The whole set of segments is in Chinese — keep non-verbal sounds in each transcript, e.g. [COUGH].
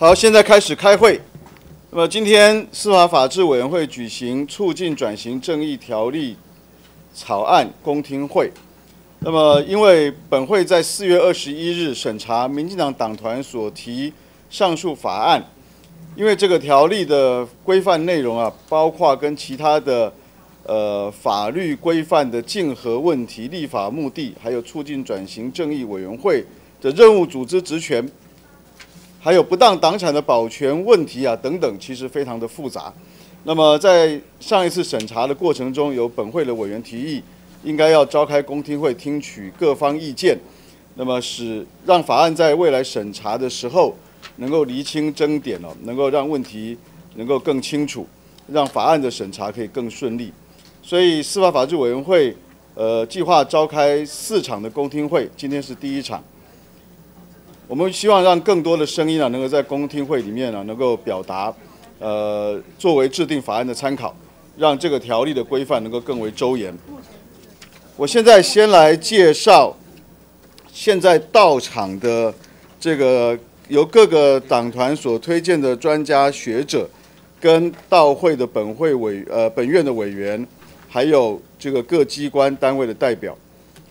好，现在开始开会。那么今天司法法制委员会举行促进转型正义条例草案公听会。那么因为本会在四月二十一日审查民进党党团所提上述法案，因为这个条例的规范内容啊，包括跟其他的呃法律规范的竞合问题、立法目的，还有促进转型正义委员会的任务、组织、职权。还有不当党产的保全问题啊等等，其实非常的复杂。那么在上一次审查的过程中，有本会的委员提议，应该要召开公听会，听取各方意见，那么使让法案在未来审查的时候能够厘清争点哦，能够让问题能够更清楚，让法案的审查可以更顺利。所以司法法制委员会呃计划召开四场的公听会，今天是第一场。我们希望让更多的声音啊，能够在公听会里面呢，能够表达，呃，作为制定法案的参考，让这个条例的规范能够更为周延。我现在先来介绍现在到场的这个由各个党团所推荐的专家学者，跟到会的本会委呃本院的委员，还有这个各机关单位的代表。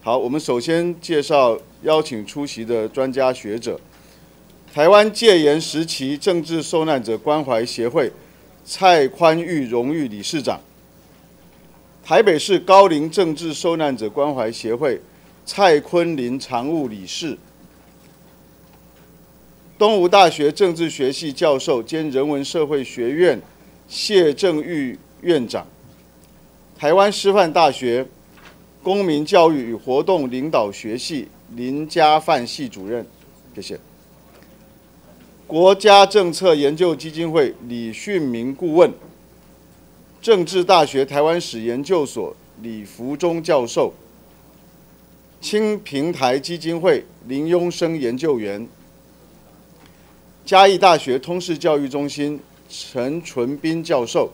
好，我们首先介绍。邀请出席的专家学者，台湾戒严时期政治受难者关怀协会蔡宽裕荣誉理事长，台北市高龄政治受难者关怀协会蔡坤林常务理事，东吴大学政治学系教授兼人文社会学院谢正玉院长，台湾师范大学公民教育与活动领导学系。林家范系主任，谢谢。国家政策研究基金会李训明顾问，政治大学台湾史研究所李福忠教授，清平台基金会林庸生研究员，嘉义大学通识教育中心陈纯斌教授。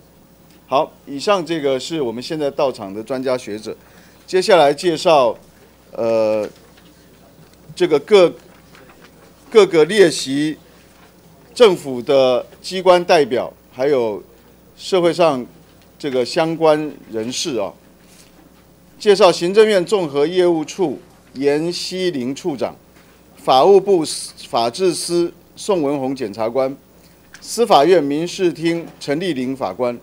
好，以上这个是我们现在到场的专家学者。接下来介绍，呃。这个各各个列席政府的机关代表，还有社会上这个相关人士啊，介绍行政院综合业务处严希林处长，法务部法制司宋文宏检察官，司法院民事厅陈丽玲法官，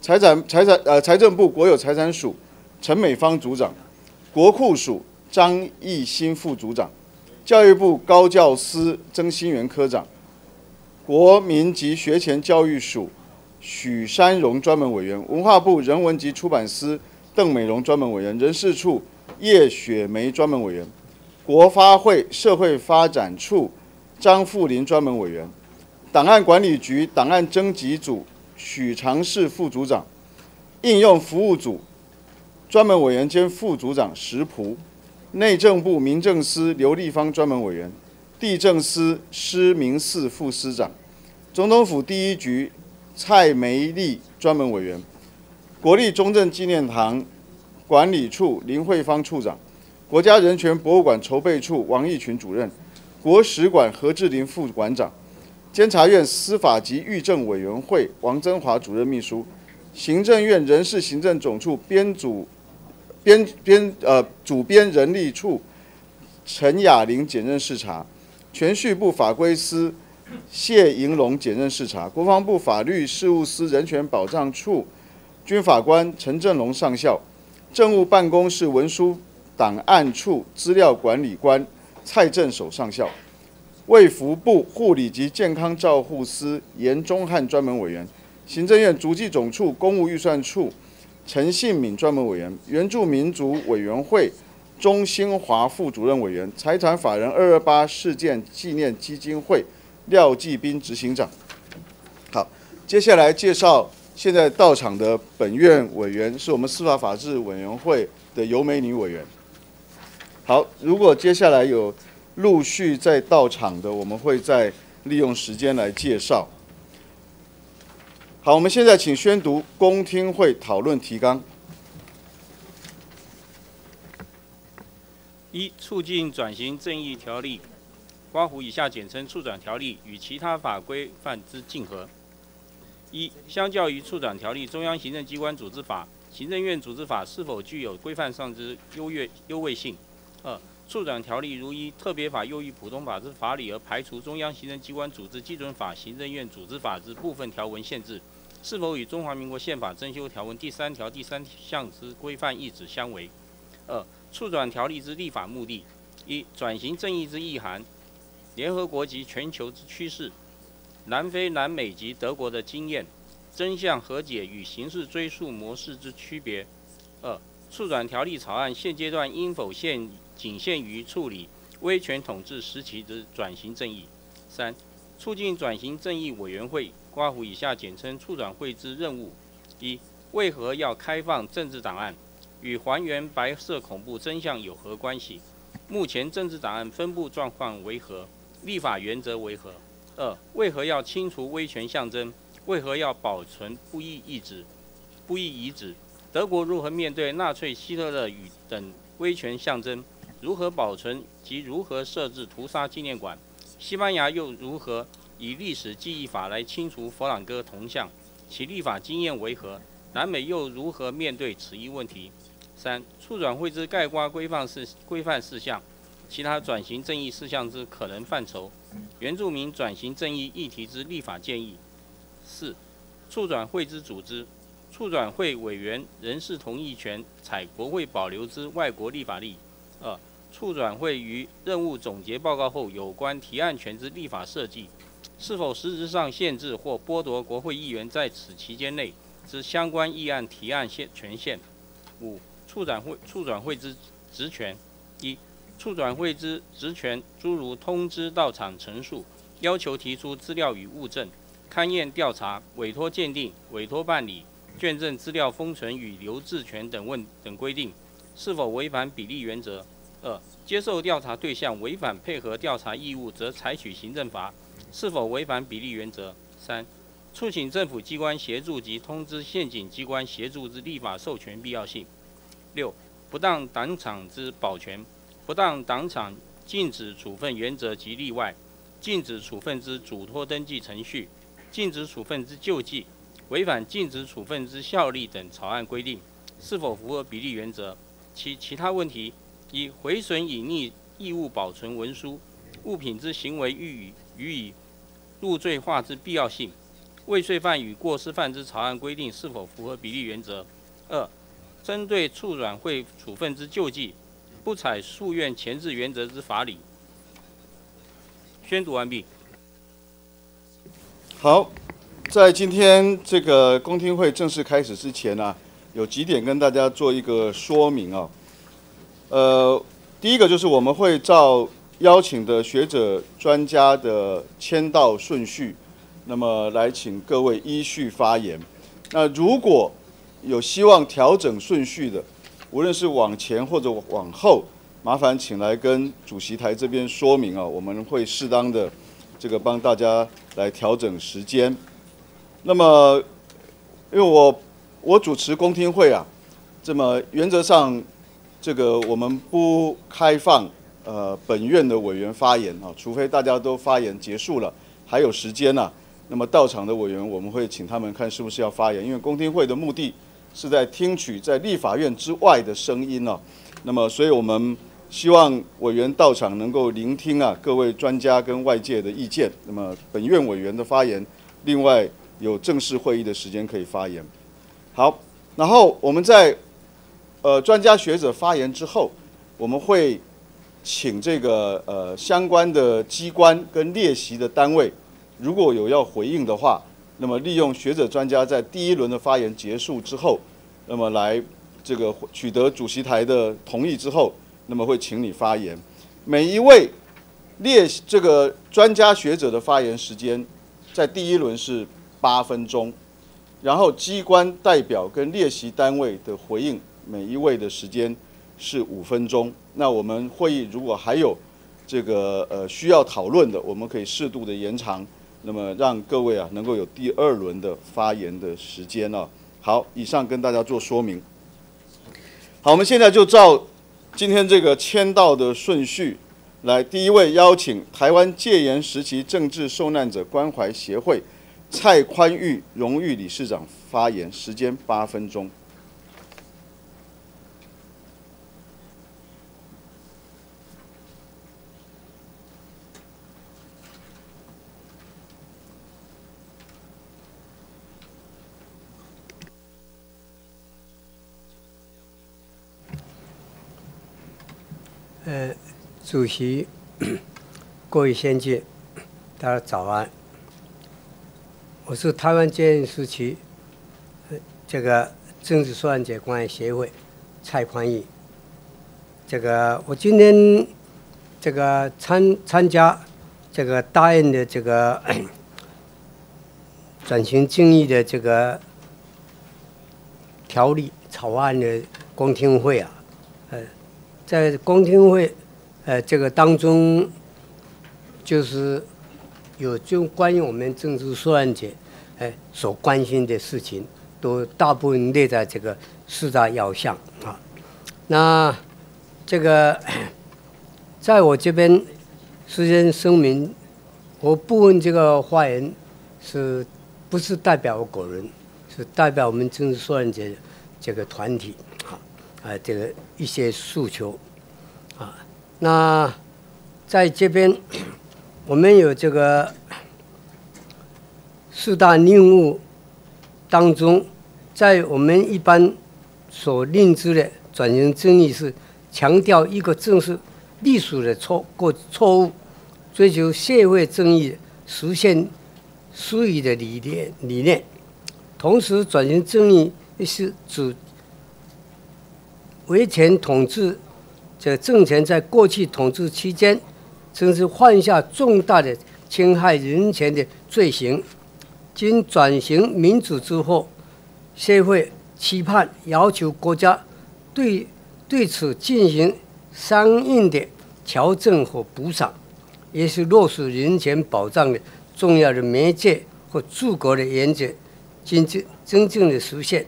财产财产呃财政部国有财产署陈美芳组长，国库署张义新副组长。教育部高教司曾新元科长，国民及学前教育署许山荣专门委员，文化部人文及出版司邓美荣专门委员，人事处叶雪梅专门委员，国发会社会发展处张富林专门委员，档案管理局档案征集组许长世副组长，应用服务组专门委员兼副组长石璞。内政部民政司刘立芳专门委员，地政司施明四副司长，总统府第一局蔡梅丽专门委员，国立中正纪念堂管理处林慧芳处长，国家人权博物馆筹备处王义群主任，国史馆何志林副馆长，监察院司法及狱政委员会王增华主任秘书，行政院人事行政总处编组。编编呃主编人力处陈雅玲检任视察，全序部法规司谢银龙检任视察，国防部法律事务司人权保障处军法官陈振龙上校，政务办公室文书档案处资料管理官蔡正守上校，卫福部护理及健康照护司严忠汉专门委员，行政院足迹总处公务预算处。陈信敏专门委员，原住民族委员会钟兴华副主任委员，财产法人二二八事件纪念基金会廖继斌执行长。好，接下来介绍现在到场的本院委员，是我们司法法制委员会的尤美女委员。好，如果接下来有陆续在到场的，我们会再利用时间来介绍。好，我们现在请宣读公听会讨论提纲。一、促进转型正义条例刮胡以下简称处长条例与其他法规范之竞合。一、相较于处长条例，中央行政机关组织法、行政院组织法是否具有规范上之优越优位性？二、处长条例如依特别法优于普通法之法理而排除中央行政机关组织基准法、行政院组织法之部分条文限制，是否与中华民国宪法增修条文第三条第三项之规范意旨相违？二、处长条例之立法目的：一、转型正义之意涵。联合国及全球之趋势，南非、南美及德国的经验，真相和解与刑事追诉模式之区别。二、促转条例草案现阶段应否限仅限于处理威权统治时期之转型正义？三、促进转型正义委员会（刮胡以下简称促转会）之任务：一、为何要开放政治档案？与还原白色恐怖真相有何关系？目前政治档案分布状况为何？立法原则为何？二、为何要清除威权象征？为何要保存不义遗址？不义遗址？德国如何面对纳粹希特勒与等威权象征？如何保存及如何设置屠杀纪念馆？西班牙又如何以历史记忆法来清除佛朗哥铜像？其立法经验为何？南美又如何面对此一问题？三、促转会之概括规范事规范事项。其他转型正义事项之可能范畴，原住民转型正义议题之立法建议。四、促转会之组织，促转会委员人事同意权采国会保留之外国立法例。促转会于任务总结报告后有关提案权之立法设计，是否实质上限制或剥夺国会议员在此期间内之相关议案提案限权限？五、促转会促转会之职权。一促转会之职权，诸如通知到场陈述、要求提出资料与物证、勘验调查、委托鉴定、委托办理、卷证资料封存与留置权等问等规定，是否违反比例原则？二、接受调查对象违反配合调查义务，则采取行政罚，是否违反比例原则？三、促请政府机关协助及通知县警机关协助之立法授权必要性。六、不当党场之保全。不当党场禁止处分原则及例外，禁止处分之嘱托登记程序，禁止处分之救济，违反禁止处分之效力等草案规定，是否符合比例原则？其其他问题：一、毁损隐匿义务保存文书物品之行为予以予以入罪化之必要性；未遂犯与过失犯之草案规定是否符合比例原则？二、针对处转会处分之救济。不采诉愿前置原则之法理。宣读完毕。好，在今天这个公听会正式开始之前呢，有几点跟大家做一个说明啊。呃，第一个就是我们会照邀请的学者专家的签到顺序，那么来请各位依序发言。那如果有希望调整顺序的，无论是往前或者往后，麻烦请来跟主席台这边说明啊，我们会适当的这个帮大家来调整时间。那么，因为我我主持公听会啊，这么原则上这个我们不开放呃本院的委员发言啊，除非大家都发言结束了还有时间呢，那么到场的委员我们会请他们看是不是要发言，因为公听会的目的。是在听取在立法院之外的声音呢，那么所以我们希望委员到场能够聆听啊各位专家跟外界的意见。那么本院委员的发言，另外有正式会议的时间可以发言。好，然后我们在呃专家学者发言之后，我们会请这个呃相关的机关跟列席的单位，如果有要回应的话。那么，利用学者专家在第一轮的发言结束之后，那么来这个取得主席台的同意之后，那么会请你发言。每一位列这个专家学者的发言时间，在第一轮是八分钟，然后机关代表跟列席单位的回应，每一位的时间是五分钟。那我们会议如果还有这个呃需要讨论的，我们可以适度的延长。那么让各位啊能够有第二轮的发言的时间啊。好，以上跟大家做说明。好，我们现在就照今天这个签到的顺序，来，第一位邀请台湾戒严时期政治受难者关怀协会蔡宽裕荣誉理事长发言，时间八分钟。呃，主席，各位先进，大家早安。我是台湾戒严时期这个政治受难者关爱协会蔡宽义。这个我今天这个参参加这个大院的这个转型正义的这个条例草案的公听会啊，呃。在公听会，呃，这个当中，就是有就关于我们政治受案者，哎，所关心的事情，都大部分列在这个四大要项啊。那这个，[COUGHS] 在我这边，事先声明，我部分这个发言，是不是代表我个人，是代表我们政治受案者这个团体。啊，啊这个一些诉求，啊，那在这边，我们有这个四大任务当中，在我们一般所认知的转型正义是强调一个正是历史的错过错误，追求社会正义，实现疏于的理念理念，同时转型正义也是指。维权统治，这政权在过去统治期间，曾是犯下重大的侵害人权的罪行。经转型民主之后，社会期盼要求国家对对此进行相应的调整和补偿，也是落实人权保障的重要的媒介和诸国的原则，真正真正的实现，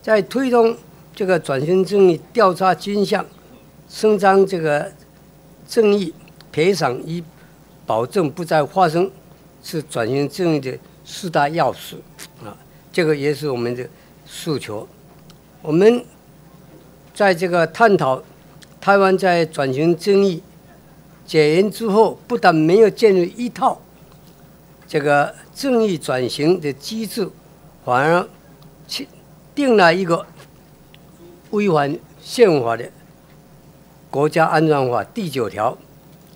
在推动。这个转型正义调查真相，伸张这个正义，赔偿与保证不再发生，是转型正义的四大要素啊。这个也是我们的诉求。我们在这个探讨台湾在转型正义解严之后，不但没有建立一套这个正义转型的机制，反而去定了一个。违反宪法的《国家安全法》第九条，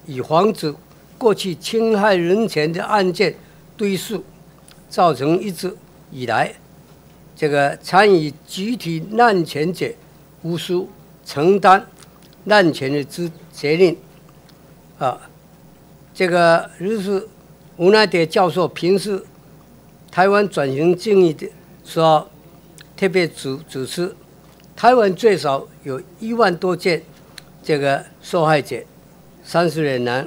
以防止过去侵害人权的案件堆数，造成一直以来这个参与集体滥权者无需承担滥权的责责任。啊，这个如是吴乃德教授平时台湾转型正义的时候，特别主主持。台湾最少有一万多件这个受害者，三十年来，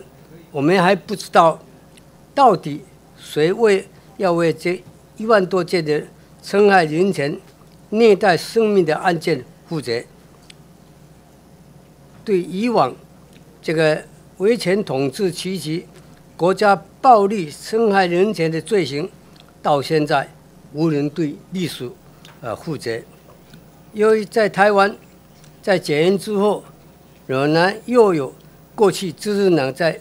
我们还不知道到底谁为要为这一万多件的侵害人权、虐待生命的案件负责。对以往这个维权统治期期国家暴力侵害人权的罪行，到现在无人对历史呃负责。由于在台湾，在解严之后，仍然又有过去知识党在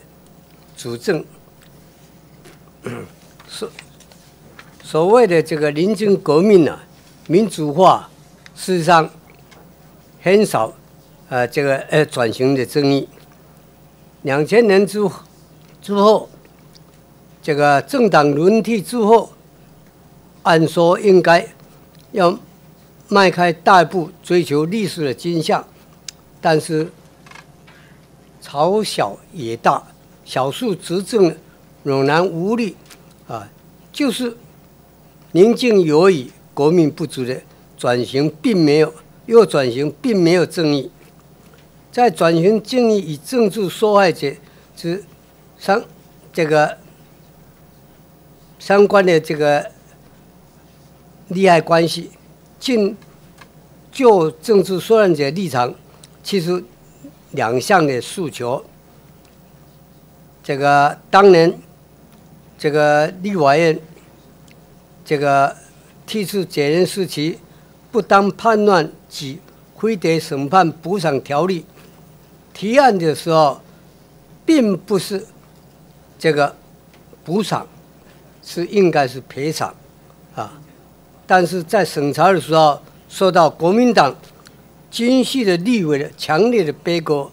主政，[COUGHS] 所所谓的这个临近革命啊，民主化，事实上很少，呃，这个呃转型的争议。两千年之之后，这个政党轮替之后，按说应该要。迈开大步追求历史的真相，但是朝小也大，少数执政仍然无力啊！就是宁静有以国民不足的转型，并没有又转型，并没有正义。在转型正义与政治受害者之相这个相关的这个利害关系。进就政治受难者立场，其实两项的诉求，这个当年这个立法院这个提出解严时期不当判乱及非得审判补偿条例提案的时候，并不是这个补偿，是应该是赔偿。但是在审查的时候，受到国民党精细的立委的强烈的背锅，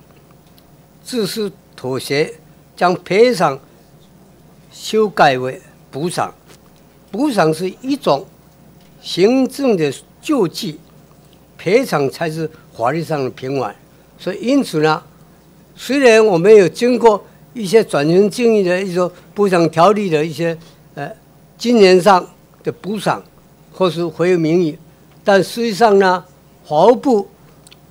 自私妥协，将赔偿修改为补偿。补偿是一种行政的救济，赔偿才是法律上的平缓。所以因此呢，虽然我们有经过一些转型正义的一种补偿条例的一些呃今年上的补偿。或是回有民意，但实际上呢，法务部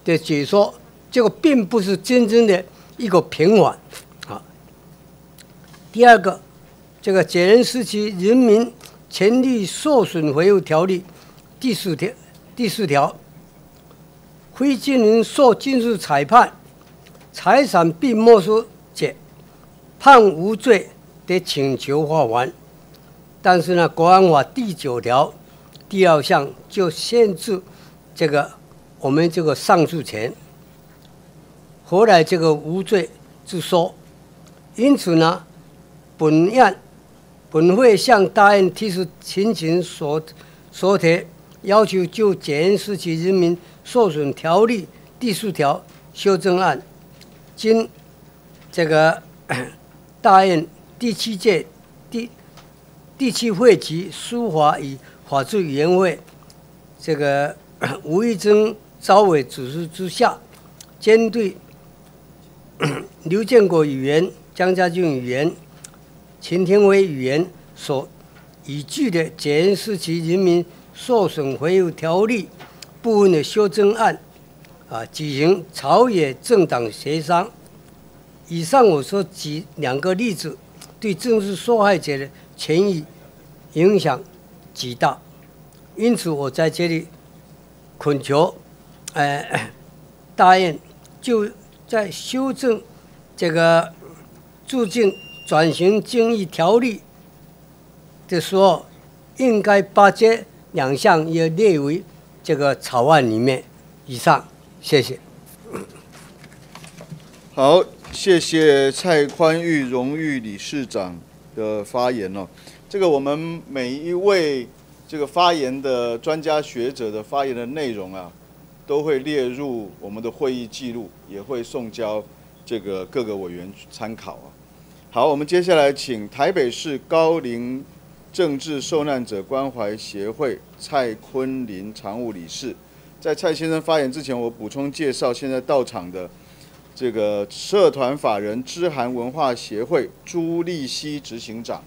的解说，这个并不是真正的一个平缓啊。第二个，这个解严时期人民权利受损维护条例第四条第四条，非军人受军事裁判，财产并没收者，判无罪的请求法完。但是呢，国安法第九条。第二项就限制这个我们这个上诉权，后来这个无罪之说，因此呢，本院本会向大院提出请请所所提要求就检验时期人民受损条例第四条修正案，经这个 [COUGHS] 大院第七届第第七会及书法与。法制委员会这个 [COUGHS] 吴玉珍招委指示之下，针对 [COUGHS] 刘建国议员、江家俊议员、秦天伟议员所依据的《检验时期人民受损维护条例》部分的修正案，啊，举行朝野政党协商。以上我说举两个例子，对政治受害者的权益影响。极大，因此我在这里恳求，呃，[COUGHS] 大院就在修正这个促进转型正义条例的时候，应该把这两项也列为这个草案里面。以上，谢谢。好，谢谢蔡宽裕荣誉理事长的发言哦。这个我们每一位这个发言的专家学者的发言的内容啊，都会列入我们的会议记录，也会送交这个各个委员参考啊。好，我们接下来请台北市高龄政治受难者关怀协会蔡坤林常务理事，在蔡先生发言之前，我补充介绍现在到场的这个社团法人知函文化协会朱立熙执行长。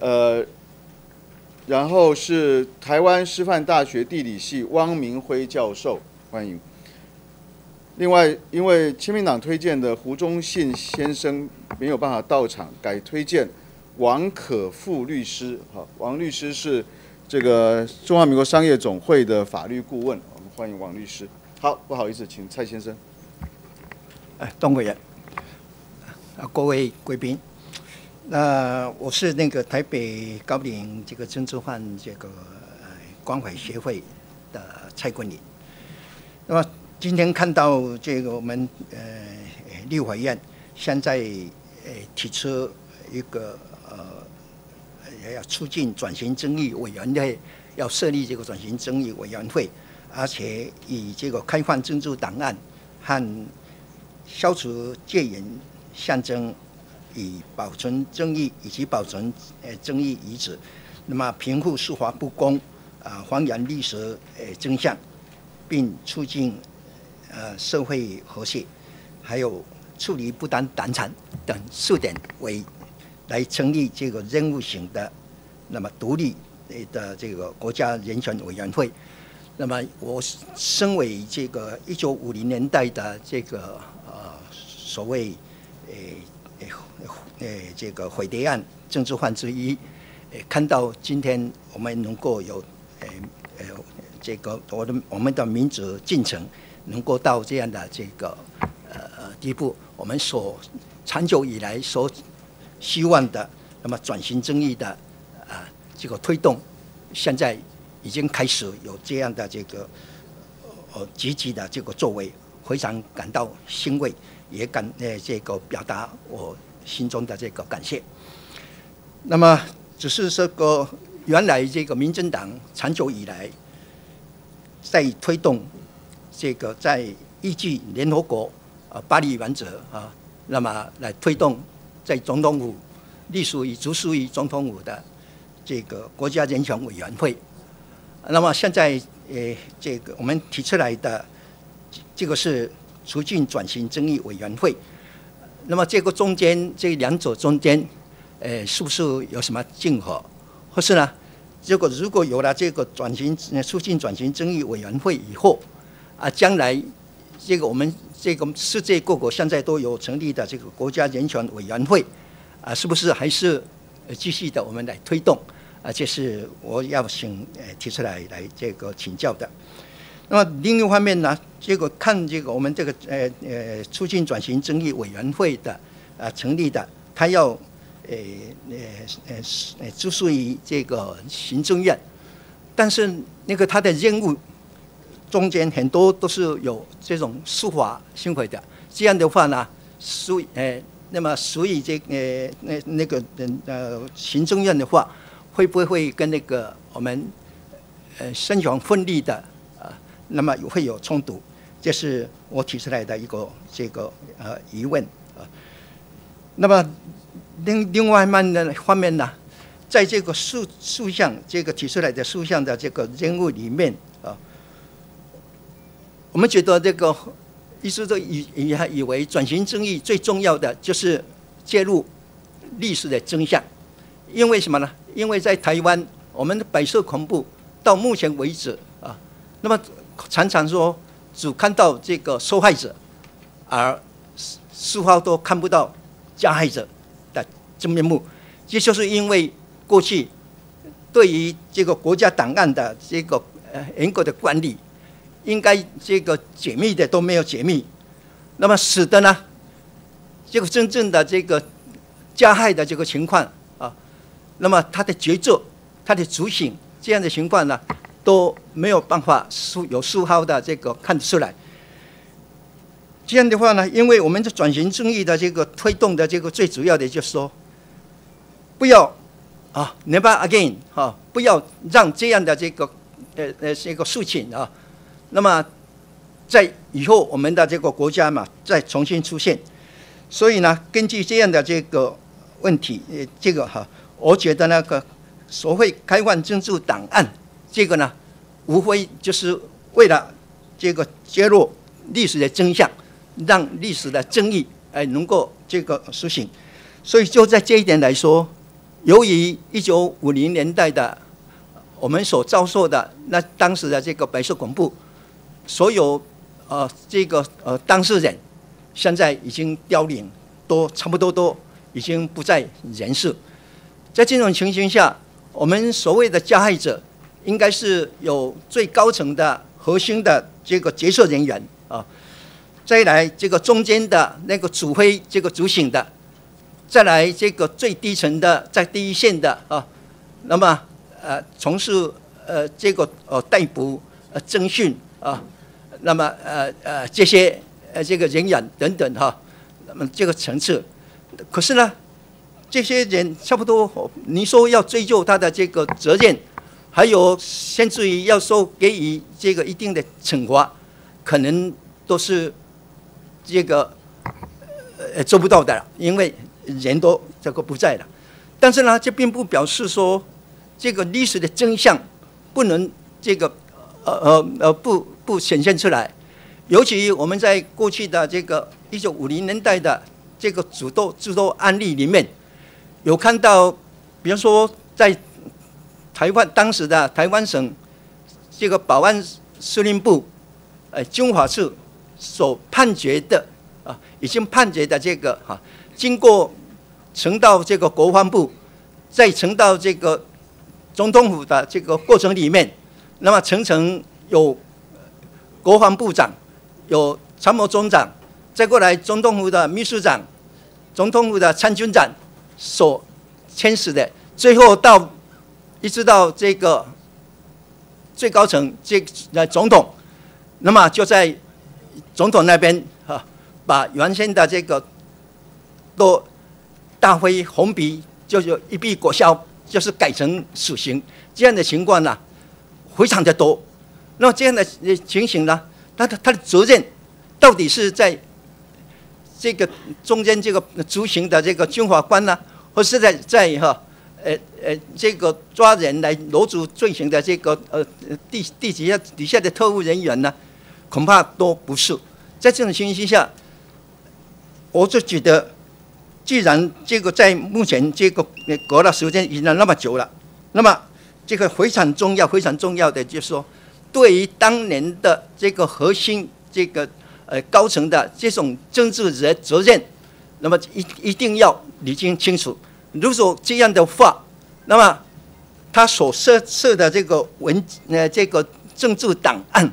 呃，然后是台湾师范大学地理系汪明辉教授，欢迎。另外，因为亲民党推荐的胡忠信先生没有办法到场，改推荐王可富律师。好，王律师是这个中华民国商业总会的法律顾问，我们欢迎王律师。好，不好意思，请蔡先生。哎，东委员，啊，各位贵宾。那我是那个台北高龄这个政治犯这个关怀协会的蔡国林。那么今天看到这个我们呃立法院现在呃提出一个呃要促进转型正义委员会，要设立这个转型正义委员会，而且以这个开放政治档案和消除戒严象征。以保存争议以及保存呃争议遗址，那么平复司法不公啊，还原历史呃真相，并促进呃社会和谐，还有处理不当党产等四点为来成立这个任务型的那么独立的这个国家人权委员会。那么我身为这个一九五零年代的这个呃所谓诶。诶，这个毁谍案政治犯之一，诶，看到今天我们能够有，诶，诶，这个我的我们的民主进程能够到这样的这个呃地。步，我们所长久以来所希望的，那么转型正义的啊这个推动，现在已经开始有这样的这个呃积极的这个作为，非常感到欣慰，也感呃这个表达我心中的这个感谢。那么只是这个原来这个民进党长久以来在推动这个在依据联合国啊巴黎原则啊，那么来推动在总统府隶属于直属于总统府的这个国家人权委员会。那么现在呃这个我们提出来的这个是促进转型正义委员会。那么这个中间这两者中间，呃是不是有什么竞合？或是呢？结果如果有了这个转型促进转型正义委员会以后，啊，将来这个我们这个世界各国现在都有成立的这个国家人权委员会，啊，是不是还是继续的我们来推动？啊，这是我要请呃提出来来这个请教的。那么另一方面呢，结果看这个我们这个呃呃促进转型正义委员会的啊成立的，他要。呃呃呃呃，就属于这个行政院，但是那个他的任务中间很多都是有这种司法行为的，这样的话呢，属呃，那么属于这呃那那个呃行政院的话，会不会跟那个我们呃三权分立的，那么会有冲突？这是我提出来的一个这个呃疑问啊，那么。另另外慢的方面呢，在这个塑塑像这个提出来的塑像的这个任务里面啊，我们觉得这个意思都以以以为转型正义最重要的就是揭露历史的真相，因为什么呢？因为在台湾，我们的白色恐怖到目前为止啊，那么常常说只看到这个受害者，而丝毫都看不到加害者的。真面目，这就是因为过去对于这个国家档案的这个呃严格的管理，应该这个解密的都没有解密，那么使得呢，这个真正的这个加害的这个情况啊，那么他的决策、他的执行这样的情况呢，都没有办法数有书号的这个看得出来。这样的话呢，因为我们的转型正义的这个推动的这个最主要的就是说。不要啊，never again 哈，不要让这样的这个呃呃这个事情啊，那么在以后我们的这个国家嘛，再重新出现。所以呢，根据这样的这个问题，呃，这个哈，我觉得那个所谓开放政治档案，这个呢，无非就是为了这个揭露历史的真相，让历史的正义哎能够这个苏醒。所以就在这一点来说。由于一九五零年代的我们所遭受的那当时的这个白色恐怖，所有呃这个呃当事人现在已经凋零，都差不多都已经不在人世。在这种情形下，我们所谓的加害者应该是有最高层的核心的这个决策人员啊，再来这个中间的那个指挥这个执行的。再来这个最低层的，在第一线的啊，那么呃从事呃这个呃逮捕、呃侦讯啊，那么呃呃这些呃这个人员等等哈，那么这个层次，可是呢，这些人差不多，你说要追究他的这个责任，还有甚至于要说给予这个一定的惩罚，可能都是这个呃做不到的，因为。人都这个不在了，但是呢，这并不表示说这个历史的真相不能这个呃呃呃不不显现出来。尤其我们在过去的这个一九五零年代的这个诸多诸多案例里面，有看到，比方说在台湾当时的台湾省这个保安司令部呃军法处所判决的啊，已经判决的这个哈。经过呈到这个国防部，再呈到这个总统府的这个过程里面，那么层层有国防部长、有参谋总长，再过来总统府的秘书长、总统府的参军长所签署的，最后到一直到这个最高层这呃总统，那么就在总统那边啊，把原先的这个都大灰红笔，就是一笔裹销，就是改成死刑这样的情况呢，非常的多。那么这样的情形呢，他的他的责任到底是在这个中间这个执行的这个军法官呢，或是在在哈呃呃这个抓人来楼主罪行的这个呃地地底下底下的特务人员呢？恐怕都不是。在这种情形下，我就觉得，既然这个在目前这个隔了时间已经那么久了，那么这个非常重要、非常重要的就是说。对于当年的这个核心这个呃高层的这种政治责责任，那么一一定要理清清楚。如果这样的话，那么他所设设的这个文呃这个政治档案，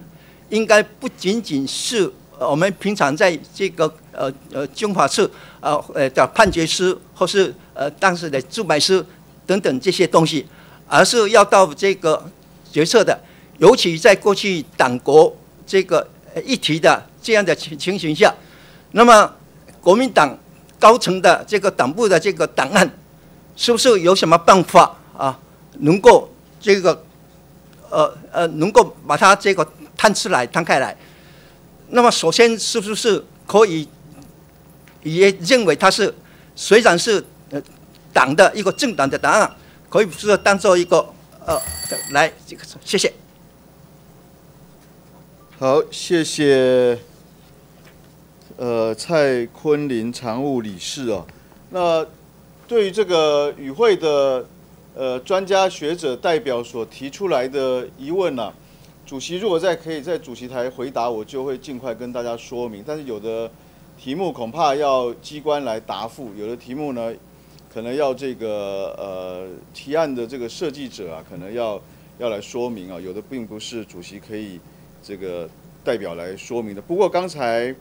应该不仅仅是我们平常在这个呃呃军法处呃呃的判决书或是呃当时的驻白书等等这些东西，而是要到这个决策的。尤其在过去党国这个议题的这样的情情形下，那么国民党高层的这个党部的这个档案，是不是有什么办法啊，能够这个呃呃能够把它这个摊出来摊开来？那么首先是不是可以也认为它是虽然是呃党的一个政党的档案，可以是当做一个呃来这个谢谢。好，谢谢。呃，蔡坤林常务理事哦。那对于这个与会的呃专家学者代表所提出来的疑问呢，主席如果在可以在主席台回答，我就会尽快跟大家说明。但是有的题目恐怕要机关来答复，有的题目呢，可能要这个呃提案的这个设计者啊，可能要要来说明啊，有的并不是主席可以。这个代表来说明的。不过刚才，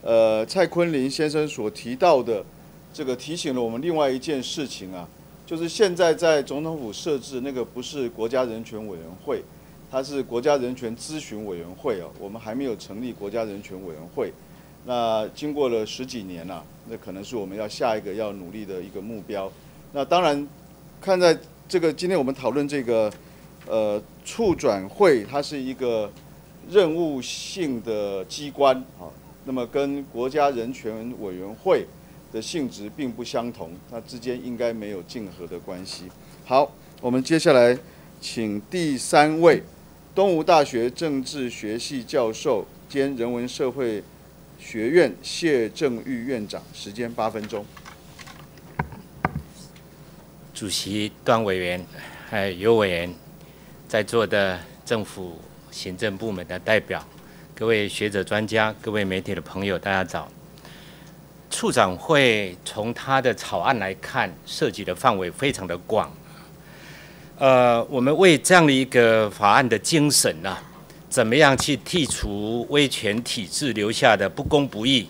呃，蔡坤林先生所提到的，这个提醒了我们另外一件事情啊，就是现在在总统府设置那个不是国家人权委员会，它是国家人权咨询委员会啊。我们还没有成立国家人权委员会。那经过了十几年了，那可能是我们要下一个要努力的一个目标。那当然，看在这个今天我们讨论这个，呃，促转会，它是一个。任务性的机关啊，那么跟国家人权委员会的性质并不相同，那之间应该没有竞合的关系。好，我们接下来请第三位东吴大学政治学系教授兼人文社会学院谢正玉院长，时间八分钟。主席段委员，还有尤委员，在座的政府。行政部门的代表，各位学者专家，各位媒体的朋友，大家早。处长会从他的草案来看，涉及的范围非常的广。呃，我们为这样的一个法案的精神呢，怎么样去剔除威权体制留下的不公不义，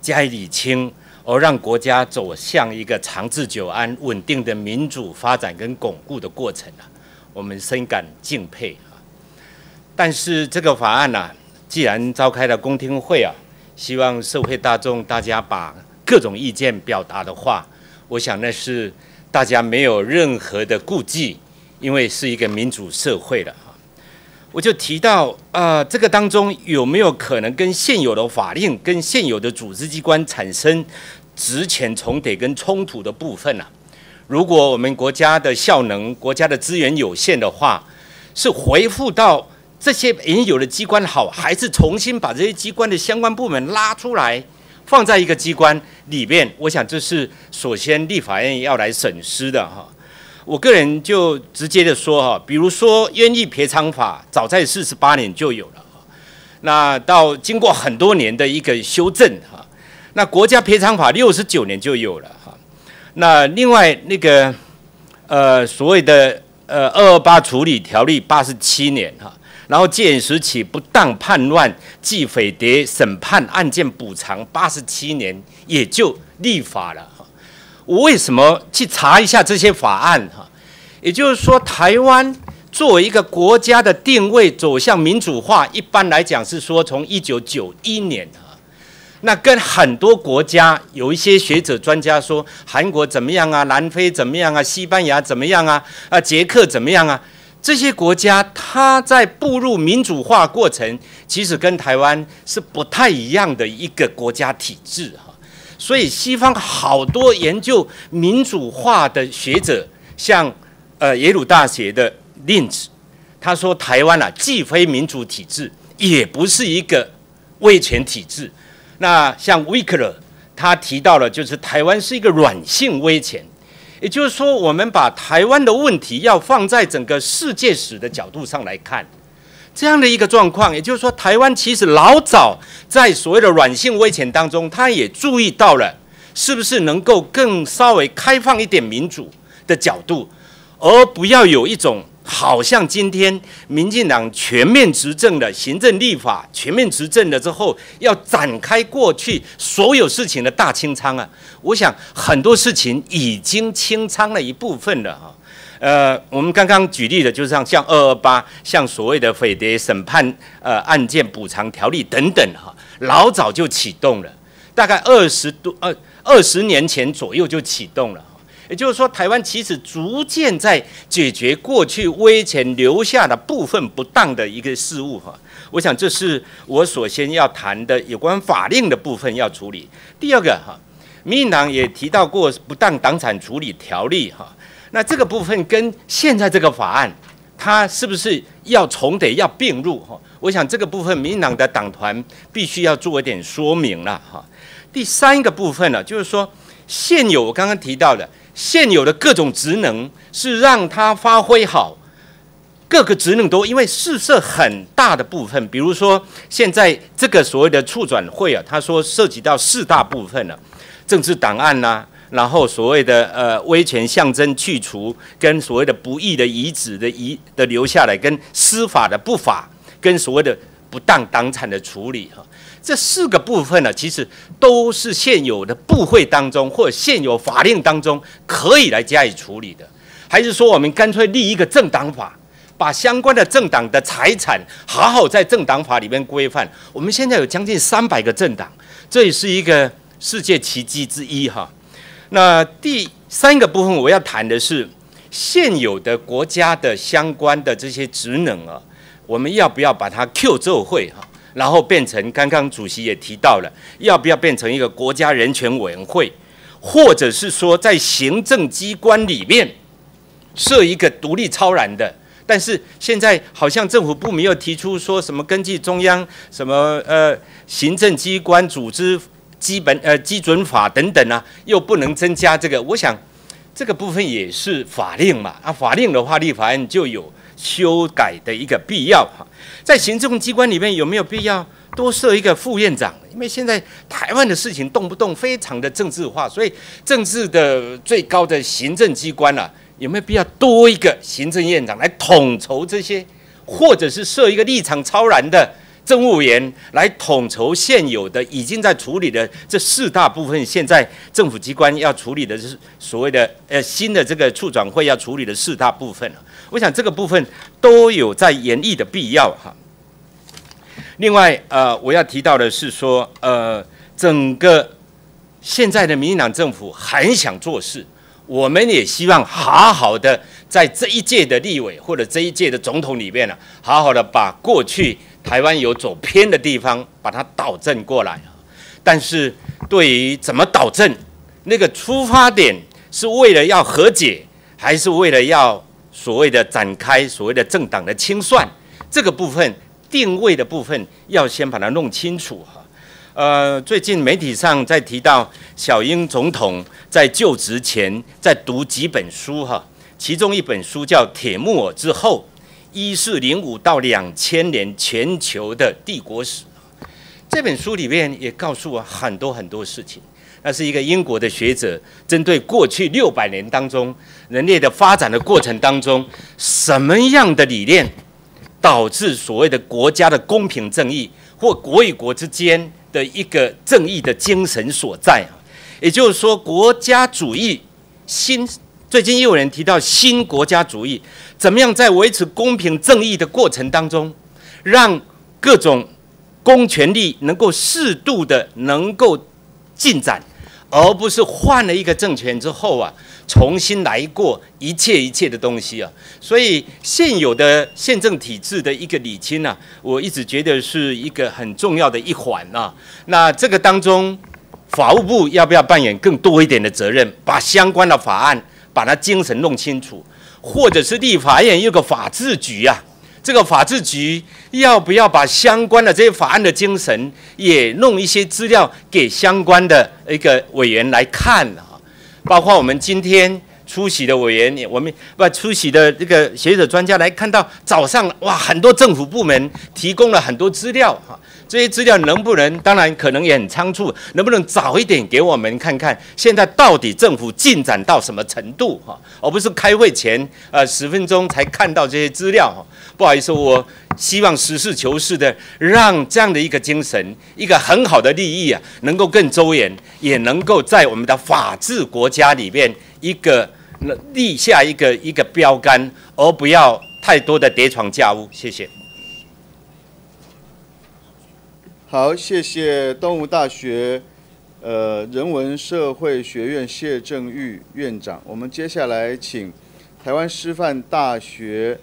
加以理清，而让国家走向一个长治久安、稳定的民主发展跟巩固的过程呢？我们深感敬佩啊。但是这个法案呢，既然召开了公听会啊，希望社会大众大家把各种意见表达的话，我想那是大家没有任何的顾忌，因为是一个民主社会了哈。我就提到啊，这个当中有没有可能跟现有的法令、跟现有的组织机关产生职权重叠跟冲突的部分呢？如果我们国家的效能、国家的资源有限的话，是回复到。这些已经有的机关好，还是重新把这些机关的相关部门拉出来，放在一个机关里面？我想这是首先立法院要来审视的哈。我个人就直接的说哈，比如说冤狱赔偿法，早在四十八年就有了哈。那到经过很多年的一个修正哈，那国家赔偿法六十九年就有了哈。那另外那个呃所谓的呃二二八处理条例八十七年哈。然后戒严时起不当叛乱暨匪谍审判案件补偿八十七年也就立法了哈。我为什么去查一下这些法案哈？也就是说，台湾作为一个国家的定位走向民主化，一般来讲是说从一九九一年啊，那跟很多国家有一些学者专家说，韩国怎么样啊，南非怎么样啊，西班牙怎么样啊，啊，捷克怎么样啊？这些国家，它在步入民主化过程，其实跟台湾是不太一样的一个国家体制哈。所以，西方好多研究民主化的学者，像呃耶鲁大学的 Lynch，，他说台湾啊，既非民主体制，也不是一个威权体制。那像威克勒，他提到了，就是台湾是一个软性威权。也就是说，我们把台湾的问题要放在整个世界史的角度上来看，这样的一个状况。也就是说，台湾其实老早在所谓的软性危险当中，他也注意到了，是不是能够更稍微开放一点民主的角度，而不要有一种。好像今天民进党全面执政的行政立法全面执政了之后，要展开过去所有事情的大清仓啊！我想很多事情已经清仓了一部分了哈。呃，我们刚刚举例的，就像像二二八，像所谓的匪谍审判呃案件补偿条例等等哈，老早就启动了，大概二十多二二十年前左右就启动了。也就是说，台湾其实逐渐在解决过去威权留下的部分不当的一个事物哈。我想这是我首先要谈的有关法令的部分要处理。第二个哈，民进党也提到过不当党产处理条例哈。那这个部分跟现在这个法案，它是不是要重得要并入哈？我想这个部分民进党的党团必须要做一点说明了哈。第三个部分呢，就是说现有我刚刚提到的。现有的各种职能是让它发挥好，各个职能都因为事涉很大的部分，比如说现在这个所谓的促转会啊，他说涉及到四大部分了，政治档案呐，然后所谓的呃威权象征去除，跟所谓的不义的遗址的遗的留下来，跟司法的不法，跟所谓的不当党产的处理哈。这四个部分呢，其实都是现有的部会当中或现有法令当中可以来加以处理的，还是说我们干脆立一个政党法，把相关的政党的财产好好在政党法里面规范？我们现在有将近三百个政党，这也是一个世界奇迹之一哈。那第三个部分我要谈的是现有的国家的相关的这些职能啊，我们要不要把它 Q 奏会哈？然后变成刚刚主席也提到了，要不要变成一个国家人权委员会，或者是说在行政机关里面设一个独立超然的？但是现在好像政府部门又提出说什么根据中央什么呃行政机关组织基本呃基准法等等啊，又不能增加这个。我想这个部分也是法令嘛，啊法令的话，立法院就有。修改的一个必要哈，在行政机关里面有没有必要多设一个副院长？因为现在台湾的事情动不动非常的政治化，所以政治的最高的行政机关啊，有没有必要多一个行政院长来统筹这些，或者是设一个立场超然的？政务委员来统筹现有的已经在处理的这四大部分，现在政府机关要处理的是所谓的呃新的这个处转会要处理的四大部分我想这个部分都有在演绎的必要哈。另外呃，我要提到的是说呃，整个现在的民进党政府很想做事，我们也希望好好的在这一届的立委或者这一届的总统里面呢，好好的把过去。台湾有走偏的地方，把它导正过来但是对于怎么导正，那个出发点是为了要和解，还是为了要所谓的展开所谓的政党的清算？这个部分定位的部分要先把它弄清楚哈。呃，最近媒体上在提到小英总统在就职前在读几本书哈，其中一本书叫《铁木尔之后》。一四零五到两千年全球的帝国史，这本书里面也告诉我很多很多事情。那是一个英国的学者，针对过去六百年当中人类的发展的过程当中，什么样的理念导致所谓的国家的公平正义或国与国之间的一个正义的精神所在啊。也就是说，国家主义新最近又有人提到新国家主义，怎么样在维持公平正义的过程当中，让各种公权力能够适度的能够进展，而不是换了一个政权之后啊，重新来过一切一切的东西啊。所以现有的宪政体制的一个理清呢，我一直觉得是一个很重要的一环啊。那这个当中。法务部要不要扮演更多一点的责任，把相关的法案把它精神弄清楚，或者是立法院有个法制局啊，这个法制局要不要把相关的这些法案的精神也弄一些资料给相关的一个委员来看啊？包括我们今天出席的委员，我们不出席的这个学者专家来看到早上哇，很多政府部门提供了很多资料哈。这些资料能不能？当然可能也很仓促，能不能早一点给我们看看？现在到底政府进展到什么程度？哈，而不是开会前呃十分钟才看到这些资料。哈，不好意思，我希望实事求是的，让这样的一个精神，一个很好的利益啊，能够更周延，也能够在我们的法治国家里面一个立下一个一个标杆，而不要太多的叠床架屋。谢谢。好，谢谢东吴大学呃人文社会学院谢正玉院长。我们接下来请台湾师范大学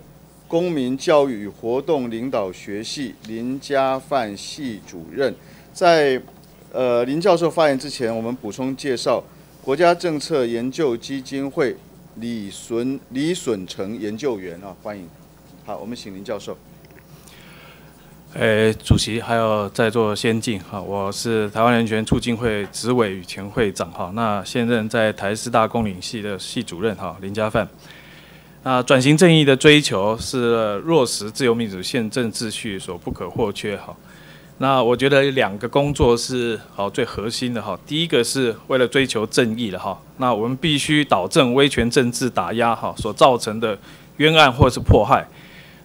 公民教育与活动领导学系林家范系主任。在呃林教授发言之前，我们补充介绍国家政策研究基金会李损李损成研究员啊，欢迎。好，我们请林教授。诶，主席还有在座先进哈，我是台湾人权促进会执委与前会长哈，那现任在台师大公领系的系主任哈林家范。那转型正义的追求是落实自由民主宪政秩序所不可或缺哈。那我觉得两个工作是好最核心的哈，第一个是为了追求正义的哈，那我们必须导正威权政治打压哈所造成的冤案或是迫害。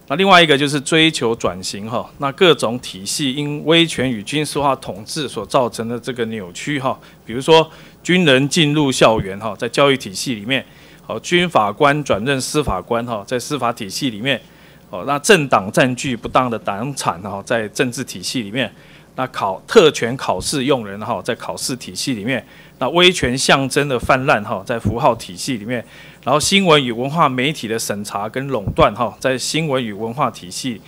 那另外一个就是追求转型哈，那各种体系因威权与军事化统治所造成的这个扭曲哈，比如说军人进入校园哈，在教育体系里面，好军法官转任司法官哈，在司法体系里面，哦那政党占据不当的党产哈，在政治体系里面，那考特权考试用人哈，在考试体系里面，那威权象征的泛滥哈，在符号体系里面。然后新闻与文化媒体的审查跟垄断，哈，在新闻与文化体系，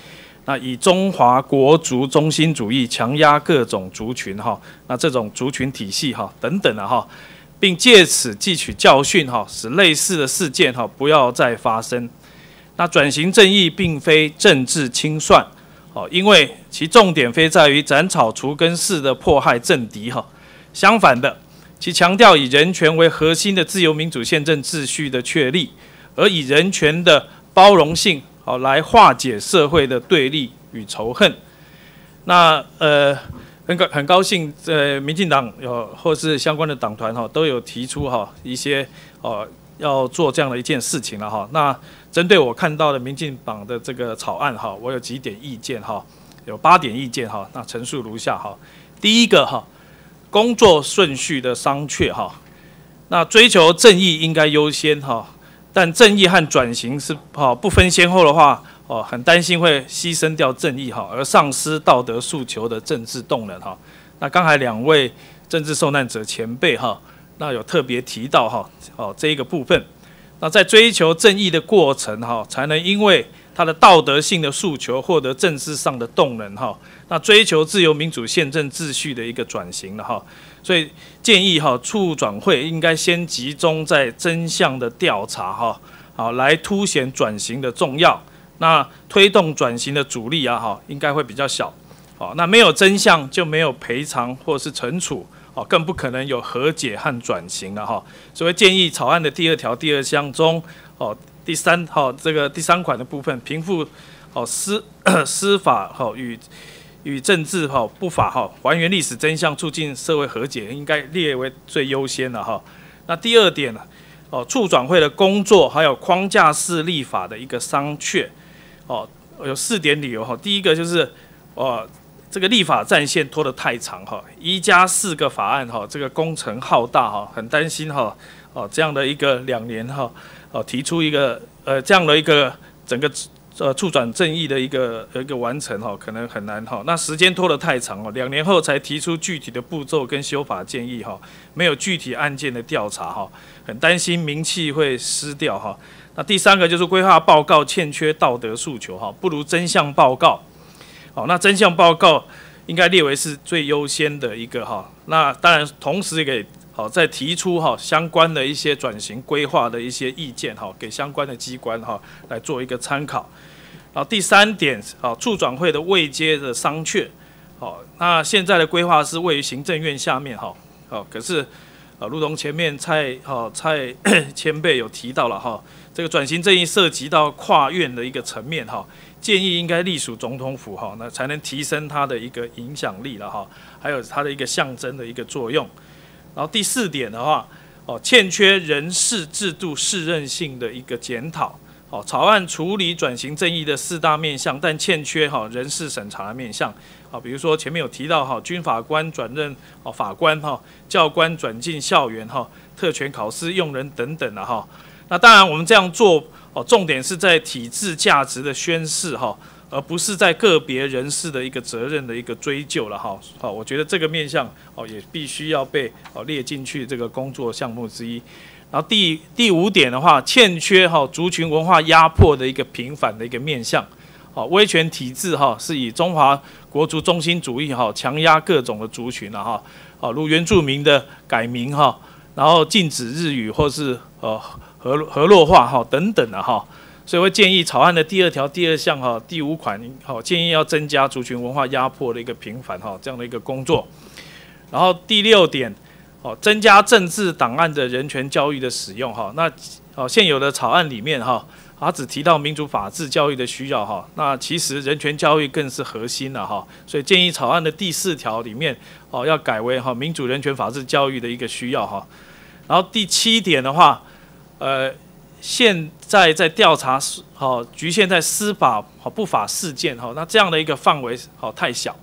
那以中华国族中心主义强压各种族群，哈，那这种族群体系，哈，等等的，哈，并借此汲取教训，哈，使类似的事件，哈，不要再发生。那转型正义并非政治清算，哦，因为其重点非在于斩草除根式的迫害政敌，哈，相反的。其强调以人权为核心的自由民主宪政秩序的确立，而以人权的包容性，好来化解社会的对立与仇恨。那呃，很高很高兴，呃，民进党有或是相关的党团哈，都有提出哈一些哦要做这样的一件事情了哈。那针对我看到的民进党的这个草案哈，我有几点意见哈，有八点意见哈，那陈述如下哈。第一个哈。工作顺序的商榷哈，那追求正义应该优先哈，但正义和转型是哈不分先后的话哦，很担心会牺牲掉正义哈，而丧失道德诉求的政治动能哈。那刚才两位政治受难者前辈哈，那有特别提到哈哦这一个部分，那在追求正义的过程哈，才能因为他的道德性的诉求获得政治上的动能哈。那追求自由民主宪政秩序的一个转型了哈，所以建议哈促转会应该先集中在真相的调查哈，好来凸显转型的重要。那推动转型的阻力啊哈，应该会比较小。好，那没有真相就没有赔偿或是惩处，哦，更不可能有和解和转型了哈。所以建议草案的第二条第二项中，哦第三号这个第三款的部分，贫富哦司 [COUGHS] 司法哈与与政治哈不法哈还原历史真相，促进社会和解，应该列为最优先的哈。那第二点呢？哦，促转会的工作还有框架式立法的一个商榷。哦，有四点理由哈。第一个就是哦这个立法战线拖得太长哈，一加四个法案哈，这个工程浩大哈，很担心哈哦这样的一个两年哈哦提出一个呃这样的一个整个。呃，促转正义的一个一个完成哈，可能很难哈。那时间拖得太长哦，两年后才提出具体的步骤跟修法建议哈，没有具体案件的调查哈，很担心名气会失掉哈。那第三个就是规划报告欠缺道德诉求哈，不如真相报告。好，那真相报告应该列为是最优先的一个哈。那当然，同时也给好再提出哈相关的一些转型规划的一些意见哈，给相关的机关哈来做一个参考。然后第三点，好，促转会的未接的商榷，好，那现在的规划是位于行政院下面，哈，好，可是，呃，如同前面蔡，哈，蔡 [CLEARS THROAT] 前辈有提到了，哈，这个转型正义涉及到跨院的一个层面，哈，建议应该隶属总统府，哈，那才能提升它的一个影响力了，哈，还有它的一个象征的一个作用。然后第四点的话，哦，欠缺人事制度适任性的一个检讨。哦，草案处理转型正义的四大面向，但欠缺哈人事审查的面向。啊，比如说前面有提到哈，军法官转任哦法官哈，教官转进校园哈，特权考试用人等等的哈。那当然我们这样做哦，重点是在体制价值的宣示哈，而不是在个别人士的一个责任的一个追究了哈。好，我觉得这个面向哦也必须要被哦列进去这个工作项目之一。然后第第五点的话，欠缺哈族群文化压迫的一个平反的一个面向，好威权体制哈是以中华国族中心主义哈强压各种的族群了哈，好如原住民的改名哈，然后禁止日语或是呃河河洛话哈等等的哈，所以会建议草案的第二条第二项哈第五款好建议要增加族群文化压迫的一个平反哈这样的一个工作，然后第六点。哦，增加政治档案的人权教育的使用哈，那哦现有的草案里面哈，它只提到民主法治教育的需要哈，那其实人权教育更是核心了哈，所以建议草案的第四条里面哦要改为哈民主人权法治教育的一个需要哈，然后第七点的话，呃现在在调查是好局限在司法哦不法事件哈，那这样的一个范围好太小。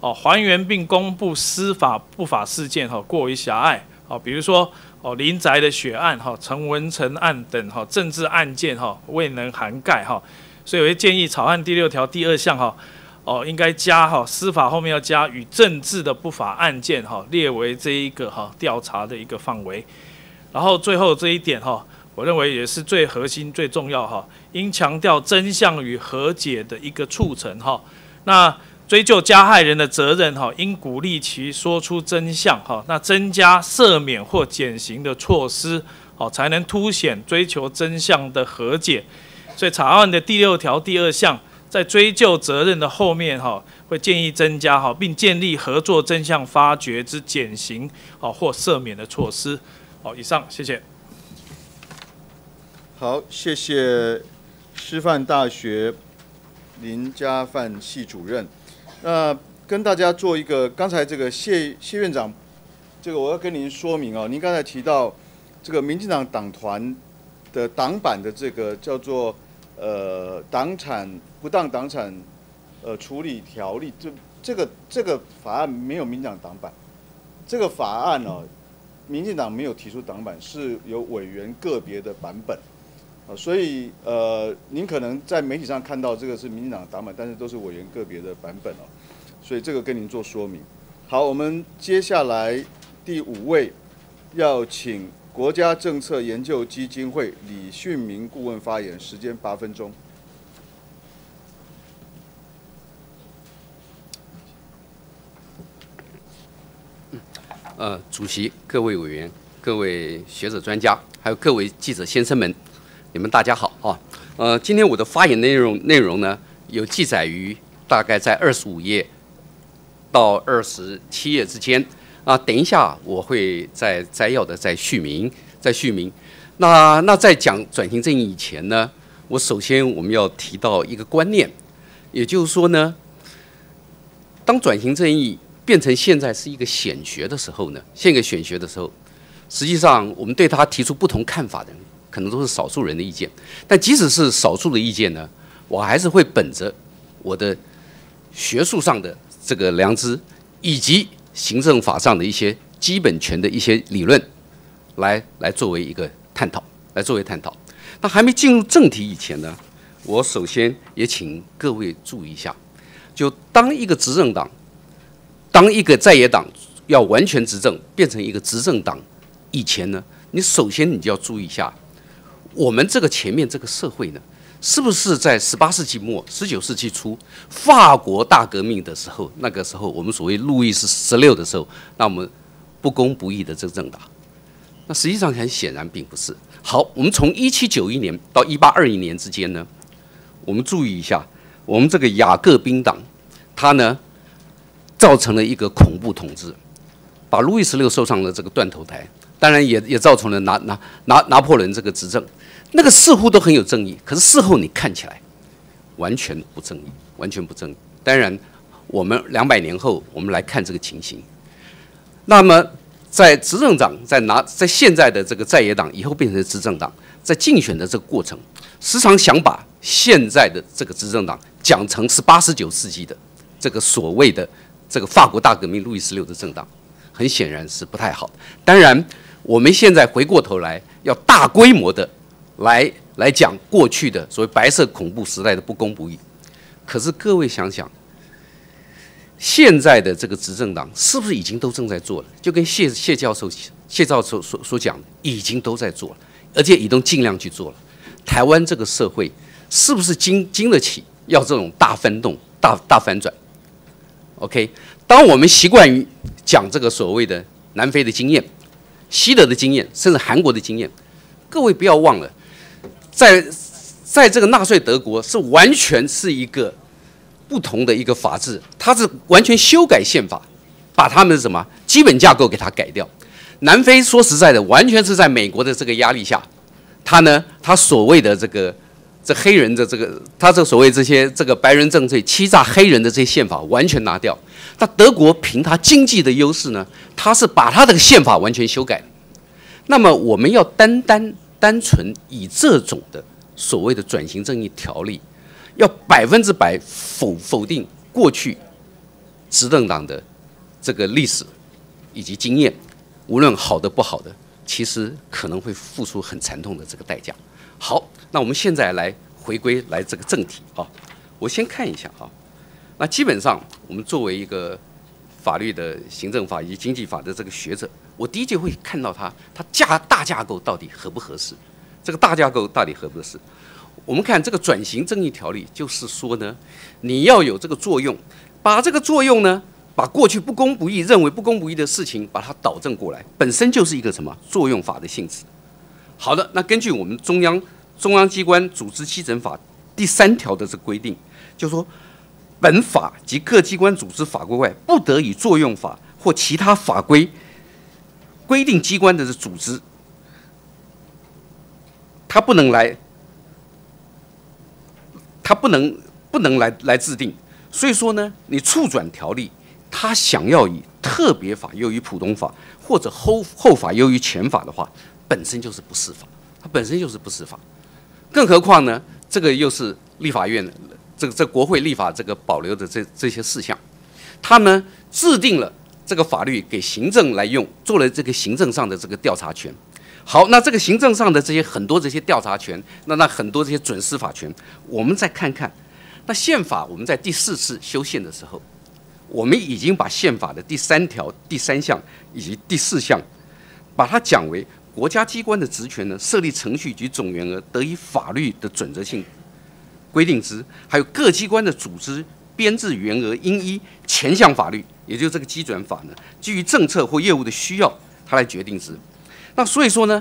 哦，还原并公布司法不法事件哈，过于狭隘。哦，比如说哦，林宅的血案哈，陈文成案等哈，政治案件哈，未能涵盖哈，所以我会建议草案第六条第二项哈，哦，应该加哈，司法后面要加与政治的不法案件哈，列为这一个哈调查的一个范围。然后最后这一点哈，我认为也是最核心最重要哈，应强调真相与和解的一个促成哈。那追究加害人的责任，哈，应鼓励其说出真相，哈，那增加赦免或减刑的措施，好，才能凸显追求真相的和解。所以，草案的第六条第二项，在追究责任的后面，哈，会建议增加，哈，并建立合作真相发掘之减刑，好或赦免的措施。好，以上，谢谢。好，谢谢师范大学林家范系主任。那跟大家做一个，刚才这个谢谢院长，这个我要跟您说明哦。您刚才提到这个民进党党团的党版的这个叫做呃党产不当党产呃处理条例，这这个这个法案没有民进党党版，这个法案哦，民进党没有提出党版，是由委员个别的版本。啊，所以呃，您可能在媒体上看到这个是民进党党版，但是都是委员个别的版本哦，所以这个跟您做说明。好，我们接下来第五位要请国家政策研究基金会李训明顾问发言，时间八分钟。呃，主席、各位委员、各位学者专家，还有各位记者先生们。你们大家好啊，呃，今天我的发言内容内容呢，有记载于大概在二十五页到二十七页之间啊。等一下我会在摘要的再续明，再续明。那那在讲转型正义以前呢，我首先我们要提到一个观念，也就是说呢，当转型正义变成现在是一个显学的时候呢，现一个显学的时候，实际上我们对他提出不同看法的人。可能都是少数人的意见，但即使是少数的意见呢，我还是会本着我的学术上的这个良知，以及行政法上的一些基本权的一些理论，来来作为一个探讨，来作为探讨。那还没进入正题以前呢，我首先也请各位注意一下，就当一个执政党，当一个在野党要完全执政，变成一个执政党以前呢，你首先你就要注意一下，我们这个前面这个社会呢，是不是在十八世纪末、十九世纪初法国大革命的时候，那个时候我们所谓路易十十六的时候，那我们不公不义的这个政党，那实际上很显然并不是。好，我们从一七九一年到一八二一年之间呢，我们注意一下，我们这个雅各宾党，他呢造成了一个恐怖统治，把路易十六送上了这个断头台，当然也也造成了拿拿拿拿破仑这个执政，那个似乎都很有正义，可是事后你看起来完全不正义，完全不正义。当然，我们两百年后我们来看这个情形，那么。在执政党在拿在现在的这个在野党以后变成执政党，在竞选的这个过程，时常想把现在的这个执政党讲成是八十九世纪的这个所谓的这个法国大革命路易十六的政党，很显然是不太好。当然，我们现在回过头来要大规模的来来讲过去的所谓白色恐怖时代的不公不义。可是各位想想。现在的这个执政党是不是已经都正在做了？就跟谢谢教授、谢教授所所讲，已经都在做了，而且已经尽量去做了。台湾这个社会是不是经经得起要这种大翻动、大大反转？OK，当我们习惯于讲这个所谓的南非的经验、西德的经验，甚至韩国的经验，各位不要忘了，在在这个纳粹德国是完全是一个。不同的一个法制，它是完全修改宪法，把他们的什么基本架构给它改掉。南非说实在的，完全是在美国的这个压力下，他呢，他所谓的这个这黑人的这个，他这所谓这些这个白人政罪欺诈黑人的这些宪法完全拿掉。那德国凭他经济的优势呢，他是把他的宪法完全修改。那么我们要单单单纯以这种的所谓的转型正义条例。要百分之百否否定过去执政党的这个历史以及经验，无论好的不好的，其实可能会付出很惨痛的这个代价。好，那我们现在来回归来这个正题啊，我先看一下啊。那基本上我们作为一个法律的行政法以及经济法的这个学者，我第一就会看到它它架大架构到底合不合适，这个大架构到底合不合适。我们看这个转型正义条例，就是说呢，你要有这个作用，把这个作用呢，把过去不公不义、认为不公不义的事情，把它导正过来，本身就是一个什么作用法的性质。好的，那根据我们中央中央机关组织基准法第三条的这规定，就说本法及各机关组织法规外，不得以作用法或其他法规规定机关的这组织，它不能来。他不能不能来来制定，所以说呢，你促转条例，他想要以特别法优于普通法，或者后后法优于前法的话，本身就是不适法，它本身就是不适法。更何况呢，这个又是立法院这个这国会立法这个保留的这这些事项，他呢制定了这个法律给行政来用，做了这个行政上的这个调查权。好，那这个行政上的这些很多这些调查权，那那很多这些准司法权，我们再看看，那宪法我们在第四次修宪的时候，我们已经把宪法的第三条第三项以及第四项，把它讲为国家机关的职权呢，设立程序及总员额得以法律的准则性规定之，还有各机关的组织编制员额应依前项法律，也就是这个基准法呢，基于政策或业务的需要，它来决定之。那所以说呢，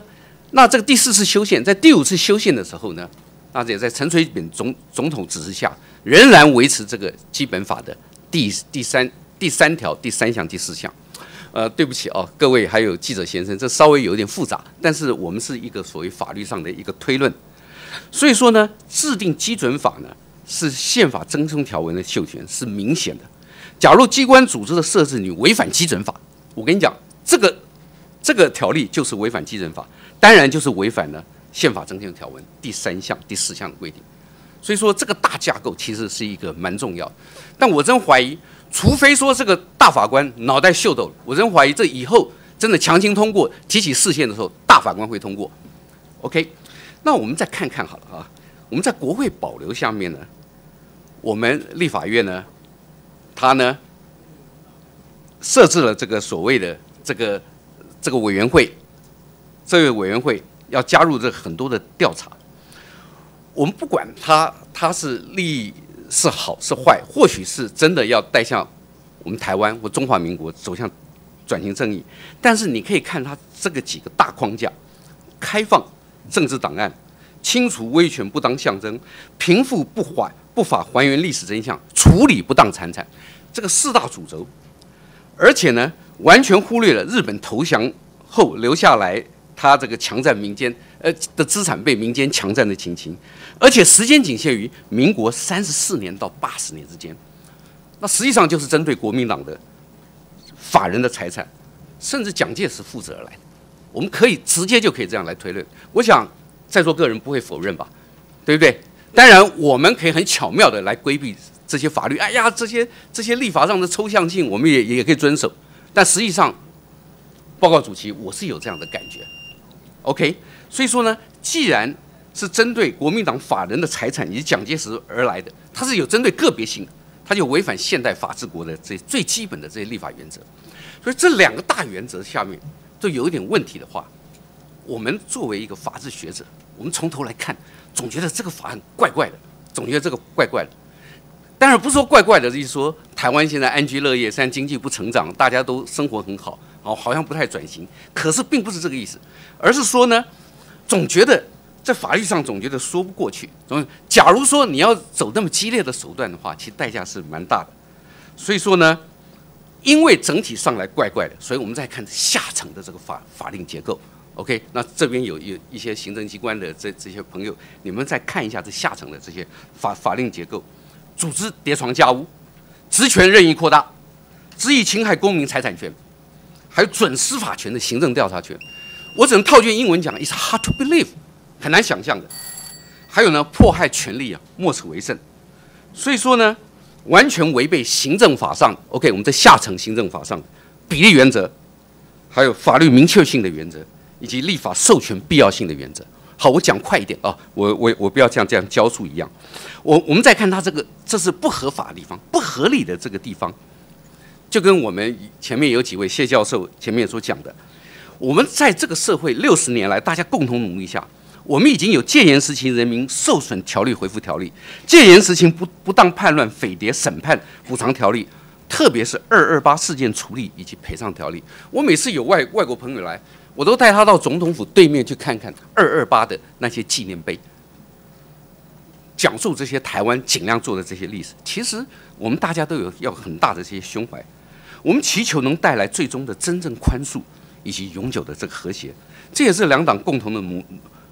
那这个第四次修宪，在第五次修宪的时候呢，那也在陈水扁总总统指示下，仍然维持这个基本法的第第三第三条第三项第四项。呃，对不起哦，各位还有记者先生，这稍微有点复杂，但是我们是一个所谓法律上的一个推论。所以说呢，制定基准法呢，是宪法增充条文的授权，是明显的。假如机关组织的设置你违反基准法，我跟你讲这个。这个条例就是违反基准法，当然就是违反了宪法增添条文第三项、第四项的规定。所以说这个大架构其实是一个蛮重要。但我真怀疑，除非说这个大法官脑袋秀逗了，我真怀疑这以后真的强行通过提起视线的时候，大法官会通过。OK，那我们再看看好了啊，我们在国会保留下面呢，我们立法院呢，它呢设置了这个所谓的这个这个委员会，这个委员会要加入这很多的调查。我们不管它它是利益是好是坏，或许是真的要带向我们台湾或中华民国走向转型正义，但是你可以看它这个几个大框架：开放政治档案、清除威权不当象征、贫富不缓不法还原历史真相、处理不当财产，这个四大主轴。而且呢，完全忽略了日本投降后留下来他这个强占民间呃的资产被民间强占的情形，而且时间仅限于民国三十四年到八十年之间，那实际上就是针对国民党的法人的财产，甚至蒋介石负责而来，我们可以直接就可以这样来推论。我想在座个人不会否认吧，对不对？当然，我们可以很巧妙的来规避。这些法律，哎呀，这些这些立法上的抽象性，我们也也可以遵守。但实际上，报告主席，我是有这样的感觉。OK，所以说呢，既然是针对国民党法人的财产以及蒋介石而来的，它是有针对个别性的，它就违反现代法治国的这最基本的这些立法原则。所以这两个大原则下面都有一点问题的话，我们作为一个法治学者，我们从头来看，总觉得这个法案怪怪的，总觉得这个怪怪的。当然不是说怪怪的，意思说台湾现在安居乐业，虽然经济不成长，大家都生活很好，哦，好像不太转型。可是并不是这个意思，而是说呢，总觉得在法律上总觉得说不过去。总，假如说你要走那么激烈的手段的话，其实代价是蛮大的。所以说呢，因为整体上来怪怪的，所以我们再看下层的这个法法令结构。OK，那这边有有一些行政机关的这这些朋友，你们再看一下这下层的这些法法令结构。组织叠床架屋，职权任意扩大，恣意侵害公民财产权，还有准司法权的行政调查权，我只能套句英文讲，is hard to believe，很难想象的。还有呢，迫害权利啊，莫此为甚。所以说呢，完全违背行政法上，OK，我们在下层行政法上比例原则，还有法律明确性的原则，以及立法授权必要性的原则。好，我讲快一点啊，我我我不要像这样教书一样。我我们再看他这个，这是不合法的地方，不合理的这个地方，就跟我们前面有几位谢教授前面所讲的，我们在这个社会六十年来，大家共同努力下，我们已经有戒严时期人民受损条例回复条例，戒严时期不不当叛乱匪谍审判补偿条例，特别是二二八事件处理以及赔偿条例。我每次有外外国朋友来。我都带他到总统府对面去看看二二八的那些纪念碑，讲述这些台湾尽量做的这些历史。其实我们大家都有要很大的这些胸怀，我们祈求能带来最终的真正宽恕以及永久的这个和谐，这也是两党共同的努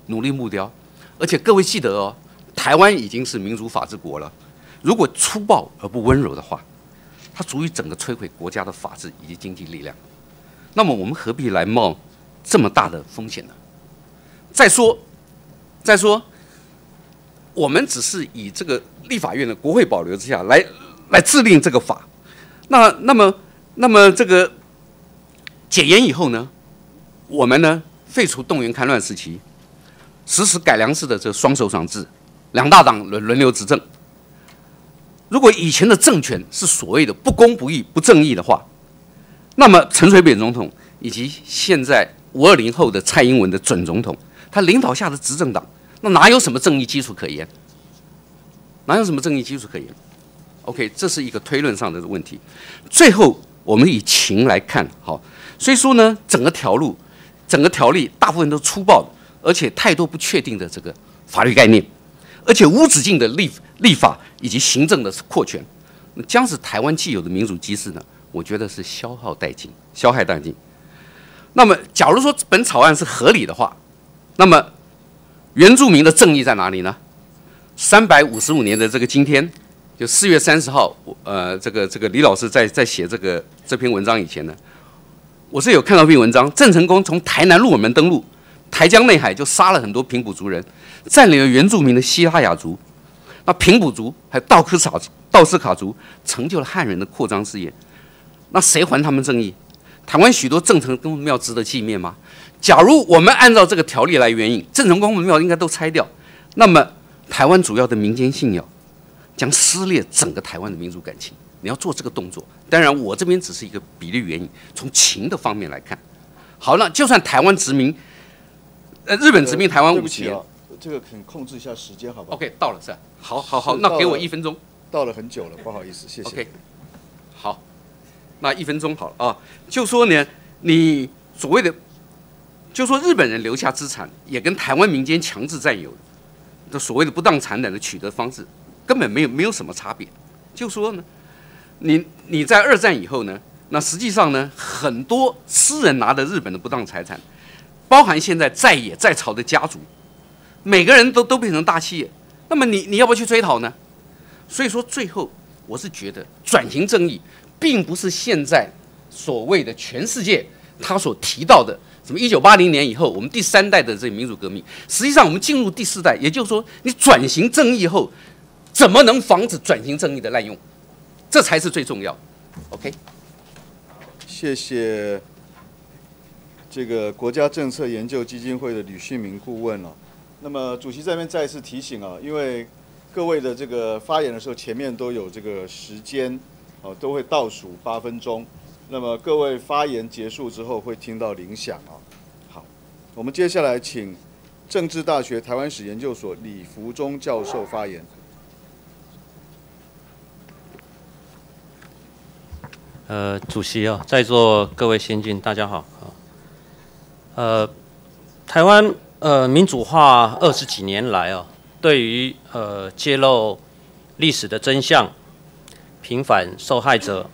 努力目标。而且各位记得哦，台湾已经是民主法治国了，如果粗暴而不温柔的话，它足以整个摧毁国家的法治以及经济力量。那么我们何必来冒？这么大的风险呢？再说，再说，我们只是以这个立法院的国会保留之下来来制定这个法，那那么那么这个解严以后呢，我们呢废除动员戡乱时期，实施改良式的这双首长制，两大党轮轮流执政。如果以前的政权是所谓的不公不义不正义的话，那么陈水扁总统以及现在。五二零后的蔡英文的准总统，他领导下的执政党，那哪有什么正义基础可言？哪有什么正义基础可言？OK，这是一个推论上的问题。最后，我们以情来看，好，所以说呢，整个条路、整个条例大部分都粗暴的，而且太多不确定的这个法律概念，而且无止境的立立法以及行政的扩权，将使台湾既有的民主机制呢，我觉得是消耗殆尽，消耗殆尽。那么，假如说本草案是合理的话，那么原住民的正义在哪里呢？三百五十五年的这个今天，就四月三十号，呃，这个这个李老师在在写这个这篇文章以前呢，我是有看到一篇文章，郑成功从台南鹿耳门登陆，台江内海就杀了很多平埔族人，占领了原住民的西拉雅族，那平埔族还有道科萨道斯卡族成就了汉人的扩张事业，那谁还他们正义？台湾许多郑成功庙值得纪念吗？假如我们按照这个条例来援引，郑成功的庙应该都拆掉，那么台湾主要的民间信仰将撕裂整个台湾的民族感情。你要做这个动作，当然我这边只是一个比例原因，从情的方面来看。好了，就算台湾殖民，呃，日本殖民台湾五年，这个肯控制一下时间，好不好？OK，到了是吧？好，好，好，那给我一分钟。到了很久了，不好意思，谢谢。那一分钟好了啊。就说呢，你所谓的，就说日本人留下资产，也跟台湾民间强制占有的所谓的不当财产的取得方式，根本没有没有什么差别。就说呢。你你在二战以后呢？那实际上呢，很多私人拿的日本的不当财产，包含现在在野在朝的家族，每个人都都变成大企业。那么你你要不要去追讨呢？所以说最后我是觉得转型正义，并不是现在所谓的全世界他所提到的什么一九八零年以后我们第三代的这个民主革命。实际上我们进入第四代，也就是说你转型正义后，怎么能防止转型正义的滥用？这才是最重要。OK，谢谢这个国家政策研究基金会的吕旭明顾问了。那么主席这边再一次提醒啊，因为各位的这个发言的时候前面都有这个时间，哦都会倒数八分钟。那么各位发言结束之后会听到铃响啊。好，我们接下来请政治大学台湾史研究所李福忠教授发言。呃，主席啊，在座各位先进，大家好啊。呃，台湾呃民主化二十几年来啊，对于呃揭露历史的真相、平反受害者，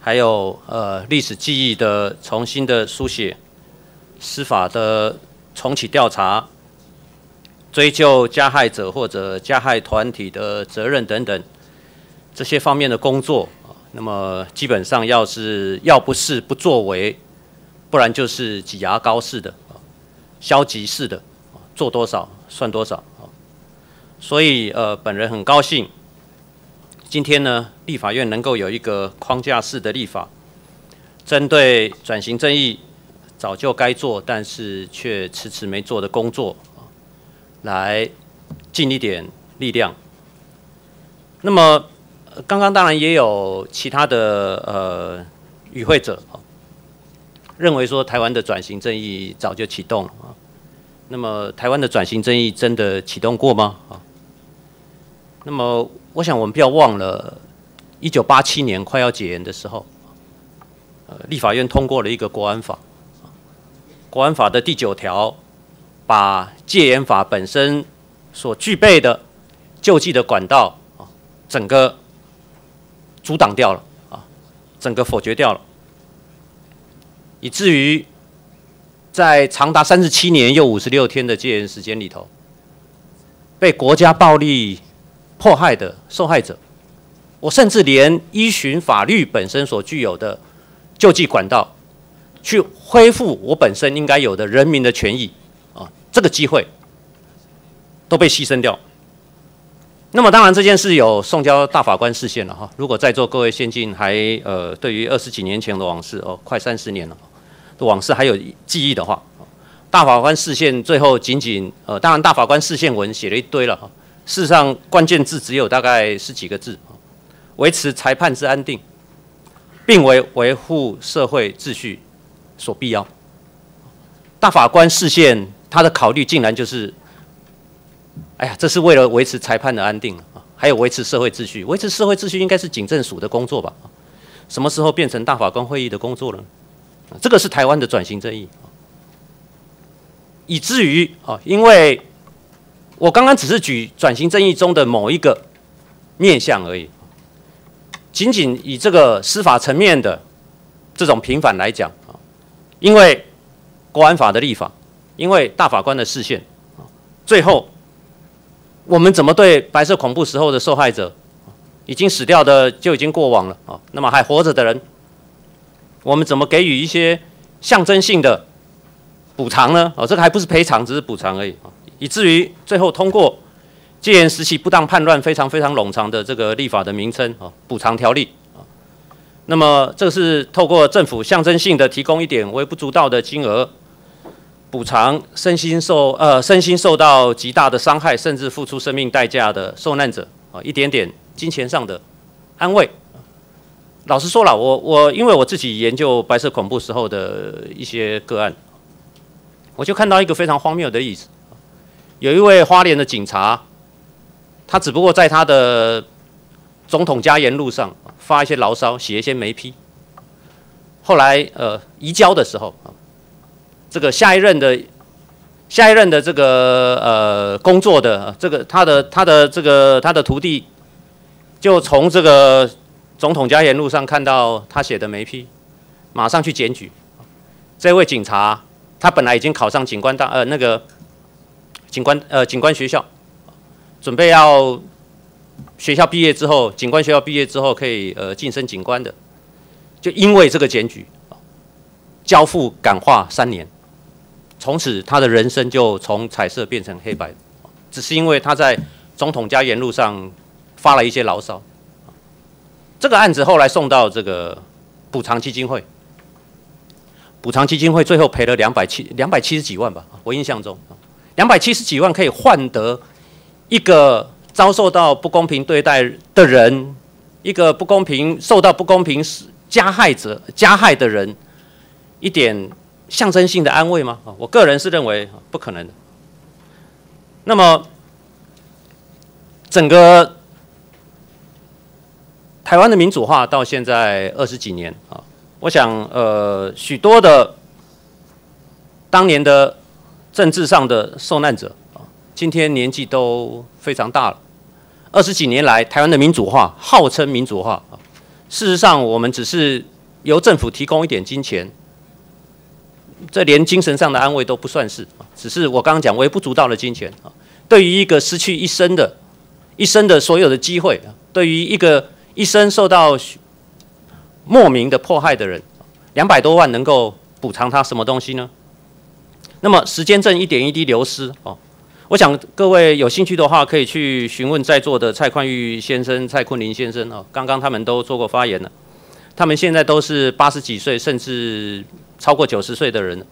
还有呃历史记忆的重新的书写、司法的重启调查、追究加害者或者加害团体的责任等等这些方面的工作。那么基本上，要是要不是不作为，不然就是挤牙膏似的啊，消极式的，做多少算多少啊。所以呃，本人很高兴，今天呢，立法院能够有一个框架式的立法，针对转型正义早就该做，但是却迟迟没做的工作啊，来尽一点力量。那么。刚刚当然也有其他的呃与会者啊，认为说台湾的转型正义早就启动了啊。那么台湾的转型正义真的启动过吗？啊？那么我想我们不要忘了，一九八七年快要解严的时候，呃，立法院通过了一个国安法，国安法的第九条，把戒严法本身所具备的救济的管道啊，整个。阻挡掉了啊，整个否决掉了，以至于在长达三十七年又五十六天的戒严时间里头，被国家暴力迫害的受害者，我甚至连依循法律本身所具有的救济管道，去恢复我本身应该有的人民的权益啊，这个机会都被牺牲掉。那么当然这件事有送交大法官视线了哈。如果在座各位先进还呃对于二十几年前的往事哦，快三十年了的往事还有记忆的话，大法官视线最后仅仅呃，当然大法官视线文写了一堆了哈。事实上关键字只有大概十几个字维持裁判之安定，并为维护社会秩序所必要。大法官视线他的考虑竟然就是。哎呀，这是为了维持裁判的安定啊，还有维持社会秩序。维持社会秩序应该是警政署的工作吧？什么时候变成大法官会议的工作了？这个是台湾的转型正义，以至于啊，因为我刚刚只是举转型正义中的某一个面向而已，仅仅以这个司法层面的这种平反来讲啊，因为国安法的立法，因为大法官的视线啊，最后。我们怎么对白色恐怖时候的受害者，已经死掉的就已经过往了啊？那么还活着的人，我们怎么给予一些象征性的补偿呢？哦，这个还不是赔偿，只是补偿而已啊！以至于最后通过戒严时期不当叛乱非常非常冗长的这个立法的名称啊，补偿条例啊。那么这是透过政府象征性的提供一点微不足道的金额，补偿身心受呃身心受到极大的伤害，甚至付出生命代价的受难者啊，一点点金钱上的安慰。老实说了，我我因为我自己研究白色恐怖时候的一些个案，我就看到一个非常荒谬的例子，有一位花莲的警察。他只不过在他的总统家沿路上发一些牢骚，写一些眉批。后来呃移交的时候，这个下一任的下一任的这个呃工作的这个他的他的这个他的徒弟，就从这个总统家沿路上看到他写的眉批，马上去检举。这位警察他本来已经考上警官大呃那个警官呃警官学校。准备要学校毕业之后，警官学校毕业之后可以呃晋升警官的，就因为这个检举，交付感化三年，从此他的人生就从彩色变成黑白，只是因为他在总统家园路上发了一些牢骚。这个案子后来送到这个补偿基金会，补偿基金会最后赔了两百七两百七十几万吧，我印象中，两百七十几万可以换得。一个遭受到不公平对待的人，一个不公平受到不公平加害者加害的人，一点象征性的安慰吗？我个人是认为不可能。那么，整个台湾的民主化到现在二十几年啊，我想呃，许多的当年的政治上的受难者啊。今天年纪都非常大了，二十几年来，台湾的民主化号称民主化事实上我们只是由政府提供一点金钱，这连精神上的安慰都不算是只是我刚刚讲微不足道的金钱啊。对于一个失去一生的、一生的所有的机会对于一个一生受到莫名的迫害的人，两百多万能够补偿他什么东西呢？那么时间正一点一滴流失哦。我想各位有兴趣的话，可以去询问在座的蔡宽裕先生、蔡坤林先生哦。刚刚他们都做过发言了，他们现在都是八十几岁，甚至超过九十岁的人。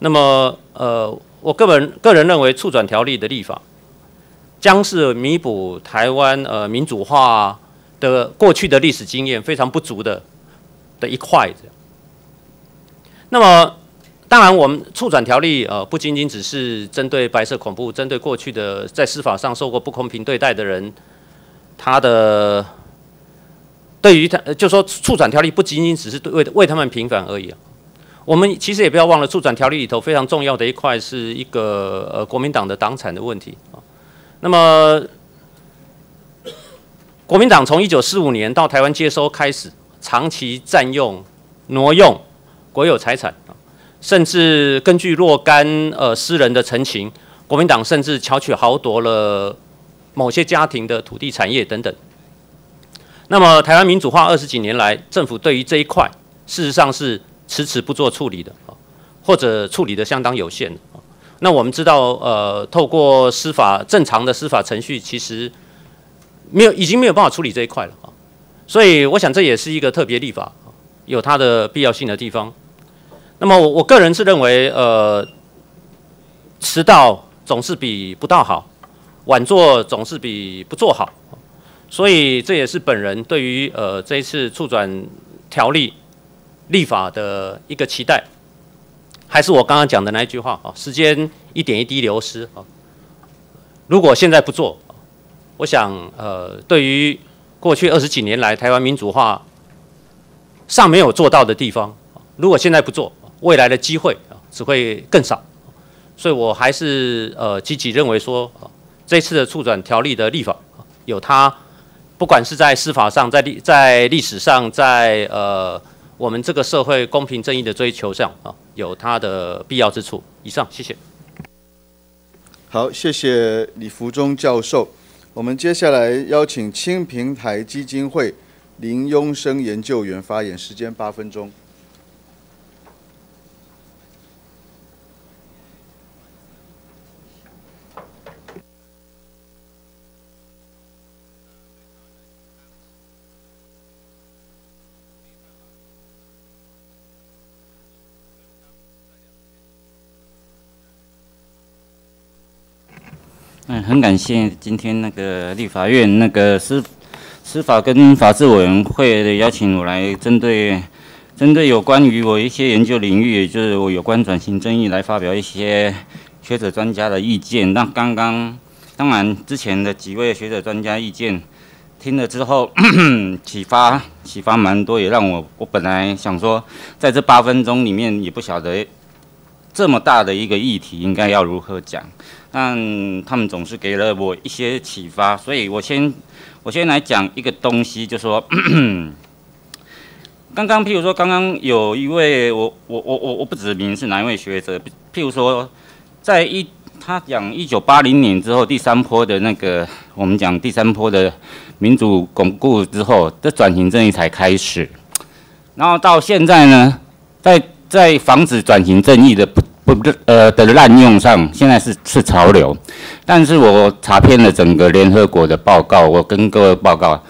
那么，呃，我个人个人认为，促转条例的立法，将是弥补台湾呃民主化的过去的历史经验非常不足的的一块。那么。当然，我们促转条例呃，不仅仅只是针对白色恐怖，针对过去的在司法上受过不公平对待的人，他的对于他就说促转条例不仅仅只是对为为他们平反而已啊。我们其实也不要忘了，促转条例里头非常重要的一块是一个呃国民党的党产的问题啊。那么，国民党从一九四五年到台湾接收开始，长期占用、挪用国有财产啊。甚至根据若干呃私人的陈情，国民党甚至巧取豪夺了某些家庭的土地产业等等。那么台湾民主化二十几年来，政府对于这一块事实上是迟迟不做处理的或者处理的相当有限那我们知道，呃，透过司法正常的司法程序，其实没有已经没有办法处理这一块了啊。所以我想这也是一个特别立法，有它的必要性的地方。那么我我个人是认为，呃，迟到总是比不到好，晚做总是比不做好，所以这也是本人对于呃这一次促转条例立法的一个期待，还是我刚刚讲的那一句话啊，时间一点一滴流失啊，如果现在不做，我想呃对于过去二十几年来台湾民主化尚没有做到的地方，如果现在不做。未来的机会，只会更少，所以我还是呃积极认为说，这次的促转条例的立法有它，不管是在司法上，在历在历史上，在呃我们这个社会公平正义的追求上啊，有它的必要之处。以上，谢谢。好，谢谢李福忠教授。我们接下来邀请青平台基金会林庸生研究员发言，时间八分钟。嗯，很感谢今天那个立法院那个司司法跟法制委员会的邀请我来针对针对有关于我一些研究领域，也就是我有关转型争议来发表一些学者专家的意见。那刚刚当然之前的几位学者专家意见听了之后，[COUGHS] 启发启发蛮多，也让我我本来想说在这八分钟里面也不晓得这么大的一个议题应该要如何讲。但他们总是给了我一些启发，所以我先我先来讲一个东西，就说，[COUGHS] 刚刚譬如说，刚刚有一位我我我我我不指名是哪一位学者，譬如说，在一他讲一九八零年之后第三波的那个我们讲第三波的民主巩固之后，这转型正义才开始，然后到现在呢，在在防止转型正义的。不呃的滥用上，现在是是潮流，但是我查遍了整个联合国的报告，我跟各位报告，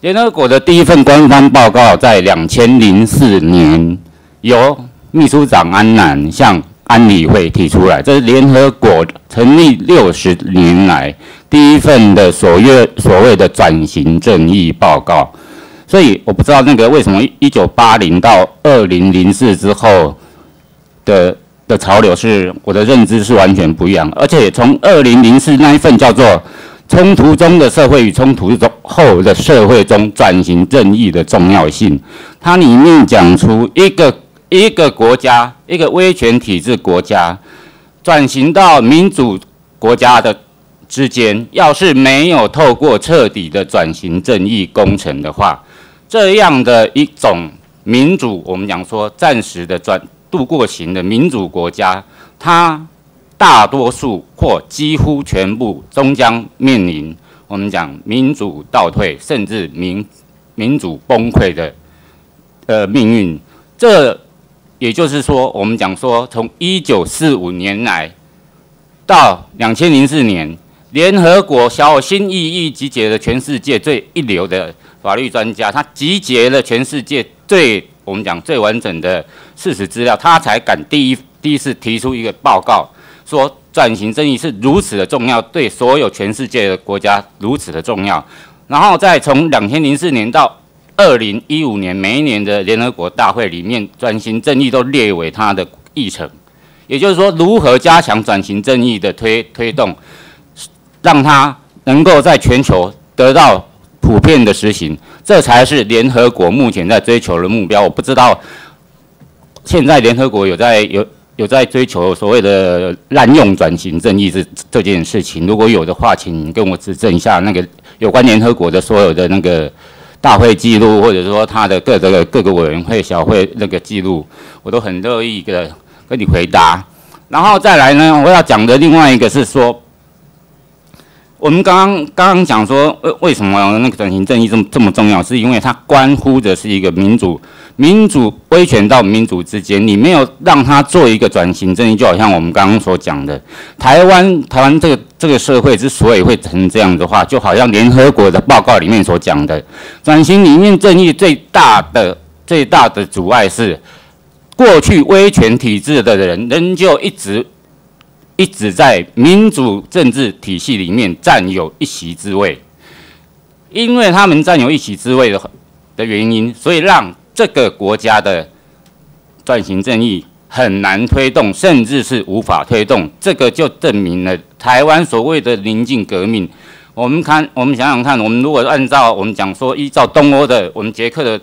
联合国的第一份官方报告在两千零四年由秘书长安南向安理会提出来，这是联合国成立六十年来第一份的所谓所谓的转型正义报告，所以我不知道那个为什么一九八零到二零零四之后的。的潮流是我的认知是完全不一样，而且从二零零四那一份叫做《冲突中的社会与冲突中后的社会中转型正义的重要性》，它里面讲出一个一个国家一个威权体制国家转型到民主国家的之间，要是没有透过彻底的转型正义工程的话，这样的一种民主，我们讲说暂时的转。度过型的民主国家，它大多数或几乎全部终将面临我们讲民主倒退，甚至民民主崩溃的呃命运。这也就是说，我们讲说，从一九四五年来到两千零四年，联合国小心翼翼集结了全世界最一流的法律专家，他集结了全世界最。我们讲最完整的事实资料，他才敢第一第一次提出一个报告，说转型正义是如此的重要，对所有全世界的国家如此的重要。然后再从两千零四年到二零一五年，每一年的联合国大会里面，转型正义都列为它的议程。也就是说，如何加强转型正义的推推动，让它能够在全球得到。普遍的实行，这才是联合国目前在追求的目标。我不知道现在联合国有在有有在追求所谓的滥用转型正义这这件事情。如果有的话，请跟我指正一下那个有关联合国的所有的那个大会记录，或者说他的各个各个委员会小会那个记录，我都很乐意的跟你回答。然后再来呢，我要讲的另外一个是说。我们刚刚刚刚讲说，为为什么那个转型正义这么这么重要？是因为它关乎的是一个民主、民主威权到民主之间，你没有让它做一个转型正义，就好像我们刚刚所讲的，台湾台湾这个这个社会之所以会成这样的话，就好像联合国的报告里面所讲的，转型里面正义最大的最大的阻碍是，过去威权体制的人仍旧一直。一直在民主政治体系里面占有一席之位，因为他们占有一席之位的的原因，所以让这个国家的转型正义很难推动，甚至是无法推动。这个就证明了台湾所谓的临近革命。我们看，我们想想看，我们如果按照我们讲说，依照东欧的我们捷克的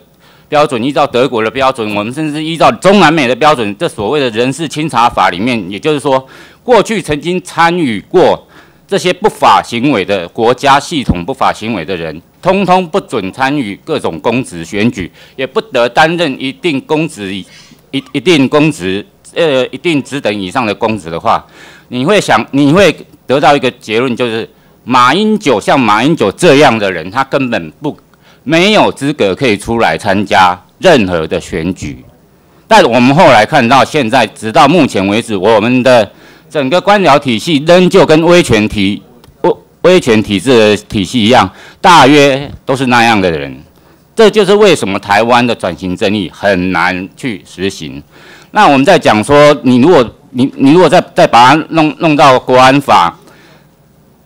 标准，依照德国的标准，我们甚至依照中南美的标准，这所谓的人事清查法里面，也就是说。过去曾经参与过这些不法行为的国家系统不法行为的人，通通不准参与各种公职选举，也不得担任一定公职一一定公职呃一定职等以上的公职的话，你会想你会得到一个结论，就是马英九像马英九这样的人，他根本不没有资格可以出来参加任何的选举。但我们后来看到，现在直到目前为止，我们的。整个官僚体系仍旧跟威权体威威权体制的体系一样，大约都是那样的人。这就是为什么台湾的转型正义很难去实行。那我们在讲说，你如果你你如果再再把它弄弄到国安法，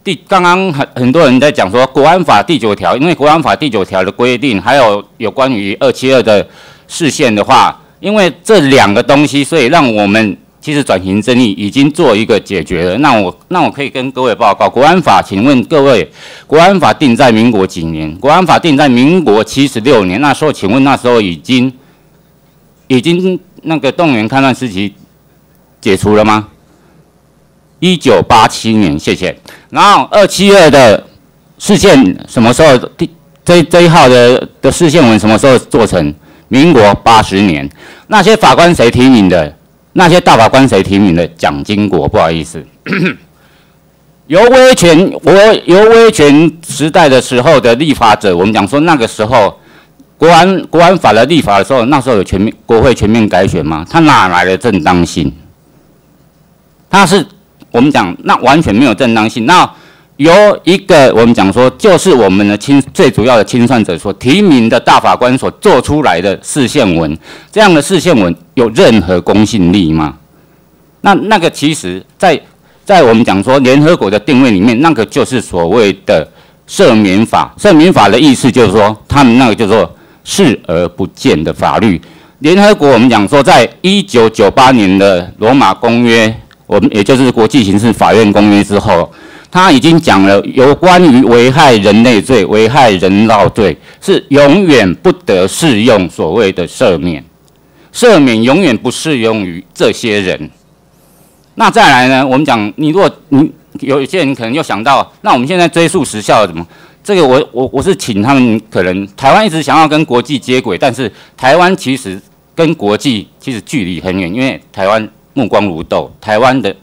第刚刚很很多人在讲说国安法第九条，因为国安法第九条的规定，还有有关于二七二的视线的话，因为这两个东西，所以让我们其实转型争议已经做一个解决了。那我那我可以跟各位报告，国安法，请问各位，国安法定在民国几年？国安法定在民国七十六年，那时候请问那时候已经已经那个动员戡乱时期解除了吗？一九八七年，谢谢。然后二七二的事件什么时候？第这这一号的的事件文什么时候做成？民国八十年。那些法官谁提名的？那些大法官谁提名的？蒋经国，不好意思。[CLEARS THROAT] 由威权，我由威权时代的时候的立法者，我们讲说那个时候国安国安法的立法的时候，那时候有全面国会全面改选吗？他哪来的正当性？他是。我们讲那完全没有正当性。那由一个我们讲说，就是我们的清最主要的清算者所提名的大法官所做出来的视线文，这样的视线文有任何公信力吗？那那个其实，在在我们讲说联合国的定位里面，那个就是所谓的赦免法。赦免法的意思就是说，他们那个叫做视而不见的法律。联合国我们讲说，在一九九八年的罗马公约。我们也就是国际刑事法院公约之后，他已经讲了有关于危害人类罪、危害人道罪是永远不得适用所谓的赦免，赦免永远不适用于这些人。那再来呢？我们讲，你如果你有一些人可能又想到，那我们现在追溯时效怎么？这个我我我是请他们，可能台湾一直想要跟国际接轨，但是台湾其实跟国际其实距离很远，因为台湾。目光如豆，台湾的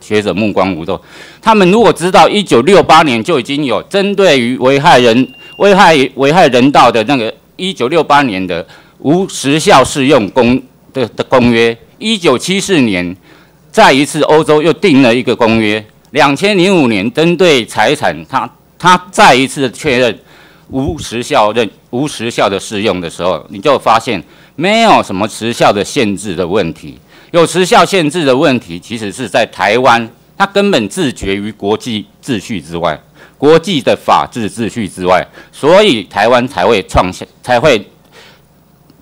学者目光如豆。他们如果知道一九六八年就已经有针对于危害人、危害危害人道的那个一九六八年的无时效适用公的的公约，一九七四年再一次欧洲又定了一个公约，两千零五年针对财产，他他再一次确认无时效认无时效的适用的时候，你就发现没有什么时效的限制的问题。有时效限制的问题，其实是在台湾，它根本自绝于国际秩序之外，国际的法治秩序之外，所以台湾才会创下，才会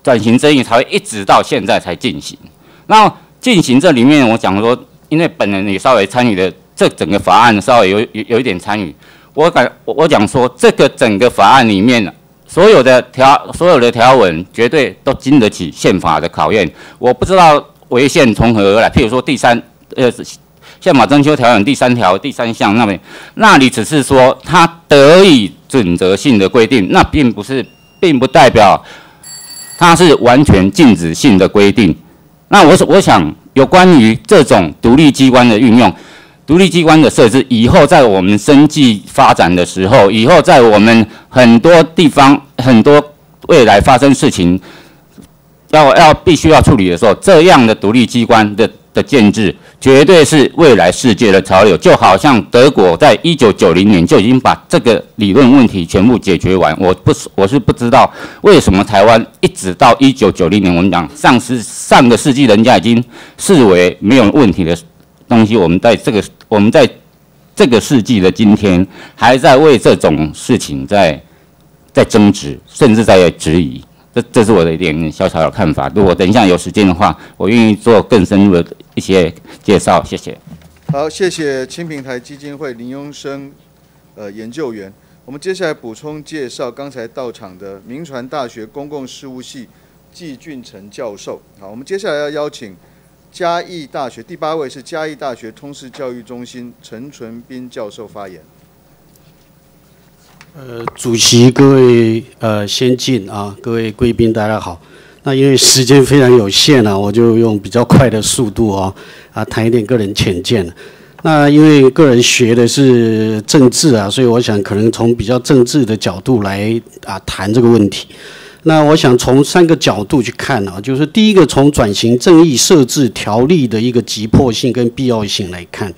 转型正义，才会一直到现在才进行。那进行这里面，我讲说，因为本人也稍微参与的这整个法案，稍微有有有一点参与，我感我讲说，这个整个法案里面，所有的条所有的条文，绝对都经得起宪法的考验。我不知道。违宪从何而来？譬如说第三，呃，宪法征修条文第三条第三项那边，那里只是说它得以准则性的规定，那并不是，并不代表它是完全禁止性的规定。那我我想有关于这种独立机关的运用，独立机关的设置，以后在我们生计发展的时候，以后在我们很多地方很多未来发生事情。要要必须要处理的时候，这样的独立机关的的建制，绝对是未来世界的潮流。就好像德国在一九九零年就已经把这个理论问题全部解决完。我不是我是不知道为什么台湾一直到一九九零年，我们讲上世上个世纪人家已经视为没有问题的东西，我们在这个我们在这个世纪的今天，还在为这种事情在在争执，甚至在质疑。这这是我的一点小小的看法。如果等一下有时间的话，我愿意做更深入的一些介绍。谢谢。好，谢谢青平台基金会林庸生呃研究员。我们接下来补充介绍刚才到场的民传大学公共事务系季俊成教授。好，我们接下来要邀请嘉义大学第八位是嘉义大学通识教育中心陈纯斌教授发言。呃，主席、各位呃先进啊，各位贵宾，大家好。那因为时间非常有限啊，我就用比较快的速度啊啊谈一点个人浅见。那因为个人学的是政治啊，所以我想可能从比较政治的角度来啊谈这个问题。那我想从三个角度去看啊，就是第一个从转型正义设置条例的一个急迫性跟必要性来看。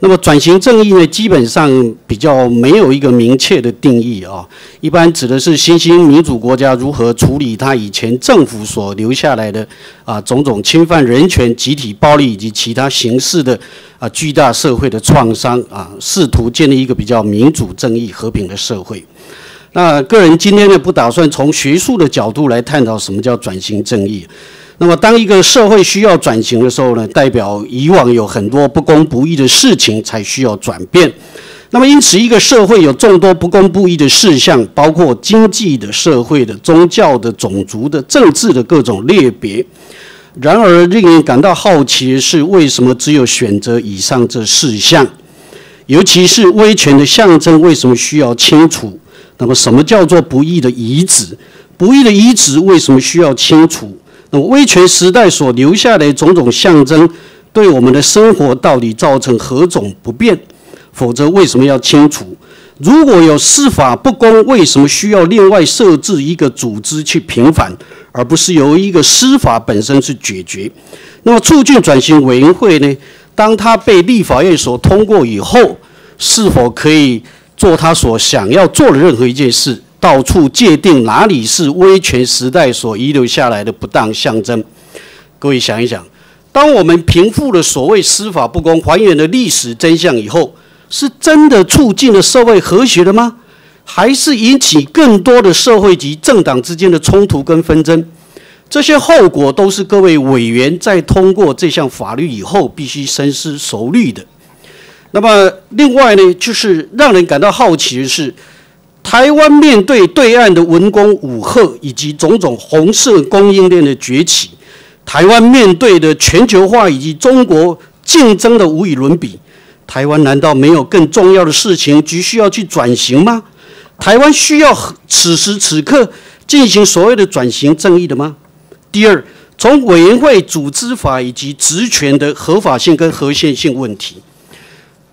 那么转型正义呢，基本上比较没有一个明确的定义啊，一般指的是新兴民主国家如何处理他以前政府所留下来的啊种种侵犯人权、集体暴力以及其他形式的啊巨大社会的创伤啊，试图建立一个比较民主、正义、和平的社会。那个人今天呢，不打算从学术的角度来探讨什么叫转型正义。那么，当一个社会需要转型的时候呢，代表以往有很多不公不义的事情才需要转变。那么，因此，一个社会有众多不公不义的事项，包括经济的、社会的、宗教的、种族的、政治的各种类别。然而，令人感到好奇的是，为什么只有选择以上这四项？尤其是威权的象征，为什么需要清楚？那么，什么叫做不义的遗址？不义的遗址为什么需要清楚？那么威权时代所留下的种种象征，对我们的生活到底造成何种不便？否则为什么要清除？如果有司法不公，为什么需要另外设置一个组织去平反，而不是由一个司法本身去解决？那么促进转型委员会呢？当它被立法院所通过以后，是否可以做他所想要做的任何一件事？到处界定哪里是威权时代所遗留下来的不当象征？各位想一想，当我们平复了所谓司法不公、还原了历史真相以后，是真的促进了社会和谐了吗？还是引起更多的社会及政党之间的冲突跟纷争？这些后果都是各位委员在通过这项法律以后必须深思熟虑的。那么，另外呢，就是让人感到好奇的是。台湾面对对岸的文攻武赫以及种种红色供应链的崛起，台湾面对的全球化以及中国竞争的无与伦比，台湾难道没有更重要的事情急需要去转型吗？台湾需要此时此刻进行所谓的转型正义的吗？第二，从委员会组织法以及职权的合法性跟合宪性问题，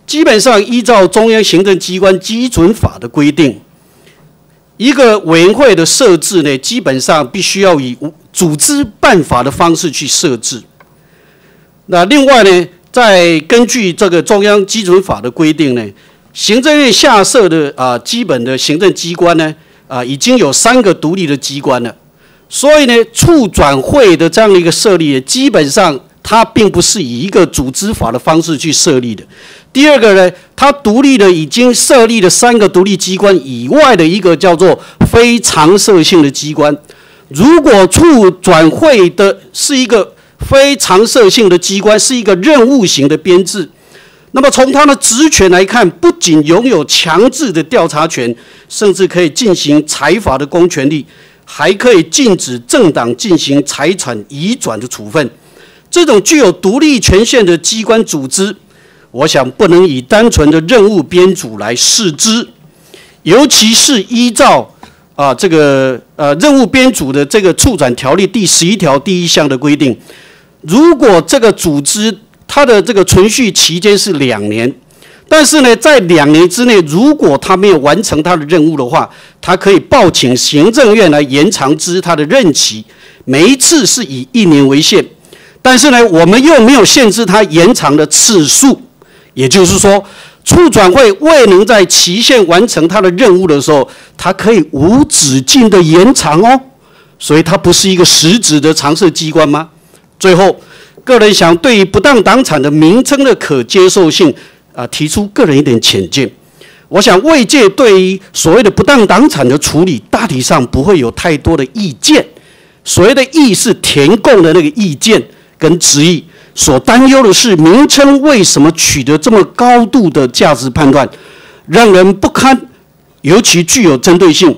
基本上依照中央行政机关基准法的规定。一个委员会的设置呢，基本上必须要以组织办法的方式去设置。那另外呢，在根据这个中央基准法的规定呢，行政院下设的啊基本的行政机关呢啊已经有三个独立的机关了，所以呢，处转会的这样的一个设立，基本上它并不是以一个组织法的方式去设立的。第二个呢，它独立的已经设立了三个独立机关以外的一个叫做非常设性的机关。如果处转会的是一个非常设性的机关，是一个任务型的编制，那么从它的职权来看，不仅拥有强制的调查权，甚至可以进行财法的公权力，还可以禁止政党进行财产移转的处分。这种具有独立权限的机关组织。我想不能以单纯的任务编组来视之，尤其是依照啊这个呃任务编组的这个处转条例第十一条第一项的规定，如果这个组织它的这个存续期间是两年，但是呢在两年之内，如果他没有完成他的任务的话，他可以报请行政院来延长之他的任期，每一次是以一年为限，但是呢我们又没有限制它延长的次数。也就是说，促转会未能在期限完成它的任务的时候，它可以无止境的延长哦，所以它不是一个实质的常设机关吗？最后，个人想对于不当党产的名称的可接受性啊，提出个人一点浅见。我想外界对于所谓的不当党产的处理，大体上不会有太多的意见。所谓的“意”是填供的那个意见跟旨意。所担忧的是，名称为什么取得这么高度的价值判断，让人不堪，尤其具有针对性。